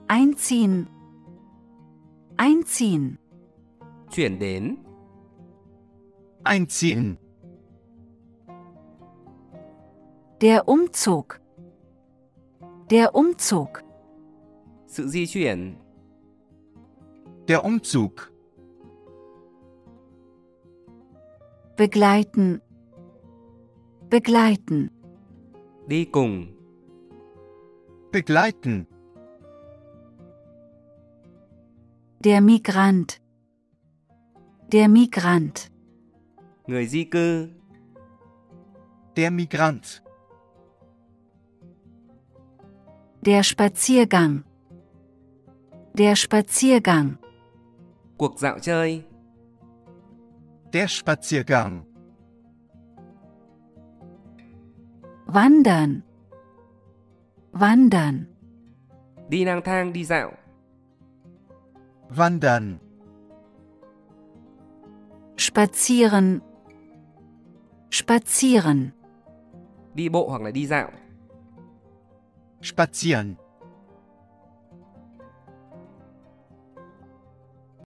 einziehen, einziehen, Chuyển đến. einziehen, der Umzug, der Umzug, Sự di chuyển. der Umzug, begleiten, begleiten, Đi cùng. begleiten, der Migrant, der Migrant, Người di cư. der Migrant, der Spaziergang, der Spaziergang, Cuộc dạo chơi. Der Spaziergang, wandern, wandern, Đi lang thang, đi dạo. wandern, spazieren, spazieren, đi bộ hoặc là đi dạo, Spazieren.